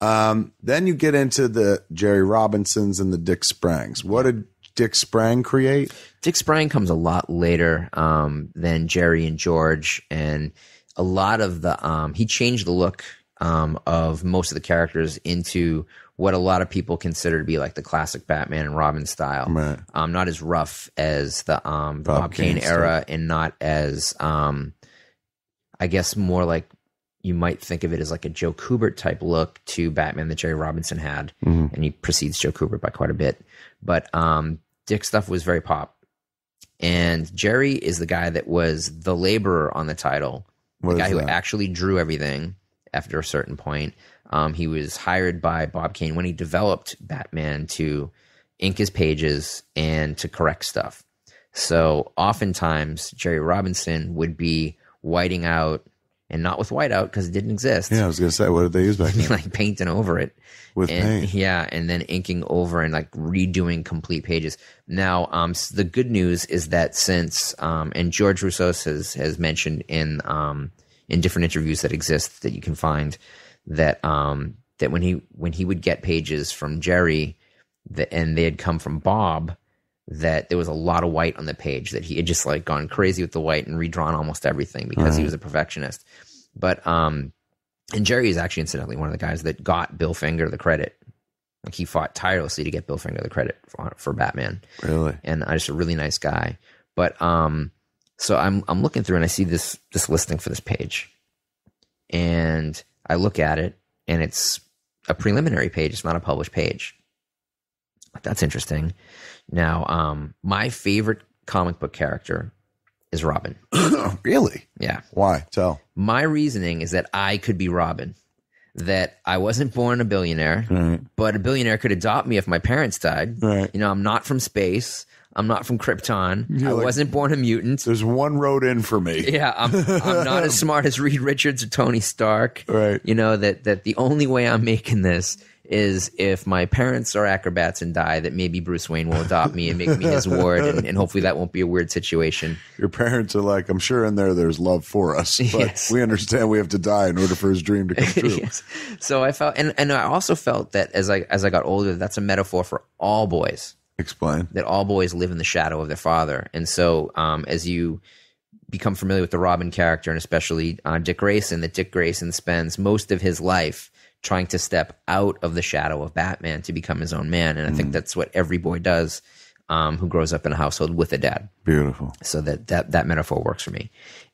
Um, then you get into the Jerry Robinsons and the Dick Sprangs. What did Dick Sprang create? Dick Sprang comes a lot later um, than Jerry and George, and a lot of the um, he changed the look um, of most of the characters into what a lot of people consider to be like the classic Batman and Robin style. Right. Um, not as rough as the um, the Bob Bob, Kane, Kane era, and not as um, I guess more like you might think of it as like a Joe Kubert type look to Batman that Jerry Robinson had, Mm-hmm. and he precedes Joe Kubert by quite a bit. But um, Dick stuff was very pop, and Jerry is the guy that was the laborer on the title, What the guy who that? actually drew everything after a certain point. Um, he was hired by Bob Kane when he developed Batman to ink his pages and to correct stuff. So oftentimes Jerry Robinson would be whiting out and not with whiteout because it didn't exist. yeah, I was gonna say, what did they use back then? like painting over it With and paint. yeah, and then inking over and like redoing complete pages. Now, um, s- the good news is that since um, and George Roussos has has mentioned in um in different interviews that exist that you can find that um that when he when he would get pages from Jerry that and they had come from Bob that there was a lot of white on the page that he had just like gone crazy with the white and redrawn almost everything because he was a perfectionist. But um and Jerry is actually incidentally one of the guys that got Bill Finger the credit. Like he fought tirelessly to get Bill Finger the credit for, for Batman, Really? and uh, just a really nice guy. But um, so I'm I'm looking through and I see this this listing for this page, and I look at it and it's a preliminary page. It's not a published page. That's interesting. Now, um, my favorite comic book character is Robin. really? Yeah, Why? Tell. my reasoning is that I could be Robin. That I wasn't born a billionaire, Right. but a billionaire could adopt me if my parents died. Right. You know, I'm not from space. I'm not from Krypton. I like- wasn't born a mutant. There's one road in for me. Yeah, I'm, I'm not as smart as Reed Richards or Tony Stark. Right. You know that that the only way I'm making this is if my parents are acrobats and die, that maybe Bruce Wayne will adopt me and make me his ward, and, and hopefully that won't be a weird situation. Your parents are like, I'm sure in there there's love for us, but Yes. we understand we have to die in order for his dream to come true. yes. So I felt, and, and I also felt that as I as I got older, that's a metaphor for all boys. Explain. That all boys live in the shadow of their father, and so um, as you become familiar with the Robin character, and especially uh, Dick Grayson, that Dick Grayson spends most of his life trying to step out of the shadow of Batman to become his own man, and I think that's what every boy does um, who grows up in a household with a dad. Beautiful. so that that that metaphor works for me.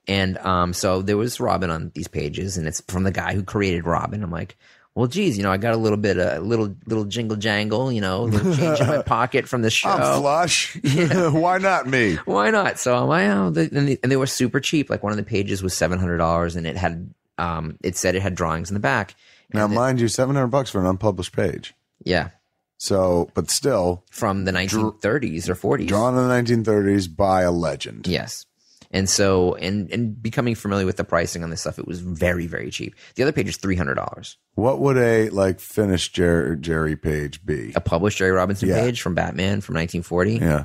And um so there was robin on these pages and it's from the guy who created robin. I'm like well geez you know i got a little bit a little little jingle jangle you know little change in my pocket from the show. I'm flush. Why not me? why not? So i'm like oh they, and, they, and they were super cheap. Like one of the pages was $700 and it had um it said it had drawings in the back Now, mind you, 700 bucks for an unpublished page. yeah So, but still, from the 1930s or 40s drawn in the 1930s by a legend. Yes. And so, and and becoming familiar with the pricing on this stuff, it was very very cheap. The other page is three hundred dollars. What would a like finished Jerry, Jerry page be? A published Jerry Robinson Yeah. page from Batman from 1940, Yeah,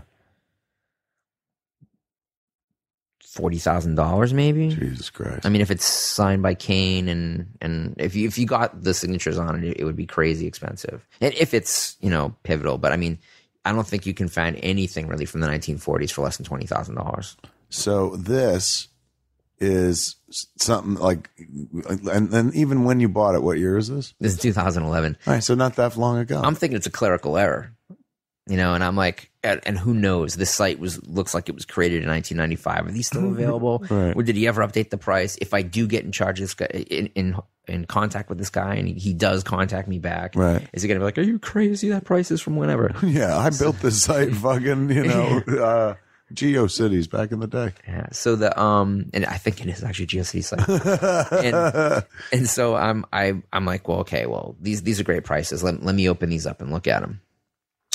forty thousand dollars maybe. Jesus Christ. I mean, if it's signed by Kane and and if you if you got the signatures on it, it would be crazy expensive. And if it's you know pivotal, but I mean, I don't think you can find anything really from the 1940s for less than twenty thousand dollars. So this is something like, and then even when you bought it, what year is this? This is 2011. All right, so not that long ago. I'm thinking it's a clerical error, you know, and I'm like, and, and who knows? This site was looks like it was created in 1995. Are these still available? Right. Or did he ever update the price? If I do get in charge of this guy, in in, in contact with this guy, and he, he does contact me back, Right. Is he gonna be like, "Are you crazy? That price is from whenever." yeah, I built this site, fucking, you know, uh, GeoCities back in the day. Yeah. So the um, and I think it is actually GeoCity site. and, and so I'm I I'm like, well, okay, well these these are great prices. Let let me open these up and look at them.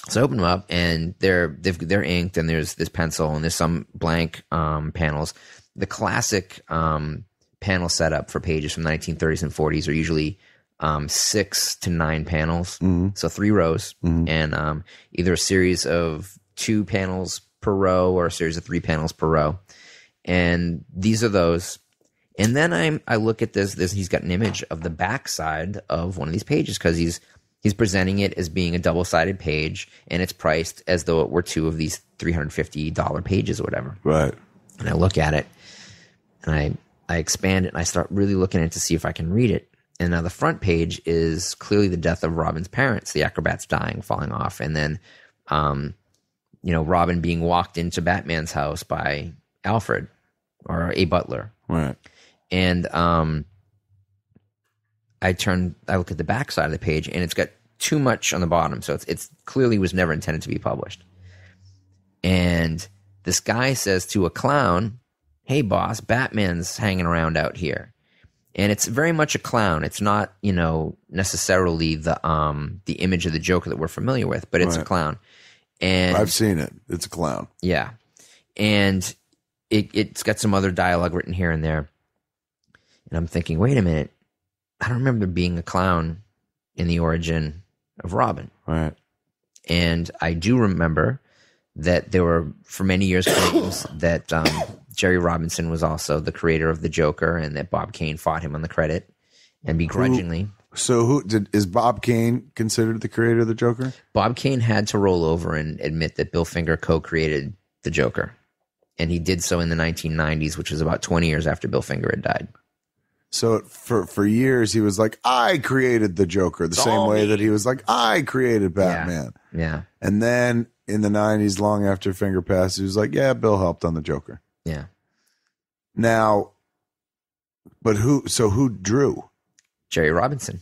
So I open them up and they're they've, they're inked and there's this pencil and there's some blank um, panels. The classic um, panel setup for pages from the 1930s and 40s are usually um, six to nine panels, so three rows, and um, either a series of two panels per row or a series of three panels per row. And these are those. And then I'm I look at this this he's got an image of the backside of one of these pages because he's he's presenting it as being a double sided page and it's priced as though it were two of these three hundred fifty dollar pages or whatever. Right. And I look at it and I I expand it and I start really looking at it to see if I can read it. And now the front page is clearly the death of Robin's parents, the acrobats dying, falling off, and then um, you know, Robin being walked into Batman's house by Alfred or a butler. Right. And um I turn I look at the back side of the page and it's got too much on the bottom. So it's it's clearly was never intended to be published. And this guy says to a clown, Hey boss, Batman's hanging around out here. And it's very much a clown. It's not, you know, necessarily the um the image of the Joker that we're familiar with, but it's a clown. And I've seen it. It's a clown. yeah. And it, it's got some other dialogue written here and there. And I'm thinking, wait a minute. I don't remember there being a clown in the origin of Robin. Right. And I do remember that there were, for many years, claims that um, Jerry Robinson was also the creator of the Joker and that Bob Kane fought him on the credit. And begrudgingly, So who did is Bob Kane considered the creator of the Joker? Bob Kane had to roll over and admit that Bill Finger co created the Joker. And he did so in the 1990s, which was about 20 years after Bill Finger had died. So for for years he was like, I created the Joker, the same way me. that he was like, I created Batman. Yeah. And then in the nineties, long after Finger passed, he was like, Yeah, Bill helped on the Joker. Yeah. Now but who so who drew? Jerry Robinson.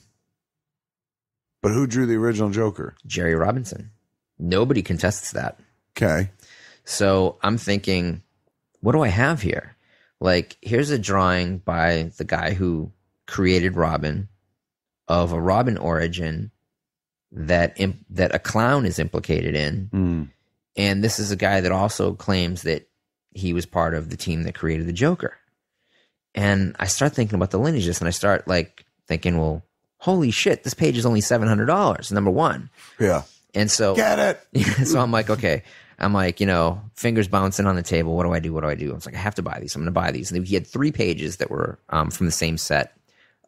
But who drew the original Joker? Jerry Robinson. Nobody contests that. Okay. So I'm thinking, what do I have here? Like, here's a drawing by the guy who created Robin of a Robin origin that imp- that a clown is implicated in. Mm. And this is a guy that also claims that he was part of the team that created the Joker. And I start thinking about the lineages and I start like thinking, well, holy shit, this page is only $700, number one. Yeah. And so, Get it. so I'm like, okay, I'm like, you know, fingers bouncing on the table. What do I do? What do I do? I was like, I have to buy these. I'm going to buy these. And he had three pages that were um, from the same set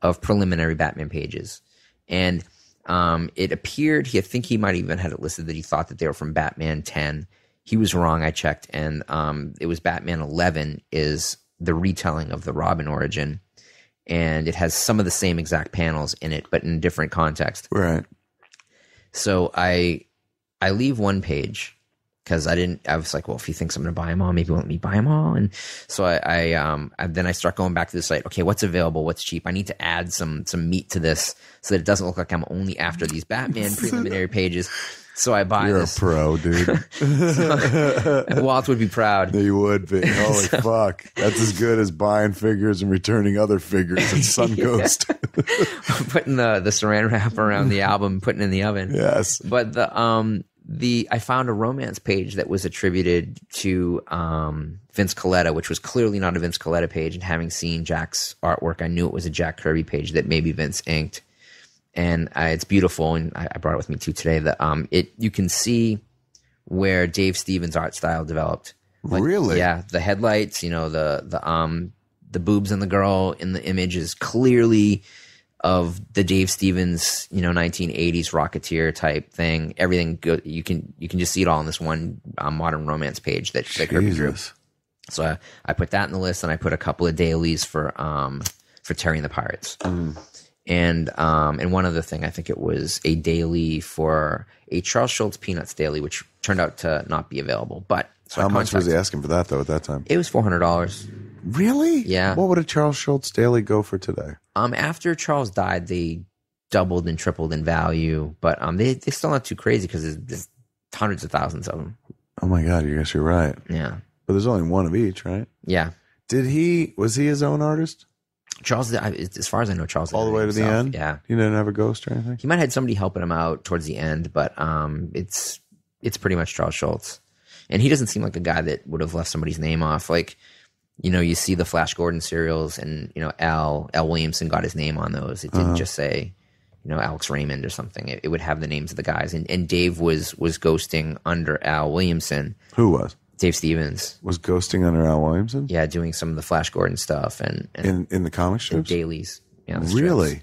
of preliminary Batman pages. And um, it appeared, he, I think he might even had it listed that he thought that they were from Batman 10. He was wrong. I checked, and um, it was Batman 11 is the retelling of the Robin origin. And it has some of the same exact panels in it, but in a different context. Right. So I I leave one page because I didn't. I was like, well, if he thinks I'm going to buy them all, maybe he'll let me buy them all. And so I, I um I, then I start going back to the site. Okay, what's available? What's cheap? I need to add some some meat to this so that it doesn't look like I'm only after these Batman preliminary pages. So I buy You're this. a pro, dude. Walt would be proud. you would be. Holy fuck. That's as good as buying figures and returning other figures at Suncoast. putting the the saran wrap around the album, putting in the oven. yes. But the um the I found a romance page that was attributed to um, Vince Colletta, which was clearly not a Vince Colletta page. And having seen Jack's artwork, I knew it was a Jack Kirby page that maybe Vince inked. And uh, it's beautiful, and I, I brought it with me too today. That um, it you can see where Dave Stevens' art style developed. Like, Really? Yeah, the headlights, you know, the the um the boobs and the girl in the image is clearly of the Dave Stevens, you know, 1980s Rocketeer type thing. Everything go, you can you can just see it all in this one um, modern romance page that, that Kirby drew. So I, I put that in the list, and I put a couple of dailies for um for Terry and the Pirates, and um and one other thing, I think it was a daily for a Charles Schulz Peanuts daily, which turned out to not be available. But so How much was he asking for that though at that time? It was four hundred dollars. Really? Yeah. What would a Charles Schulz daily go for today? Um, after Charles died, they doubled and tripled in value, but um, they they still not too crazy because there's, there's hundreds of thousands of them. Oh my God, you guess you're right. Yeah, But there's only one of each, right? yeah. Did he? Was he his own artist Charles, I- as far as I know, Charles all the way to the end? Yeah, He didn't have a ghost or anything. he might have had somebody helping him out towards the end, but um, it's it's pretty much Charles Schulz, and he doesn't seem like a guy that would have left somebody's name off. Like, you know, you see the Flash Gordon serials, and you know, Al Al Williamson got his name on those. It didn't uh-huh. just say, you know, Alex Raymond or something. It, it would have the names of the guys, and and Dave was was ghosting under Al Williamson, Who was? Dave Stevens, Was ghosting under Al Williamson yeah, doing some of the Flash Gordon stuff and, and in in the comic strips? dailies. Yeah, strips. Really?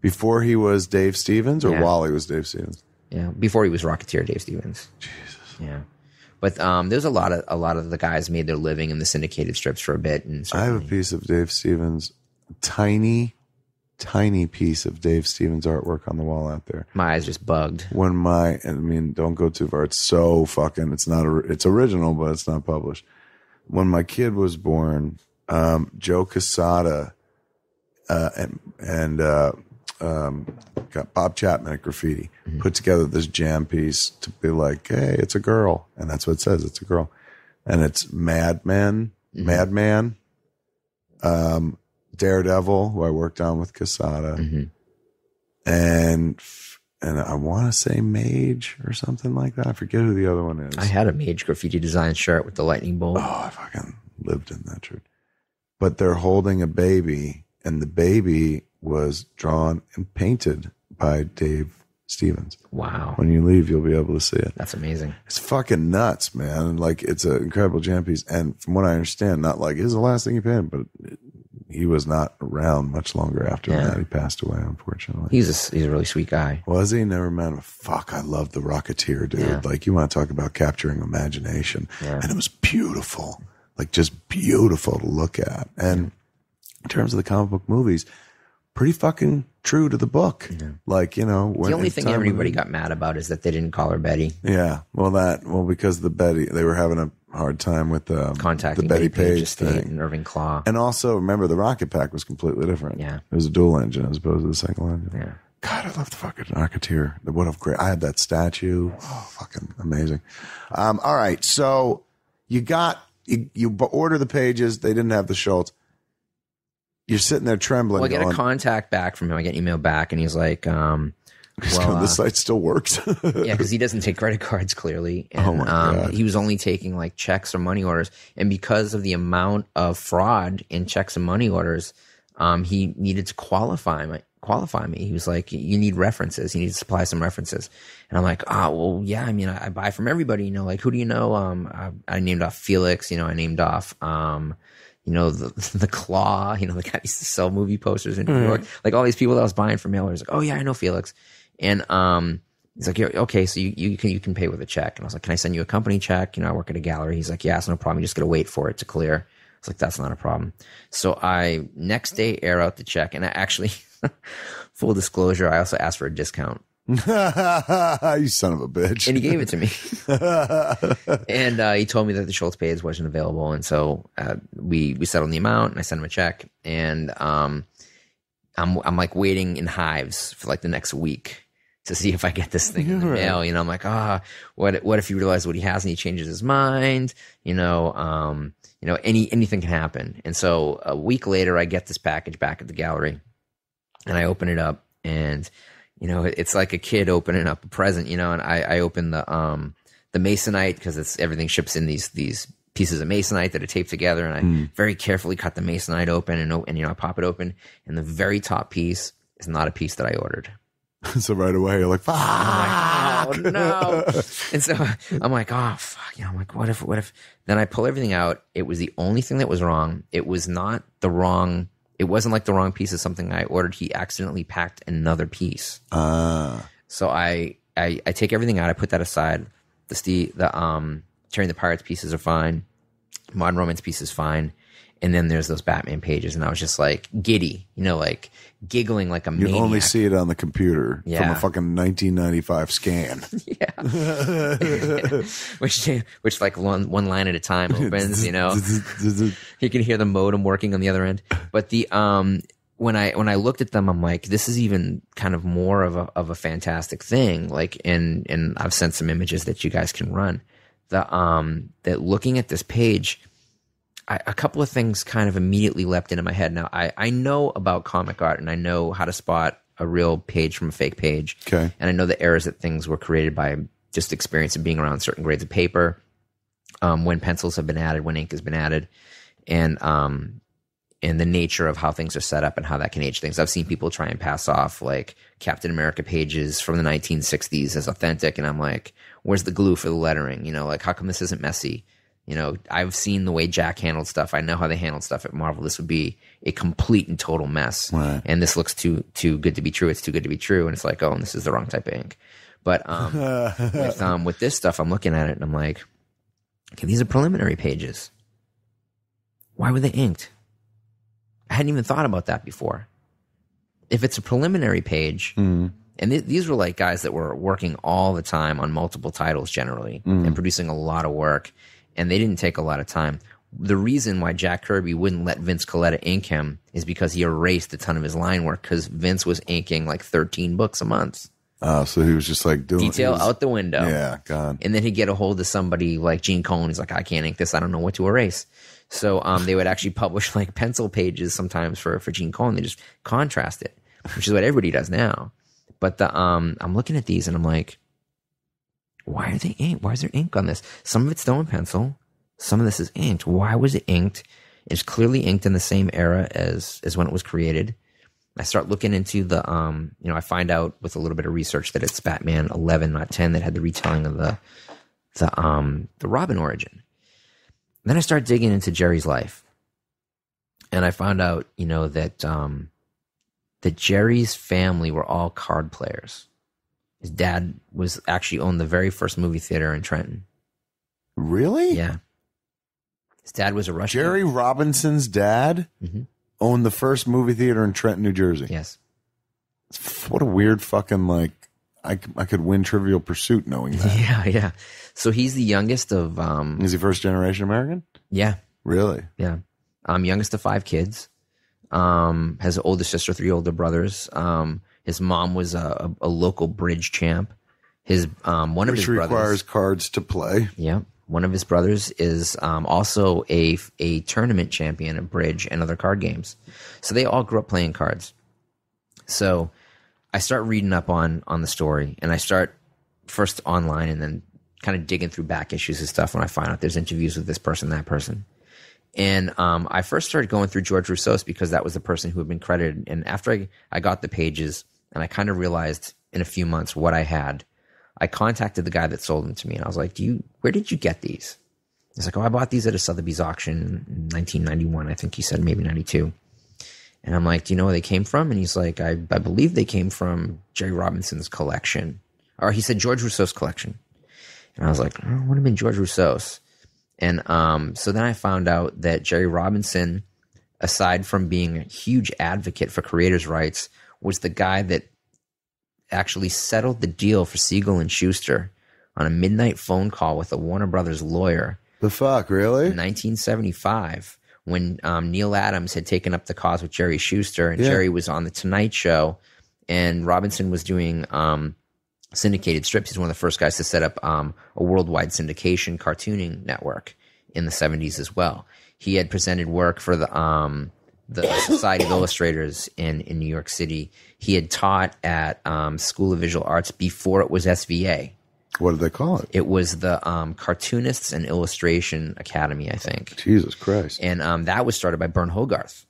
Before he was Dave Stevens or Yeah. while he was Dave Stevens? Yeah, before he was Rocketeer, Dave Stevens. Jesus. Yeah, but um, there's a lot of a lot of the guys made their living in the syndicated strips for a bit, and I have a piece of Dave Stevens, tiny, tiny piece of Dave Stevens artwork on the wall out there. my eyes just bugged. When my, I mean, don't go too far. It's so fucking. It's not. A, it's original, but it's not published. When my kid was born, um, Joe Quesada uh, and and uh, um, got Bob Chapman at Graphitti put together this jam piece to be like, hey, it's a girl, and that's what it says. It's a girl, and it's Madman, Madman, um, Daredevil, who I worked on with Quesada, Mhm. and and I want to say Mage or something like that. I forget who the other one is. I had a Mage Graphitti design shirt with the lightning bolt. Oh, I fucking lived in that shirt. But they're holding a baby, and the baby was drawn and painted by Dave Stevens. Wow, When you leave, you'll be able to see it. that's amazing. It's fucking nuts, man. Like it's an incredible jam piece, and from what I understand, not like it's the last thing he painted, but it, he was not around much longer after Yeah. that. He passed away, unfortunately. He's a, he's a really sweet guy. Was he? Never met him. Fuck, I love the Rocketeer, dude. Yeah. Like, you want to talk about capturing imagination. Yeah. And it was beautiful. Like, just beautiful to look at. And in terms of the comic book movies, pretty fucking true to the book. Like, you know, when The only thing everybody they- got mad about is that they didn't call her Betty. Yeah. Well, that, well, because the Betty, they were having a hard time with um, Contacting the Bettie Page Estate thing. and Irving Klaw. And also, remember, the Rocket Pack was completely different. Yeah. It was a dual engine as opposed to the single engine. yeah. God, I love the fucking Rocketeer. The- What a great! I had that statue. Oh, fucking amazing. Um, all right, so you got you, you order the pages. They didn't have the Schulz. You're sitting there trembling. Well, I get a contact back from him. I get an email back, and he's like, um, well, going, uh, this site still works. yeah, because he doesn't take credit cards clearly, and Oh my um, God. he was only taking like checks or money orders. And because of the amount of fraud in checks and money orders, um, he needed to qualify me. Qualify me. He was like, "You need references. You need to supply some references." And I'm like, "Ah, well, yeah. I mean, I, I buy from everybody. You know, like who do you know? Um, I, I named off Felix. You know, I named off um, you know, the the Claw. You know, the guy used to sell movie posters in New York. Like all these people that I was buying from mailers. Like, oh yeah, I know Felix. And um, he's like, okay, so you, you can you can pay with a check. And I was like, can I send you a company check? You know, I work at a gallery. He's like, yeah, it's no problem. You just gotta wait for it to clear. I was like, that's not a problem. So I next day air out the check, and I actually, full disclosure, I also asked for a discount, you son of a bitch. and he gave it to me. and uh, he told me that the Schulz page wasn't available, and so uh, we we settled the amount, and I sent him a check, and um, I'm I'm like waiting in hives for like the next week to see if I get this thing in the right. mail. You know, I'm like, ah, what what if he realizes what he has and he changes his mind? You know, um, you know, any anything can happen. And so a week later, I get this package back at the gallery, and I open it up, and you know, it's like a kid opening up a present, you know, and I, I open the, um, the masonite because it's everything ships in these, these pieces of masonite that are taped together. And I Hmm. very carefully cut the masonite open and, and, you know, I pop it open and the very top piece is not a piece that I ordered. so right away you're like, fuck. Oh no! and so I'm like, oh fuck, you know, I'm like, what if, what if? Then I pull everything out. It was the only thing that was wrong. It was not the wrong. It wasn't like the wrong piece of something I ordered. He accidentally packed another piece. Ah, So I, I, I take everything out. I put that aside. The Steve, the um, Terry and the Pirates pieces are fine. Modern Romance piece is fine. And then there's those Batman pages, and I was just like giddy, you know, like giggling like a you maniac. only see it on the computer from a fucking 1995 scan. Yeah, which which like one one line at a time opens you know? You can hear the modem working on the other end. But the um when i when i looked at them i'm like this is even kind of more of a of a fantastic thing like and and i've sent some images that you guys can run. The um that looking at this page I, a couple of things kind of immediately leapt into my head now i i know about comic art and i know how to spot a real page from a fake page Okay. and I know the errors that things were created by just experience of being around certain grades of paper, um, when pencils have been added, when ink has been added, and um, and the nature of how things are set up and how that can age things. I've seen people try and pass off like Captain America pages from the 1960s as authentic, and I'm like, where's the glue for the lettering? You know, like how come this isn't messy? You know, I've seen the way Jack handled stuff. I know how they handled stuff at Marvel. This would be a complete and total mess. Right. And this looks too too good to be true. It's too good to be true. And it's like, oh, and this is the wrong type of ink. But um, with um, with this stuff, I'm looking at it and I'm like, okay, these are preliminary pages. Why were they inked? I hadn't even thought about that before. If it's a preliminary page, and th- these were like guys that were working all the time on multiple titles generally and producing a lot of work, and they didn't take a lot of time. The reason why Jack Kirby wouldn't let Vince Colletta ink him is because he erased a ton of his line work because Vince was inking like 13 books a month. Oh, so he was just like doing Detail was- out the window. Yeah, God. And then he'd get a hold of somebody like Gene Colan. He's like, I can't ink this. I don't know what to erase. So um, they would actually publish like pencil pages sometimes for for Gene Colan. They just contrast it, which is what everybody does now. But the um, I'm looking at these and I'm like, why are they inked? Why is there ink on this? Some of it's in pencil. Some of this is inked. Why was it inked? It's clearly inked in the same era as as when it was created. I start looking into the um, you know, I find out with a little bit of research that it's Batman 11, not 10, that had the retelling of the the um the Robin origin. Then I start digging into Jerry's life, and I found out, you know, that um that Jerry's family were all card players. His dad was actually owned the very first movie theater in Trenton. Really? Yeah, his dad was a Russian. Jerry Robinson's dad Mhm. owned the first movie theater in Trenton, New Jersey. Yes. What a weird fucking like. I, I could win Trivial Pursuit knowing that. Yeah, yeah. So he's the youngest of um Is he first generation American? yeah, Really? Yeah. Um, youngest of five kids. Um, has an older sister, three older brothers. Um, his mom was a, a, a local bridge champ. His um, one of Which his requires brothers, cards to play. yeah, one of his brothers is um, also a a tournament champion of bridge and other card games. So they all grew up playing cards. So I start reading up on on the story, and I start first online, and then kind of digging through back issues and stuff. When I find out there's interviews with this person, that person, and um, I first started going through George Roussos because that was the person who had been credited. And after I, I got the pages, and I kind of realized in a few months what I had, I contacted the guy that sold them to me, and I was like, "Do you? Where did you get these?" He's like, "Oh, I bought these at a Sotheby's auction in 1991. I think he said maybe 92." And I'm like, "Do you know where they came from?" And he's like, "I, I believe they came from Jerry Robinson's collection, or he said George Roussos collection." And I was like, "Oh, have been George Roussos." And um, so then I found out that Jerry Robinson, aside from being a huge advocate for creators' rights, was the guy that actually settled the deal for Siegel and Shuster on a midnight phone call with a Warner Brothers lawyer The fuck, really? in 1975 when um, Neal Adams had taken up the cause with Jerry Shuster and Yeah. Jerry was on the Tonight Show and Robinson was doing um, syndicated strips. He's one of the first guys to set up um, a worldwide syndication cartooning network in the 70s as well. He had presented work for the um, the Society of Illustrators in in New York City. He had taught at um, School of Visual Arts before it was SVA. What did they call it? It was the um, Cartoonists and Illustration Academy, I think, Jesus Christ. and um, that was started by Burne Hogarth,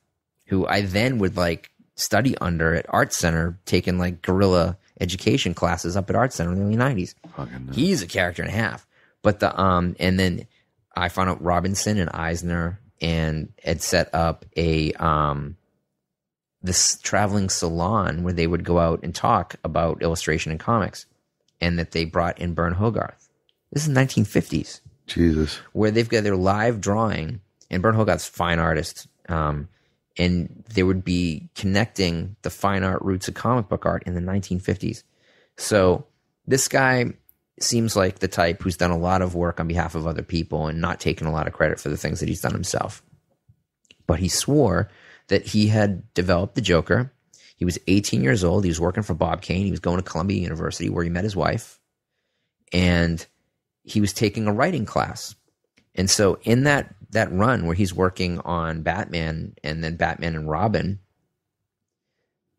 who I then would like study under at Art Center, taking like guerrilla education classes up at Art Center in the early '90s. Fucking He's a character and a half. But the um and then I found out Robinson and Eisner and had set up a um this traveling salon where they would go out and talk about illustration and comics, and that they brought in Burne Hogarth. This is 1950s Jesus. where they've got their live drawing, and Burne Hogarth's fine artist, um, and they would be connecting the fine art roots of comic book art in the 1950s. So this guy seems like the type who's done a lot of work on behalf of other people and not taken a lot of credit for the things that he's done himself. But he swore that he had developed the Joker. He was 18 years old. He was working for Bob Kane. He was going to Columbia University where he met his wife. And he was taking a writing class. And so in that that run where he's working on Batman and then Batman and Robin,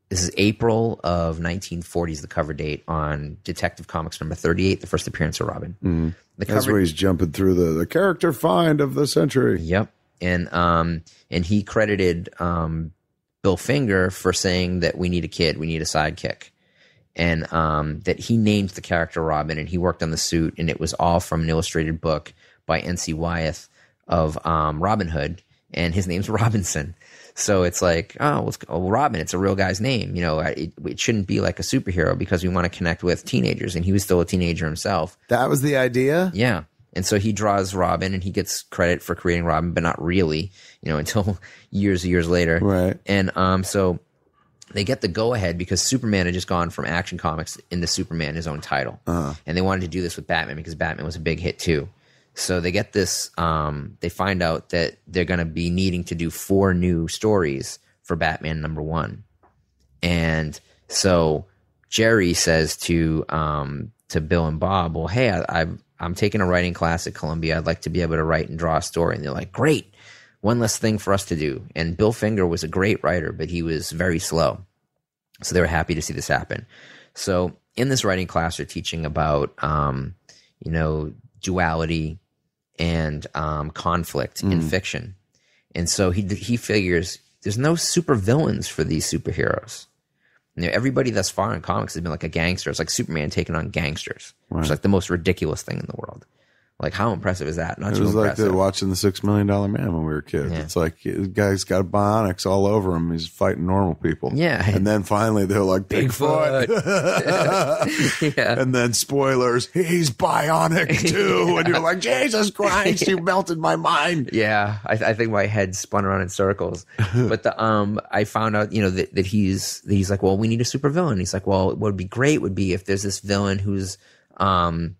this is April of 1940 is the cover date on Detective Comics number 38, the first appearance of Robin. The That's cover where he's jumping through the, the character find of the century. Yep. And um and he credited um Bill Finger for saying that we need a kid, we need a sidekick. And um that he named the character Robin and he worked on the suit and it was all from an illustrated book by NC Wyeth of um Robin Hood and his name's Robinson. So it's like, oh, well, it's, oh, Robin, it's a real guy's name. You know, it, it shouldn't be like a superhero because we want to connect with teenagers. And he was still a teenager himself. That was the idea. Yeah. And so he draws Robin and he gets credit for creating Robin, but not really, you know, until years and years later. Right. And um, so they get the go ahead because Superman had just gone from Action Comics into Superman, his own title. And they wanted to do this with Batman because Batman was a big hit too. So they get this, um, they find out that they're going to be needing to do four new stories for Batman number one. And so Jerry says to um, to Bill and Bob, "Well, hey, I, I've, I'm taking a writing class at Columbia. I'd like to be able to write and draw a story." And they're like, "Great, one less thing for us to do." And Bill Finger was a great writer, but he was very slow. So they were happy to see this happen. So in this writing class, they're teaching about um, you know duality and um, conflict in fiction. And so he he figures there's no super villains for these superheroes. You know, everybody thus far in comics has been like a gangster. It's like Superman taking on gangsters. It's like the most ridiculous thing in the world. Like how impressive is that? Not It was like the, watching the Six Million Dollar Man when we were kids. Yeah. It's like the guy's got bionics all over him. He's fighting normal people. Yeah. and then finally they're like Bigfoot. yeah. And then spoilers, he's bionic too. And you're like, Jesus Christ, you melted my mind. Yeah, I, I think my head spun around in circles. but the um, I found out, you know, that, that he's that he's like, well, we need a supervillain. He's like, well, what would be great would be if there's this villain who's um,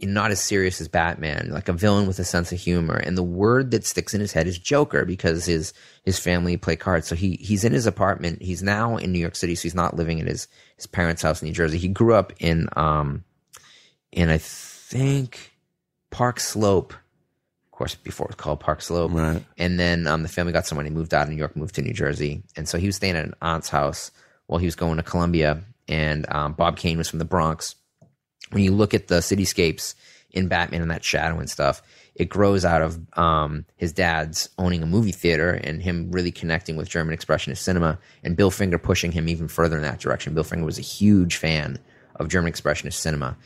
not as serious as Batman, like a villain with a sense of humor. And the word that sticks in his head is Joker because his his family play cards. So he he's in his apartment. He's now in New York City, so he's not living at his his parents' house in New Jersey. He grew up in um, in I think Park Slope. Of course, before it was called Park Slope. Right. And then um, the family got some money, moved out of New York, moved to New Jersey. And so he was staying at an aunt's house while he was going to Columbia. And um, Bob Kane was from the Bronx. When you look at the cityscapes in Batman and that shadow and stuff, it grows out of um, his dad's owning a movie theater and him really connecting with German Expressionist cinema and Bill Finger pushing him even further in that direction. Bill Finger was a huge fan of German Expressionist cinema.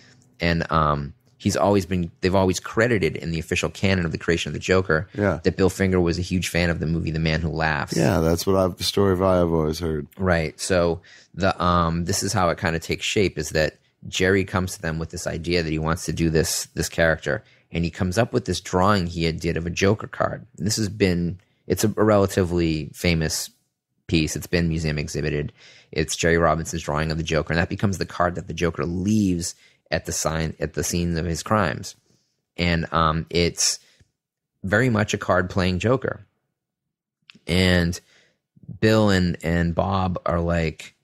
And um, he's always been, they've always credited in the official canon of the creation of the Joker Yeah. that Bill Finger was a huge fan of the movie The Man Who Laughs. Yeah, that's what I've the story of I've always heard. Right. So the um this is how it kind of takes shape is that Jerry comes to them with this idea that he wants to do this this character and he comes up with this drawing he had did of a Joker card. And this has been it's a, a relatively famous piece. It's been museum exhibited. It's Jerry Robinson's drawing of the Joker and that becomes the card that the Joker leaves at the sign at the scenes of his crimes. And um it's very much a card playing Joker. And Bill and and Bob are like,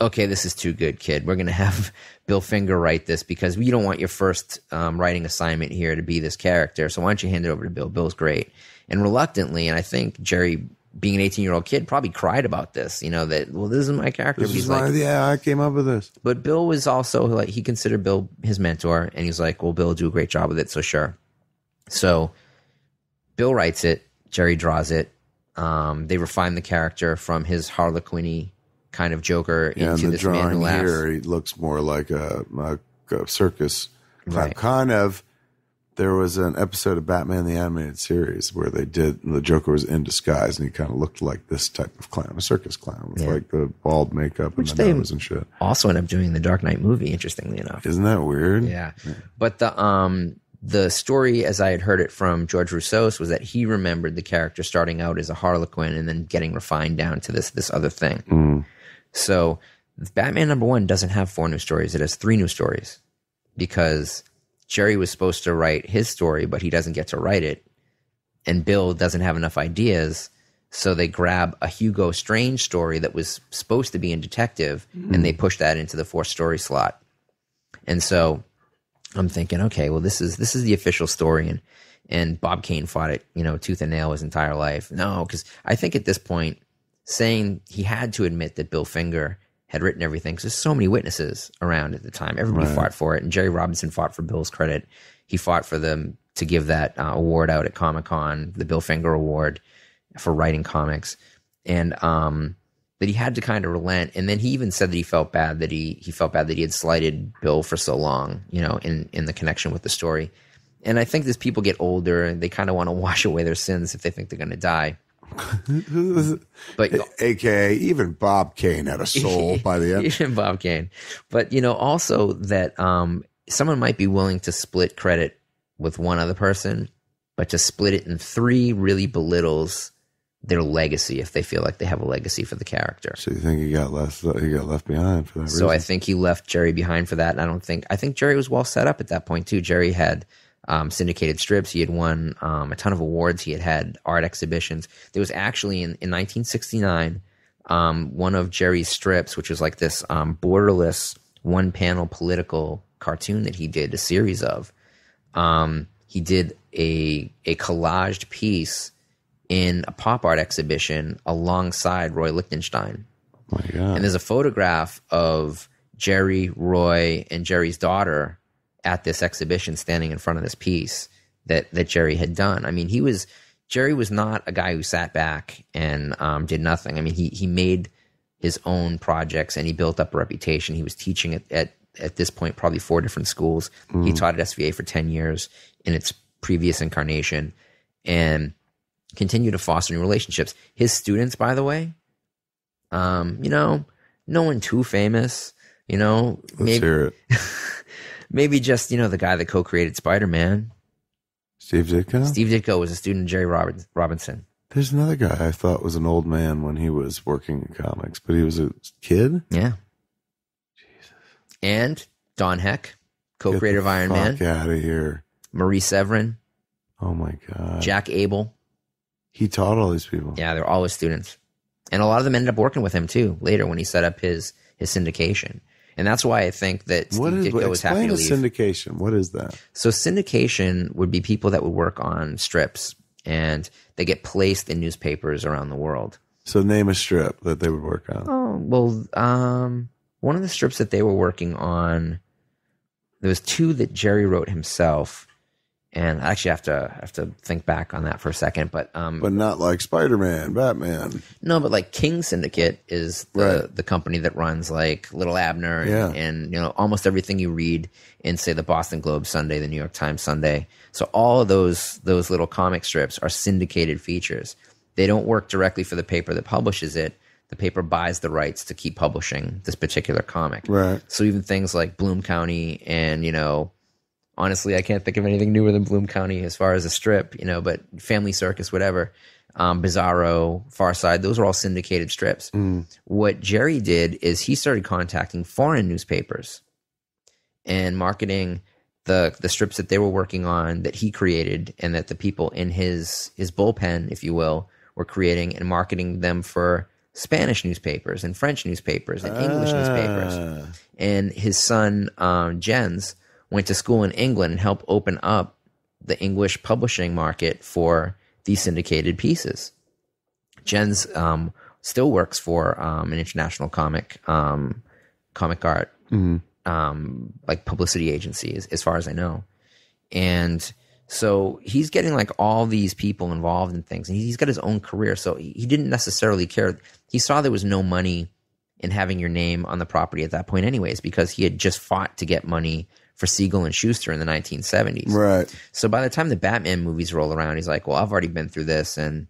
okay, this is too good, kid. We're gonna have Bill Finger write this because we don't want your first um, writing assignment here to be this character. So why don't you hand it over to Bill? Bill's great. And reluctantly, and I think Jerry being an 18 year old kid, probably cried about this. You know that well, this is my character. This he's is like, my, yeah, I came up with this. but Bill was also like he considered Bill his mentor, and he's like, "Well, Bill do a great job with it, so sure." So Bill writes it, Jerry draws it. Um, they refine the character from his Harlequin kind of Joker Yeah, into the this man who drawing laughs. here, he looks more like a, a, circus. clown. Right. Kind of. There was an episode of Batman the Animated Series where they did the Joker was in disguise and he kind of looked like this type of clown, a circus clown with Yeah. like the bald makeup Which and the they- nose and shit. Also, end up doing the Dark Knight movie. Interestingly enough, Isn't that weird? Yeah. But the um the story as I had heard it from George Roussos was that he remembered the character starting out as a Harlequin and then getting refined down to this this other thing. Mm. So Batman number one doesn't have four new stories. It has three new stories because Jerry was supposed to write his story, but he doesn't get to write it. And Bill doesn't have enough ideas. So they grab a Hugo Strange story that was supposed to be in detective and they push that into the fourth story slot. And so I'm thinking, okay, well, this is this is the official story, and and Bob Kane fought it, you know, tooth and nail his entire life. No, because I think at this point, saying he had to admit that Bill Finger had written everything, because there's so many witnesses around at the time. Everybody Right. fought for it, and Jerry Robinson fought for Bill's credit. He fought for them to give that uh, award out at Comic Con, the Bill Finger Award for writing comics, and um, that he had to kind of relent. And then he even said that he felt bad that he he felt bad that he had slighted Bill for so long, you know, in in the connection with the story. And I think as people get older, they kind of want to wash away their sins if they think they're going to die. But AKA, even Bob Kane had a soul by the end. Even Bob Kane. But you know, also that um, someone might be willing to split credit with one other person, but to split it in three really belittles their legacy if they feel like they have a legacy for the character. So you think he got left? He got left behind for that So I think he left Jerry behind for that. And I don't think I think Jerry was well set up at that point too. Jerry had um, syndicated strips. He had won um, a ton of awards. He had had art exhibitions. There was actually in, in 1969 um, one of Jerry's strips, which was like this um, borderless one panel political cartoon that he did a series of. Um, he did a a collaged piece in a pop art exhibition alongside Roy Lichtenstein. Oh my God. And there's a photograph of Jerry, Roy, and Jerry's daughter at this exhibition standing in front of this piece that, that Jerry had done. I mean, he was, Jerry was not a guy who sat back and um, did nothing. I mean, he, he made his own projects and he built up a reputation. He was teaching at, at, at this point probably four different schools. He taught at SVA for 10 years in its previous incarnation and continued to foster new relationships. His students, by the way, um, you know, no one too famous, you know, Let's maybe hear it. maybe just, you know, the guy that co-created Spider-Man. Steve Ditko. Steve Ditko was a student of Jerry Robinson. There's another guy I thought was an old man when he was working in comics, but he was a kid. Yeah. Jesus. And Don Heck, co-creator of Iron Man, Out of here! Marie Severin, Oh my god! Jack Abel. he taught all these people. Yeah, they're all his students. And a lot of them ended up working with him too later when he set up his his syndication. And that's why I think that Steve What is Ditko was happy to leave. syndication? What is that? So syndication would be people that would work on strips and they get placed in newspapers around the world. So name a strip that they would work on. Oh, well, um, one of the strips that they were working on, there was two that Jerry wrote himself. And I actually have to have to think back on that for a second, but um, But not like Spider Man, Batman. no, but like King Syndicate is the Right. the company that runs like Little Abner and, Yeah. and you know almost everything you read in say the Boston Globe Sunday, the New York Times Sunday. So all of those those little comic strips are syndicated features. They don't work directly for the paper that publishes it. The paper buys the rights to keep publishing this particular comic. Right. So even things like Bloom County and, you know, honestly, I can't think of anything newer than Bloom County as far as a strip, you know, but Family Circus, whatever, um, Bizarro, Far Side, those are all syndicated strips. What Jerry did is he started contacting foreign newspapers and marketing the the strips that they were working on that he created and that the people in his his bullpen, if you will, were creating and marketing them for Spanish newspapers and French newspapers and English newspapers. Ah, and his son um, Jens went to school in England and helped open up the English publishing market for these syndicated pieces. Jens um, still works for um, an international comic um, comic art um, like publicity agency, as, as far as I know, and so he's getting like all these people involved in things, and he's got his own career. So he he didn't necessarily care. He saw there was no money in having your name on the property at that point, anyways, because he had just fought to get money for Siegel and Shuster in the 1970s. Right. So by the time the Batman movies roll around, he's like, "Well, I've already been through this, and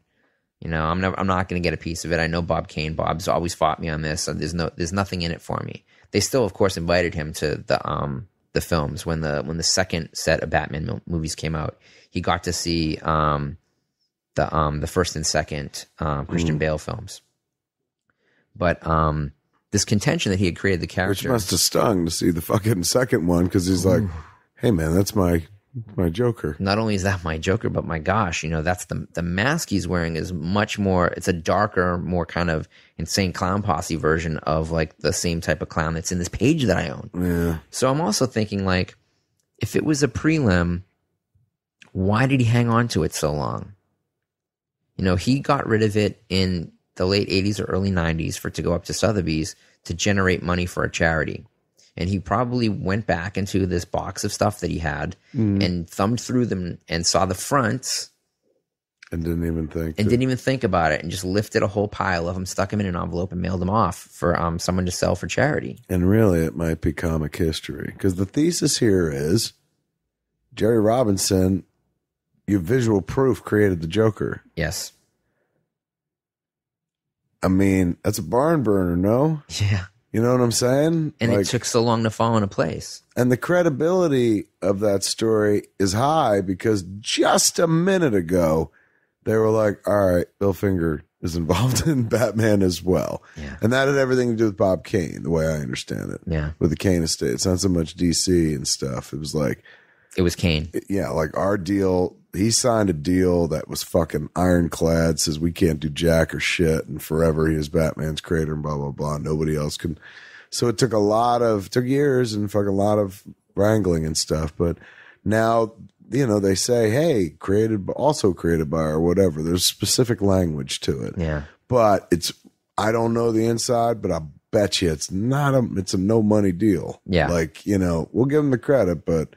you know, I'm never, I'm not going to get a piece of it. I know Bob Kane. Bob's always fought me on this, and there's no, there's nothing in it for me." They still, of course, invited him to the um the films when the when the second set of Batman mo- movies came out. He got to see um the um the first and second um, Christian Bale films, but um this contention that he had created the character. Which must have stung to see the fucking second one because he's like, "Hey man, that's my my Joker." not only is that my Joker, but my gosh, you know, that's the the mask he's wearing is much more. It's a darker, more kind of insane clown posse version of like the same type of clown that's in this page that I own. Yeah. So I'm also thinking like, if it was a prelim, why did he hang on to it so long? You know, he got rid of it in the late 80s or early 90s for it to go up to Sotheby's to generate money for a charity. And he probably went back into this box of stuff that he had and thumbed through them and saw the fronts And didn't even think. and that- didn't even think about it and just lifted a whole pile of them, stuck them in an envelope, and mailed them off for um, someone to sell for charity. And really, it might be comic history because the thesis here is Jerry Robinson, your visual proof created the Joker. Yes. I mean, that's a barn burner, no? Yeah. You know what I'm saying? And Like- it took so long to fall into place. and the credibility of that story is high because just a minute ago, they were like, all right, Bill Finger is involved in Batman as well. Yeah. And that had everything to do with Bob Kane, the way I understand it. Yeah. With the Kane estate. It's not so much DC and stuff. It was like, It was Kane. yeah, like our deal. He signed a deal that was fucking ironclad. Says we can't do jack or shit, and forever he is Batman's creator, and blah blah blah. Nobody else can. So it took a lot of took years and fucking a lot of wrangling and stuff. But now you know they say, hey, created but also created by or whatever. There's specific language to it, Yeah. but it's I don't know the inside, but I bet you it's not a it's a no money deal. Yeah. like you know we'll give him the credit, but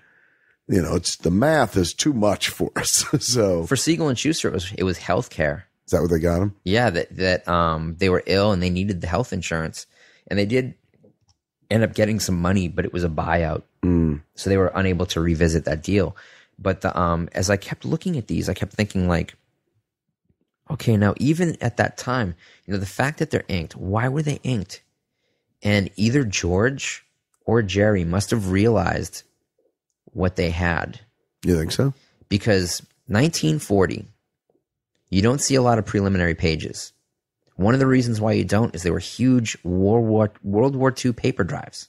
you know, it's the math is too much for us. so For Siegel and Shuster, it was it was health care. is that what they got him? Yeah, that that um they were ill and they needed the health insurance, and they did end up getting some money, but it was a buyout, Mm. so they were unable to revisit that deal. But the um as I kept looking at these, I kept thinking like, okay, now even at that time, you know, the fact that they're inked, why were they inked? And either George or Jerry must have realized what they had You think so? because 1940, you don't see a lot of preliminary pages. One of the reasons why you don't is they were huge World War World War II paper drives.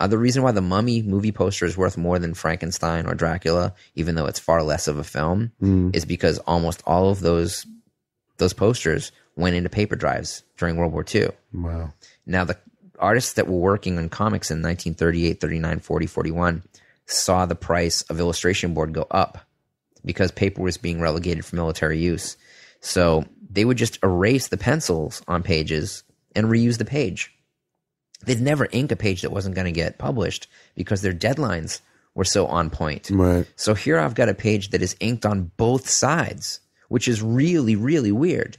Uh, the reason why the Mummy movie poster is worth more than Frankenstein or Dracula, even though it's far less of a film, is because almost all of those those posters went into paper drives during World War II. Wow. Now, the artists that were working on comics in 1938, 39, 40, 41 saw the price of illustration board go up because paper was being relegated for military use. So they would just erase the pencils on pages and reuse the page. They'd never ink a page that wasn't going to get published because their deadlines were so on point. Right. So here I've got a page that is inked on both sides, which is really, really weird.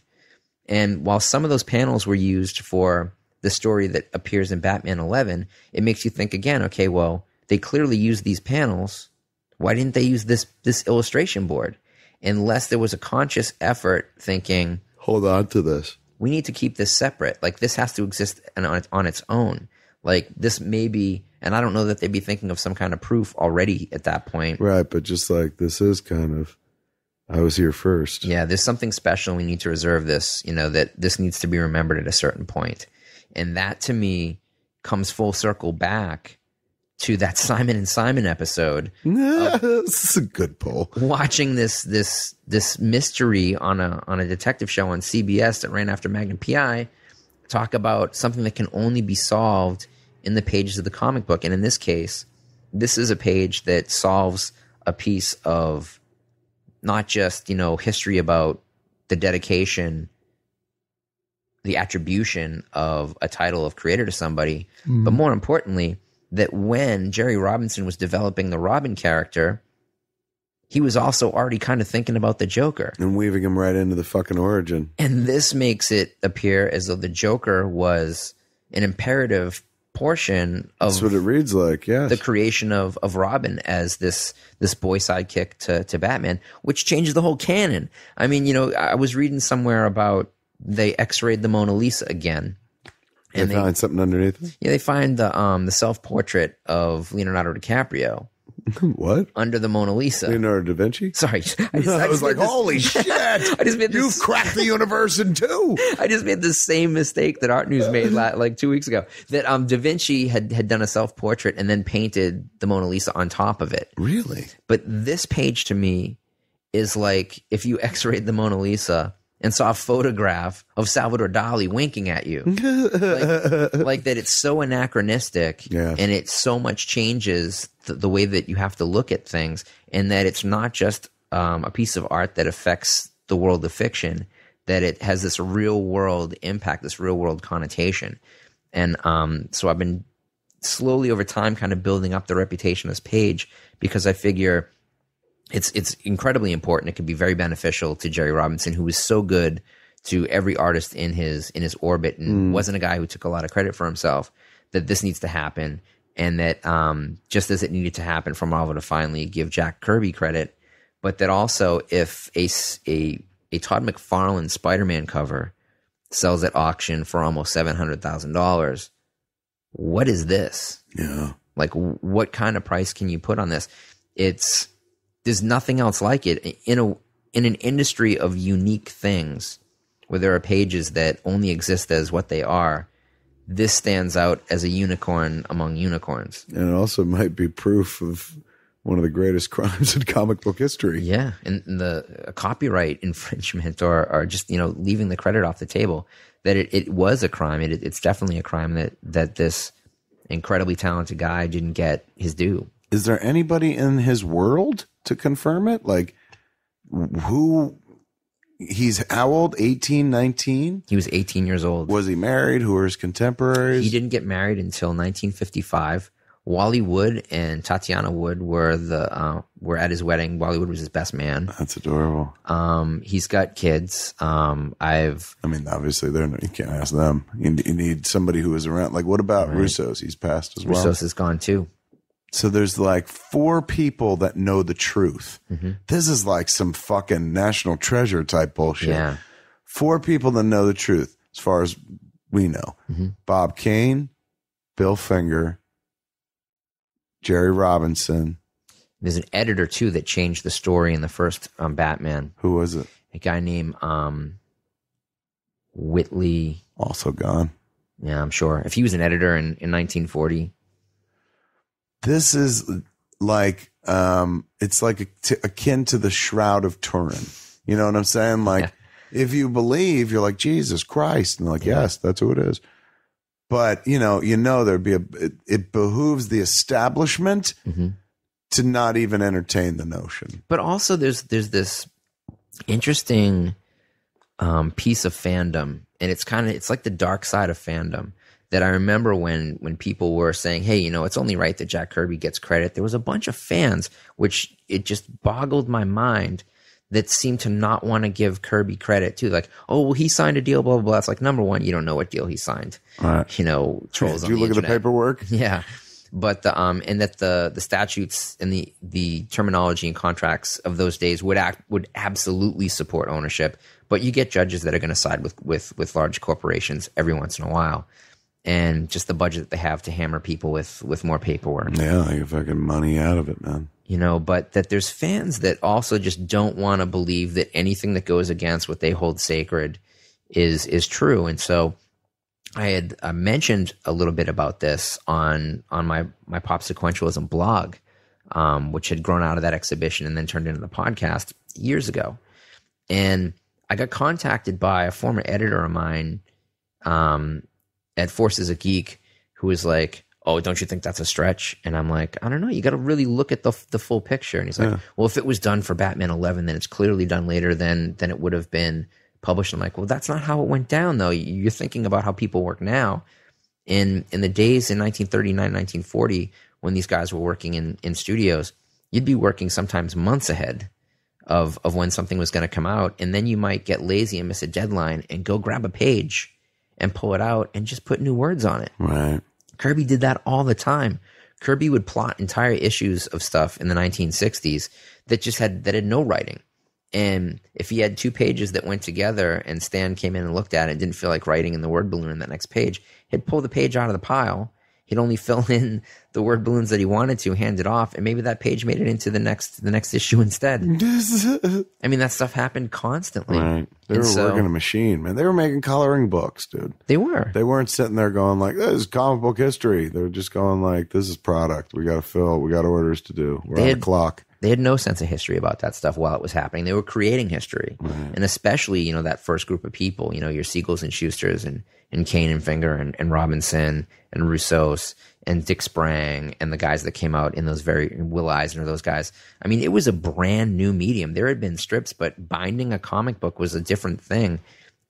And while some of those panels were used for the story that appears in Batman 11, it makes you think again, okay, well, they clearly used these panels. Why didn't they use this this illustration board? Unless there was a conscious effort thinking, Hold on to this. we need to keep this separate. Like this has to exist on its, on its own. Like this may be, and I don't know that they'd be thinking of some kind of proof already at that point. Right, but just like this is kind of I was here first. Yeah, there's something special. We need to reserve this. You know that this needs to be remembered at a certain point, and that to me comes full circle back to that Simon and Simon episode. this is a good pull. Watching this this this mystery on a on a detective show on CBS that ran after Magnum PI talk about something that can only be solved in the pages of the comic book, and in this case, this is a page that solves a piece of not just you know history about the dedication the attribution of a title of creator to somebody, but mm-hmm. more importantly, that when Jerry Robinson was developing the Robin character, he was also already kind of thinking about the Joker. And weaving him right into the fucking origin. And this makes it appear as though the Joker was an imperative portion of That's what it reads like, yeah. the creation of of Robin as this this boy sidekick to to Batman, which changes the whole canon. I mean, you know, I was reading somewhere about they X-rayed the Mona Lisa again, and they, find something underneath it? yeah they find the um the self portrait of Leonardo DiCaprio what? under the Mona Lisa. Leonardo da Vinci? Sorry, I, just, I just was like, this- holy shit. I just made You've cracked the universe in two. I just made the same mistake that Art News made la- like two weeks ago. That um, Da Vinci had had done a self portrait and then painted the Mona Lisa on top of it. Really? But this page to me is like if you X-rayed the Mona Lisa and saw a photograph of Salvador Dali winking at you, like, like that. It's so anachronistic, Yeah. and it so much changes the, the way that you have to look at things, and that it's not just um, a piece of art that affects the world of fiction. That it has this real world impact, this real world connotation, and um, so I've been slowly over time kind of building up the reputation of this page because I figure it's it's incredibly important. It could be very beneficial to Jerry Robinson, who was so good to every artist in his in his orbit and wasn't a guy who took a lot of credit for himself. That this needs to happen, and that um, just as it needed to happen for Marvel to finally give Jack Kirby credit, but that also if a a Todd McFarlane Spider Man cover sells at auction for almost seven hundred thousand dollars, what is this? Yeah. Like, what kind of price can you put on this? It's there's nothing else like it in a in an industry of unique things, where there are pages that only exist as what they are. This stands out as a unicorn among unicorns. And it also might be proof of one of the greatest crimes in comic book history. Yeah, and, and the copyright infringement or or just you know leaving the credit off the table that it, it was a crime. It, it's definitely a crime that that this incredibly talented guy didn't get his due. Is there anybody in his world to confirm it? Like, who? He's how old? 18, 19? He was 18 years old. Was he married? Who are his contemporaries? He didn't get married until 1955. Wally Wood and Tatjana Wood were the uh, were at his wedding. Wally Wood was his best man. That's adorable. Um, he's got kids. Um, I've I mean, obviously, they're you can't ask them. You, you need somebody who is around. Like, what about Roussos? He's passed as well. Roussos is gone too. So there's like four people that know the truth. Mm-hmm. This is like some fucking national treasure type bullshit. Yeah, Four people that know the truth, as far as we know. Mm-hmm. Bob Kane, Bill Finger, Jerry Robinson. there's an editor too that changed the story in the first um, Batman. Who was it? A guy named um, Whitney. Also gone. Yeah, I'm sure. If he was an editor in, in 1940, This is like um it's like a, t- akin to the shroud of Turin. You know what I'm saying? Like Yeah. if you believe, you're like Jesus Christ, and like, yes, that's who it is. But you know, you know, there'd be a. It, it behooves the establishment Mhm. to not even entertain the notion. but also there's there's this interesting um, piece of fandom, and it's kind of it's like the dark side of fandom that I remember when when people were saying, "Hey, you know, it's only right that Jack Kirby gets credit." There was a bunch of fans, which it just boggled my mind, that seemed to not want to give Kirby credit too. Like, oh, well, he signed a deal, blah blah blah. It's like number one, you don't know what deal he signed. Right. You know, trolls. Do you look at the paperwork? Yeah. But the um and that the the statutes and the the terminology and contracts of those days would act would absolutely support ownership. But you get judges that are going to side with with with large corporations every once in a while, and just the budget that they have to hammer people with with more paperwork. Yeah, like fucking money out of it, man. You know, but that there's fans that also just don't want to believe that anything that goes against what they hold sacred is is true, and so I had uh, mentioned a little bit about this on on my my pop sequentialism blog, um, which had grown out of that exhibition and then turned into the podcast years ago. And I got contacted by a former editor of mine um, at Forces of Geek who was like, "Oh, don't you think that's a stretch?" And I'm like, "I don't know. You got to really look at the the full picture." And he's like, "Well, if it was done for Batman 11, then it's clearly done later than than it would have been published. I'm like, well, that's not how it went down, though. You're thinking about how people work now. In in the days in 1939, 1940, when these guys were working in in studios, you'd be working sometimes months ahead of of when something was going to come out, and then you might get lazy and miss a deadline and go grab a page and pull it out and just put new words on it. Right. Kirby did that all the time. Kirby would plot entire issues of stuff in the 1960s that just had that had no writing. And if he had two pages that went together and Stan came in and looked at it and didn't feel like writing in the word balloon in that next page, he'd pull the page out of the pile. He'd only fill in the word balloons that he wanted to, hand it off, and maybe that page made it into the next the next issue instead. I mean, that stuff happened constantly. Right. They And were so- working a machine, man. They were making coloring books, dude. They were. They weren't sitting there going like, "This is comic book history." They were just going like, "This is product. We got to fill. We got orders to do. We're They on had- the clock." They had no sense of history about that stuff while it was happening. They were creating history, and especially you know that first group of people, you know your Siegels and Shusters and and Kane and Finger and, and Robinson and Roussos and Dick Sprang and the guys that came out in those very Will Eisner, those guys. I mean, it was a brand new medium. There had been strips, but binding a comic book was a different thing.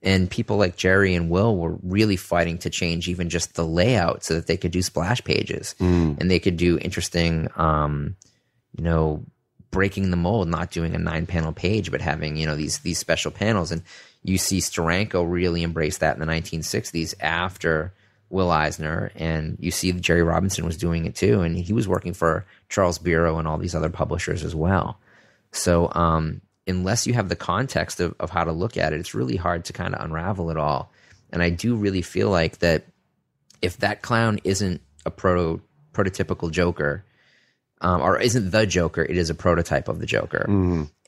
And people like Jerry and Will were really fighting to change even just the layout so that they could do splash pages and they could do interesting, um, you know, breaking the mold, not doing a nine panel page, but having, you know, these these special panels. And you see Steranko really embrace that in the 1960s after Will Eisner. And you see Jerry Robinson was doing it too. And he was working for Charles Biro and all these other publishers as well. So um, unless you have the context of, of how to look at it, it's really hard to kind of unravel it all. And I do really feel like that if that clown isn't a proto prototypical Joker, um, or isn't the Joker, it is a prototype of the Joker.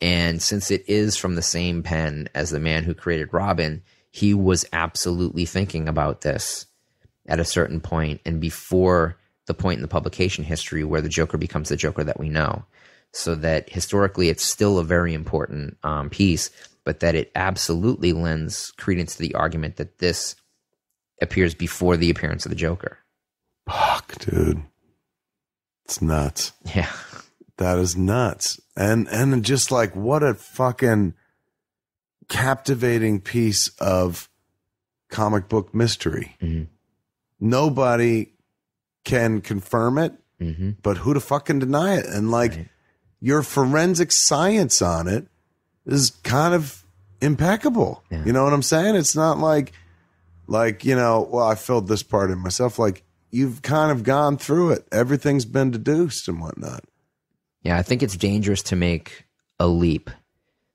And since it is from the same pen as the man who created Robin, he was absolutely thinking about this at a certain point and before the point in the publication history where the Joker becomes the Joker that we know. So that historically it's still a very important um, piece, but that it absolutely lends credence to the argument that this appears before the appearance of the Joker. Fuck, dude. It's nuts. Yeah. That is nuts. And and just like what a fucking captivating piece of comic book mystery. Mhm. Nobody can confirm it, hmm but who to fucking deny it? And like Right. your forensic science on it is kind of impeccable. Yeah. You know what I'm saying? It's not like like, you know, well, I filled this part in myself. Like you've kind of gone through it. Everything's been deduced and whatnot. Yeah, I think it's dangerous to make a leap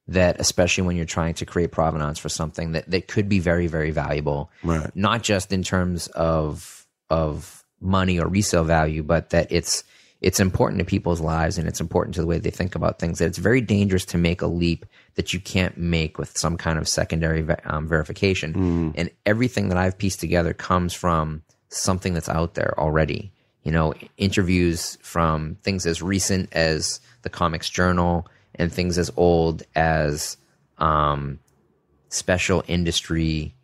that, especially when you're trying to create provenance for something that, that could be very, very valuable, Right. not just in terms of of money or resale value, but that it's it's important to people's lives and it's important to the way they think about things. That it's very dangerous to make a leap that you can't make with some kind of secondary um, verification. And everything that I've pieced together comes from something that's out there already. You know, interviews from things as recent as the Comics Journal and things as old as um, special industry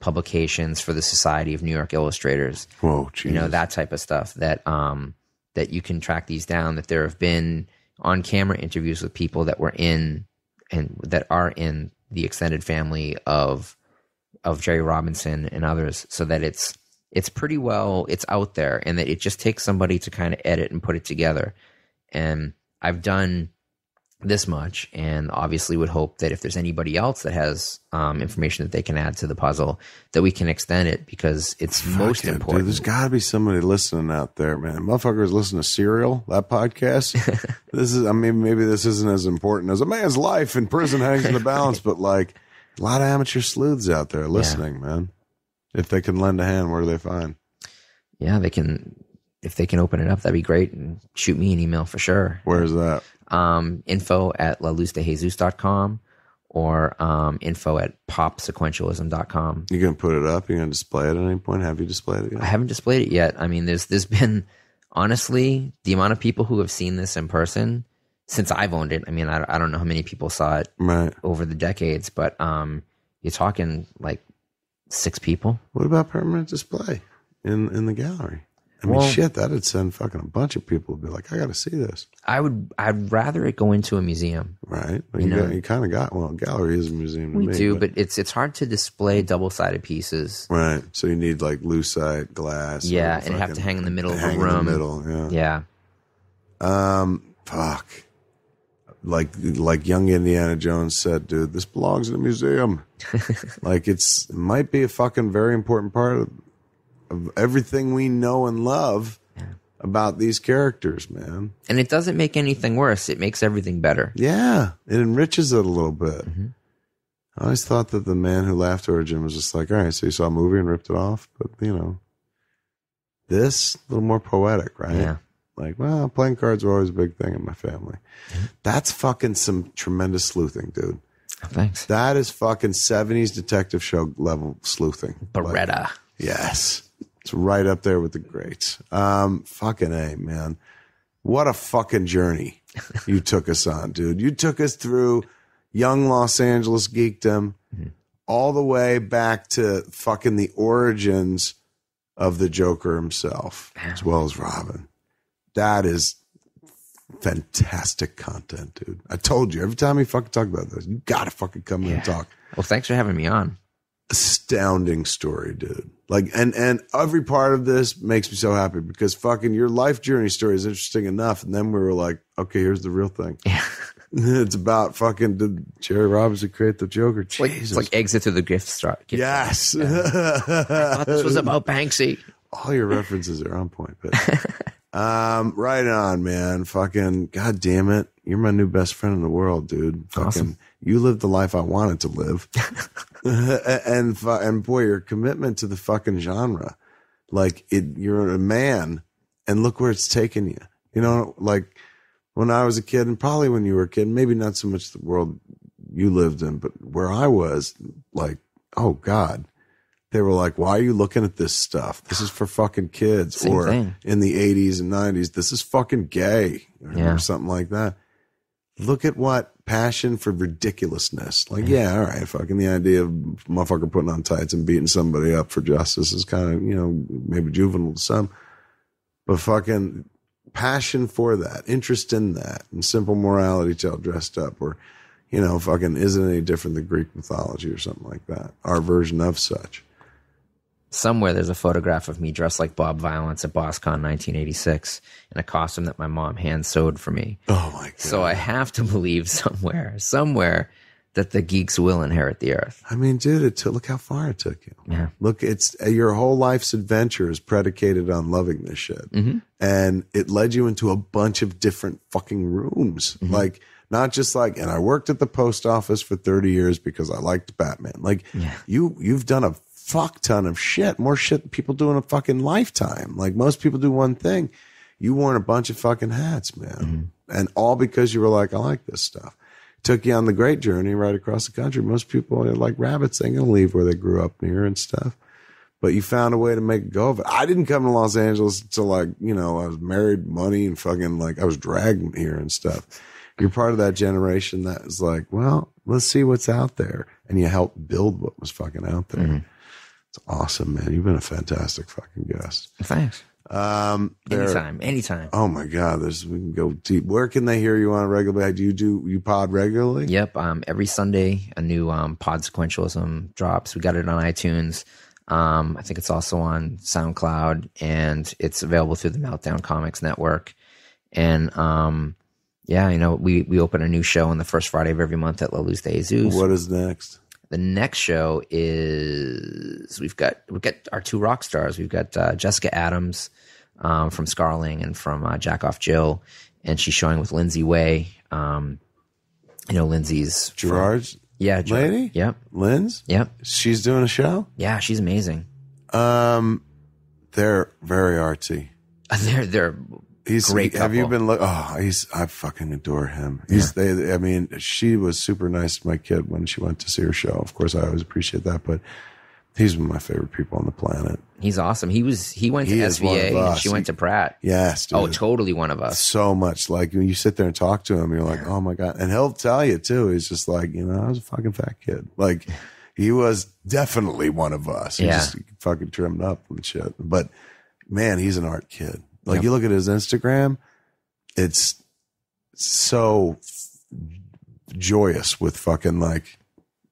publications for the Society of New York Illustrators Whoa, geez. you know that type of stuff that um that you can track these down that there have been on camera interviews with people that were in and that are in the extended family of of Jerry Robinson and others so that it's it's pretty well it's out there and that it just takes somebody to kind of edit and put it together and I've done this much and obviously would hope that if there's anybody else that has um, information that they can add to the puzzle that we can extend it because it's most Fuck it, important Dude, there's got to be somebody listening out there, man. Motherfuckers listen to Serial, that podcast. this is, I mean, maybe this isn't as important as a man's life in prison hangs in the balance, but like a lot of amateur sleuths out there listening, man. If they can lend a hand, where do they find? yeah, they can if they can open it up, that'd be great. And shoot me an email for sure. Where's that? Um, info at laluzdejesus.com or um, info at popsequentialism.com. You're gonna put it up? You're gonna display it at any point? Have you displayed it yet? I haven't displayed it yet. I mean, there's there's been honestly the amount of people who have seen this in person since I've owned it. I mean, I, I don't know how many people saw it Right. over the decades, but um, you're talking like six people. What about permanent display in in the gallery? I mean, Well- shit, that'd send fucking a bunch of people to be like, I got to see this, I would. I'd rather it go into a museum. right? But you, know. got, you kind of got well, gallery is a museum. We me, do, but it's it's hard to display double sided pieces. right. So you need like lucite glass. Yeah, and it'd have to hang in the middle of the room. in the middle. Yeah. Yeah, Um, fuck. Like like young Indiana Jones said, dude, this belongs in a museum. like it's it might be a fucking very important part of, of everything we know and love about these characters, man. and it doesn't make anything worse. It makes everything better. Yeah, it enriches it a little bit. Mm-hmm. I always thought that the man who laughed origin was just like, all right, so you saw a movie and ripped it off, but you know, this a little more poetic, right? Yeah. Like, well, playing cards were always a big thing in my family. That's fucking some tremendous sleuthing, dude. Thanks, That is fucking 70s detective show level sleuthing. Like, Baretta. yes. It's right up there with the greats. Um, fucking A, man. What a fucking journey you took us on, dude. You took us through young Los Angeles geekdom all the way back to fucking the origins of the Joker himself, as well as Robin. That is fantastic content, dude. I told you every time you fucking talk about this, you gotta fucking come in and talk Well, thanks for having me on. astounding story, dude. Like, and and every part of this makes me so happy because fucking your life journey story is interesting enough. And then we were like, okay, here's the real thing. Yeah, it's about fucking did Jerry Robinson create the Joker? like, Jesus. it's like exit to the gift store. Yes. I thought this was about Banksy. All your references are on point, but um, right on, man. Fucking god damn it. You're my new best friend in the world, dude. Fucking Awesome. you lived the life I wanted to live. and and boy, your commitment to the fucking genre. Like it you're a man and look where it's taken you. You know, like when I was a kid and probably when you were a kid, maybe not so much the world you lived in, but where I was, like, oh God. They were like, why are you looking at this stuff? This is for fucking kids. Same or thing. in the 80s and 90s, this is fucking gay or, Yeah. or something like that. Look at what passion for ridiculousness. Like, yeah, all right, fucking the idea of motherfucker putting on tights and beating somebody up for justice is kind of, you know, maybe juvenile to some. But fucking passion for that, interest in that, and simple morality tale dressed up, or, you know, fucking isn't any different than Greek mythology or something like that. Our version of such. Somewhere there's a photograph of me dressed like Bob Violence at BossCon 1986 in a costume that my mom hand sewed for me. Oh my God. So I have to believe somewhere, somewhere, that the geeks will inherit the earth. I mean, dude, it took, look how far it took you. Yeah. Look, it's uh, your whole life's adventure is predicated on loving this shit. Mm-hmm. And it led you into a bunch of different fucking rooms. Mm-hmm. Like, not just like, and I worked at the post office for 30 years because I liked Batman. Like, Yeah. you, you've done a fuck ton of shit, more shit than people do in a fucking lifetime. Like, most people do one thing. You worn a bunch of fucking hats, man. Mm-hmm. And all because you were like, I like this stuff took you on the great journey right across the country. Most people are like rabbits; they ain't gonna leave where they grew up near and stuff. But you found a way to make a go of it. I didn't come to Los Angeles until like you know I was married, money, and fucking like I was dragged here and stuff. You're part of that generation that is like, well, let's see what's out there, and you helped build what was fucking out there. Mm-hmm. It's awesome, man. You've been a fantastic fucking guest. Thanks. Um, Anytime, anytime. Oh my God, there's we can go deep. Where can they hear you on a regular? Do you do you pod regularly? Yep. Um, every Sunday, a new um, pod sequentialism drops. We got it on iTunes. Um, I think it's also on SoundCloud, and it's available through the Meltdown Comics Network. And um, yeah, you know, we we open a new show on the first Friday of every month at La Luz de Jesus. What is next? The next show is we've got we've got our two rock stars. We've got uh, Jessicka Addams um, from Scarling and from uh, Jack Off Jill, and she's showing with Lyn-Z Way. Um, you know, Lindsay's from- Gerard's yeah, Ger- lady? Yep, Lynn's? yep, She's doing a show? yeah. She's amazing. Um they're very artsy. They're they're He's Great have you been look oh he's I fucking adore him. He's they I mean, she was super nice to my kid when she went to see her show. Of course I always appreciate that, but he's one of my favorite people on the planet. he's awesome. He was he went to He is SVA she went to Pratt. Yes, dude. Oh, totally one of us. so much. Like when you sit there and talk to him, you're like, oh my god, and he'll tell you too. He's just like, you know, I was a fucking fat kid. Like he was definitely one of us. He Yeah. just fucking trimmed up and shit. But man, he's an art kid. Like Yep. you look at his Instagram, it's so joyous with fucking like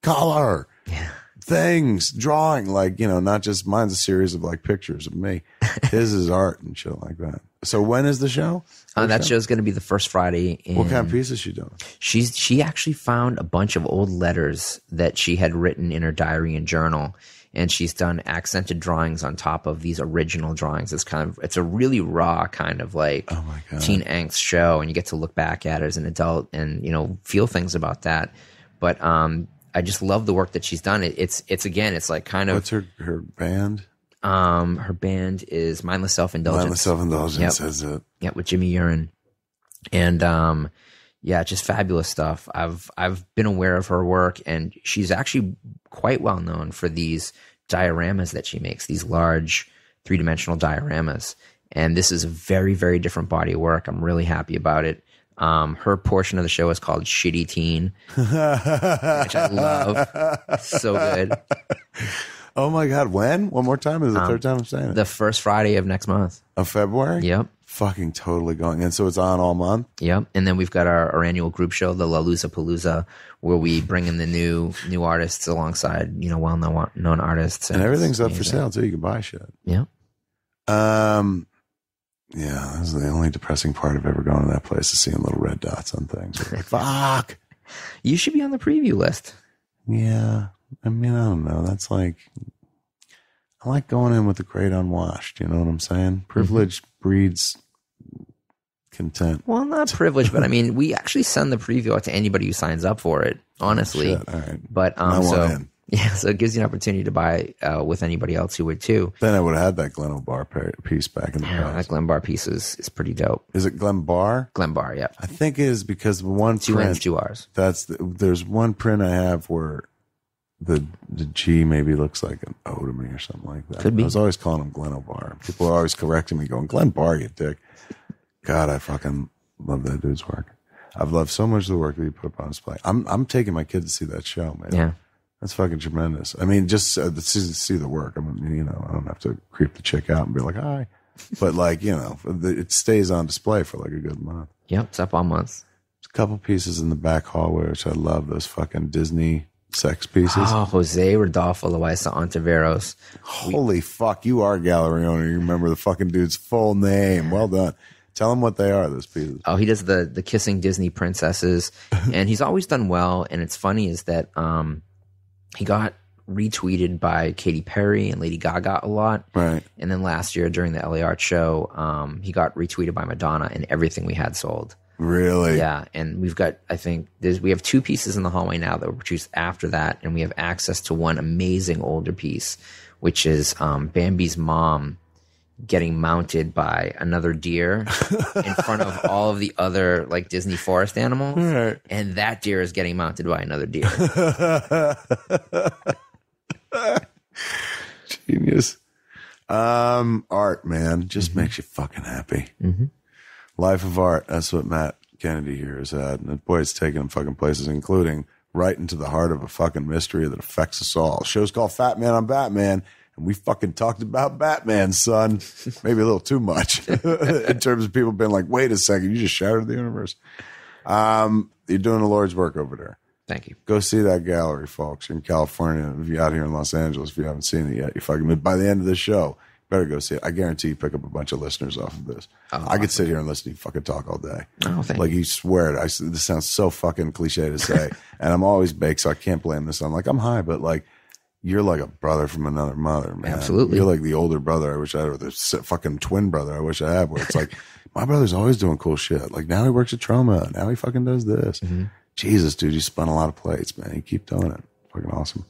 color Yeah. things, drawing, like, you know, not just mine's a series of like pictures of me. His is art and shit like that. So when is the show? Uh, that show? show's going to be the first Friday. In, What kind of piece is she doing? She's she actually found a bunch of old letters that she had written in her diary and journal, and she's done accented drawings on top of these original drawings. It's kind of it's a really raw kind of like Oh my God. teen angst show, and you get to look back at it as an adult and you know feel things about that. But um, I just love the work that she's done. It, it's it's again, it's like kind of What's her, her band? um, her band is Mindless Self Indulgence. Mindless Self Indulgence Yep. says it. Yeah, with Jimmy Urine. And um yeah, just fabulous stuff. I've I've been aware of her work and she's actually quite well known for these dioramas that she makes, these large three-dimensional dioramas. And this is a very very different body of work. I'm really happy about it. Um, her portion of the show is called Shitty Teen, which I love. so good. Oh my God. When? One more time? Is it the third time I'm saying it? Um, The first Friday of next month. of February? Yep. Fucking totally going. And so it's on all month? Yep. And then we've got our, our annual group show, the La Luza Palooza, where we bring in the new new artists alongside, you know, well known known artists. And everything's up for sale too. You can buy shit. Yeah. Um, yeah, this is the only depressing part of ever going to that place is seeing little red dots on things. Like, Fuck. You should be on the preview list. Yeah. I mean, I don't know. That's like, I like going in with the great unwashed. You know what I'm saying? Privilege breeds content. Well, not privileged, but I mean, we actually send the preview out to anybody who signs up for it, honestly. Shit, all right. But um, so yeah, so it gives you an opportunity to buy uh, with anybody else who would too. Then I would have had that Glen O'Bar pa- piece back in the Yeah, that past. Glenn Barr piece is, is pretty dope. Is it Glenn Barr? Glenn Barr, yeah. I think it is because one Two print. N's, two R's. That's the, there's one print I have where the the G maybe looks like an O to me or something like that. Could be. I was always calling him Glen O'Bar. People are always correcting me, going Glenn Barr, you dick. God, I fucking love that dude's work. I've loved so much of the work that he put up on display. I'm I'm taking my kid to see that show, man. Yeah. That's fucking tremendous. I mean, just uh, to see, the work. I mean, you know, I don't have to creep the chick out and be like, hi. But like, you know, it stays on display for like a good month. Yep. It's up all month. There's a couple pieces in the back hallway, which I love. Those fucking Disney sex pieces. Oh, Jose Rodolfo Loaiza Ontiveros. Holy fuck, you are a gallery owner. You remember the fucking dude's full name. Well done. Tell him what they are, those pieces. Oh, he does the the kissing Disney princesses, and he's always done well. And it's funny is that um, he got retweeted by Katy Perry and Lady Gaga a lot. Right. And then last year during the LA Art Show, um, he got retweeted by Madonna, and everything we had sold. Really? Yeah, and we've got I think there's we have two pieces in the hallway now that were produced after that, and we have access to one amazing older piece, which is um, Bambi's mom getting mounted by another deer in front of all of the other like Disney forest animals, Right. and that deer is getting mounted by another deer. Genius. Um, art, man, just Mm-hmm. makes you fucking happy. Life of art. That's what Matt Kennedy here is at. And boy, it's taking him fucking places, including right into the heart of a fucking mystery that affects us all. show's called Fat Man on Batman. And we fucking talked about Batman, son. Maybe a little too much in terms of people being like, wait a second, you just shattered the universe. Um, you're doing the Lord's work over there Thank you. go see that gallery, folks, in California. If you're out here in Los Angeles, if you haven't seen it yet, you fucking. By the end of the show, you better go see it. I guarantee you pick up a bunch of listeners off of this. I could sit here and listen to you fucking talk all day. Oh, thank like you swear it. I, s- this sounds so fucking cliche to say, and I'm always baked, so I can't blame this. I'm like I'm high, but like. You're like a brother from another mother, man. Absolutely. You're like the older brother I wish I had, or the fucking twin brother I wish I had, where it's like, my brother's always doing cool shit. Like now he works at Troma. Now he fucking does this. Jesus, dude, you spun a lot of plates, man. You keep doing it. Fucking awesome.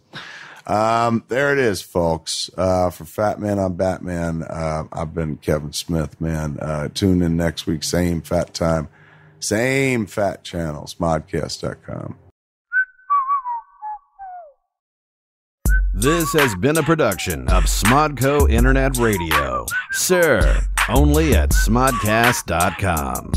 Um, there it is, folks. Uh, for Fat Man on Batman, uh, I've been Kevin Smith, man. Uh, tune in next week, same fat time, same fat channel, smodcast.com. This has been a production of Smodco Internet Radio. Sir, only at smodcast.com.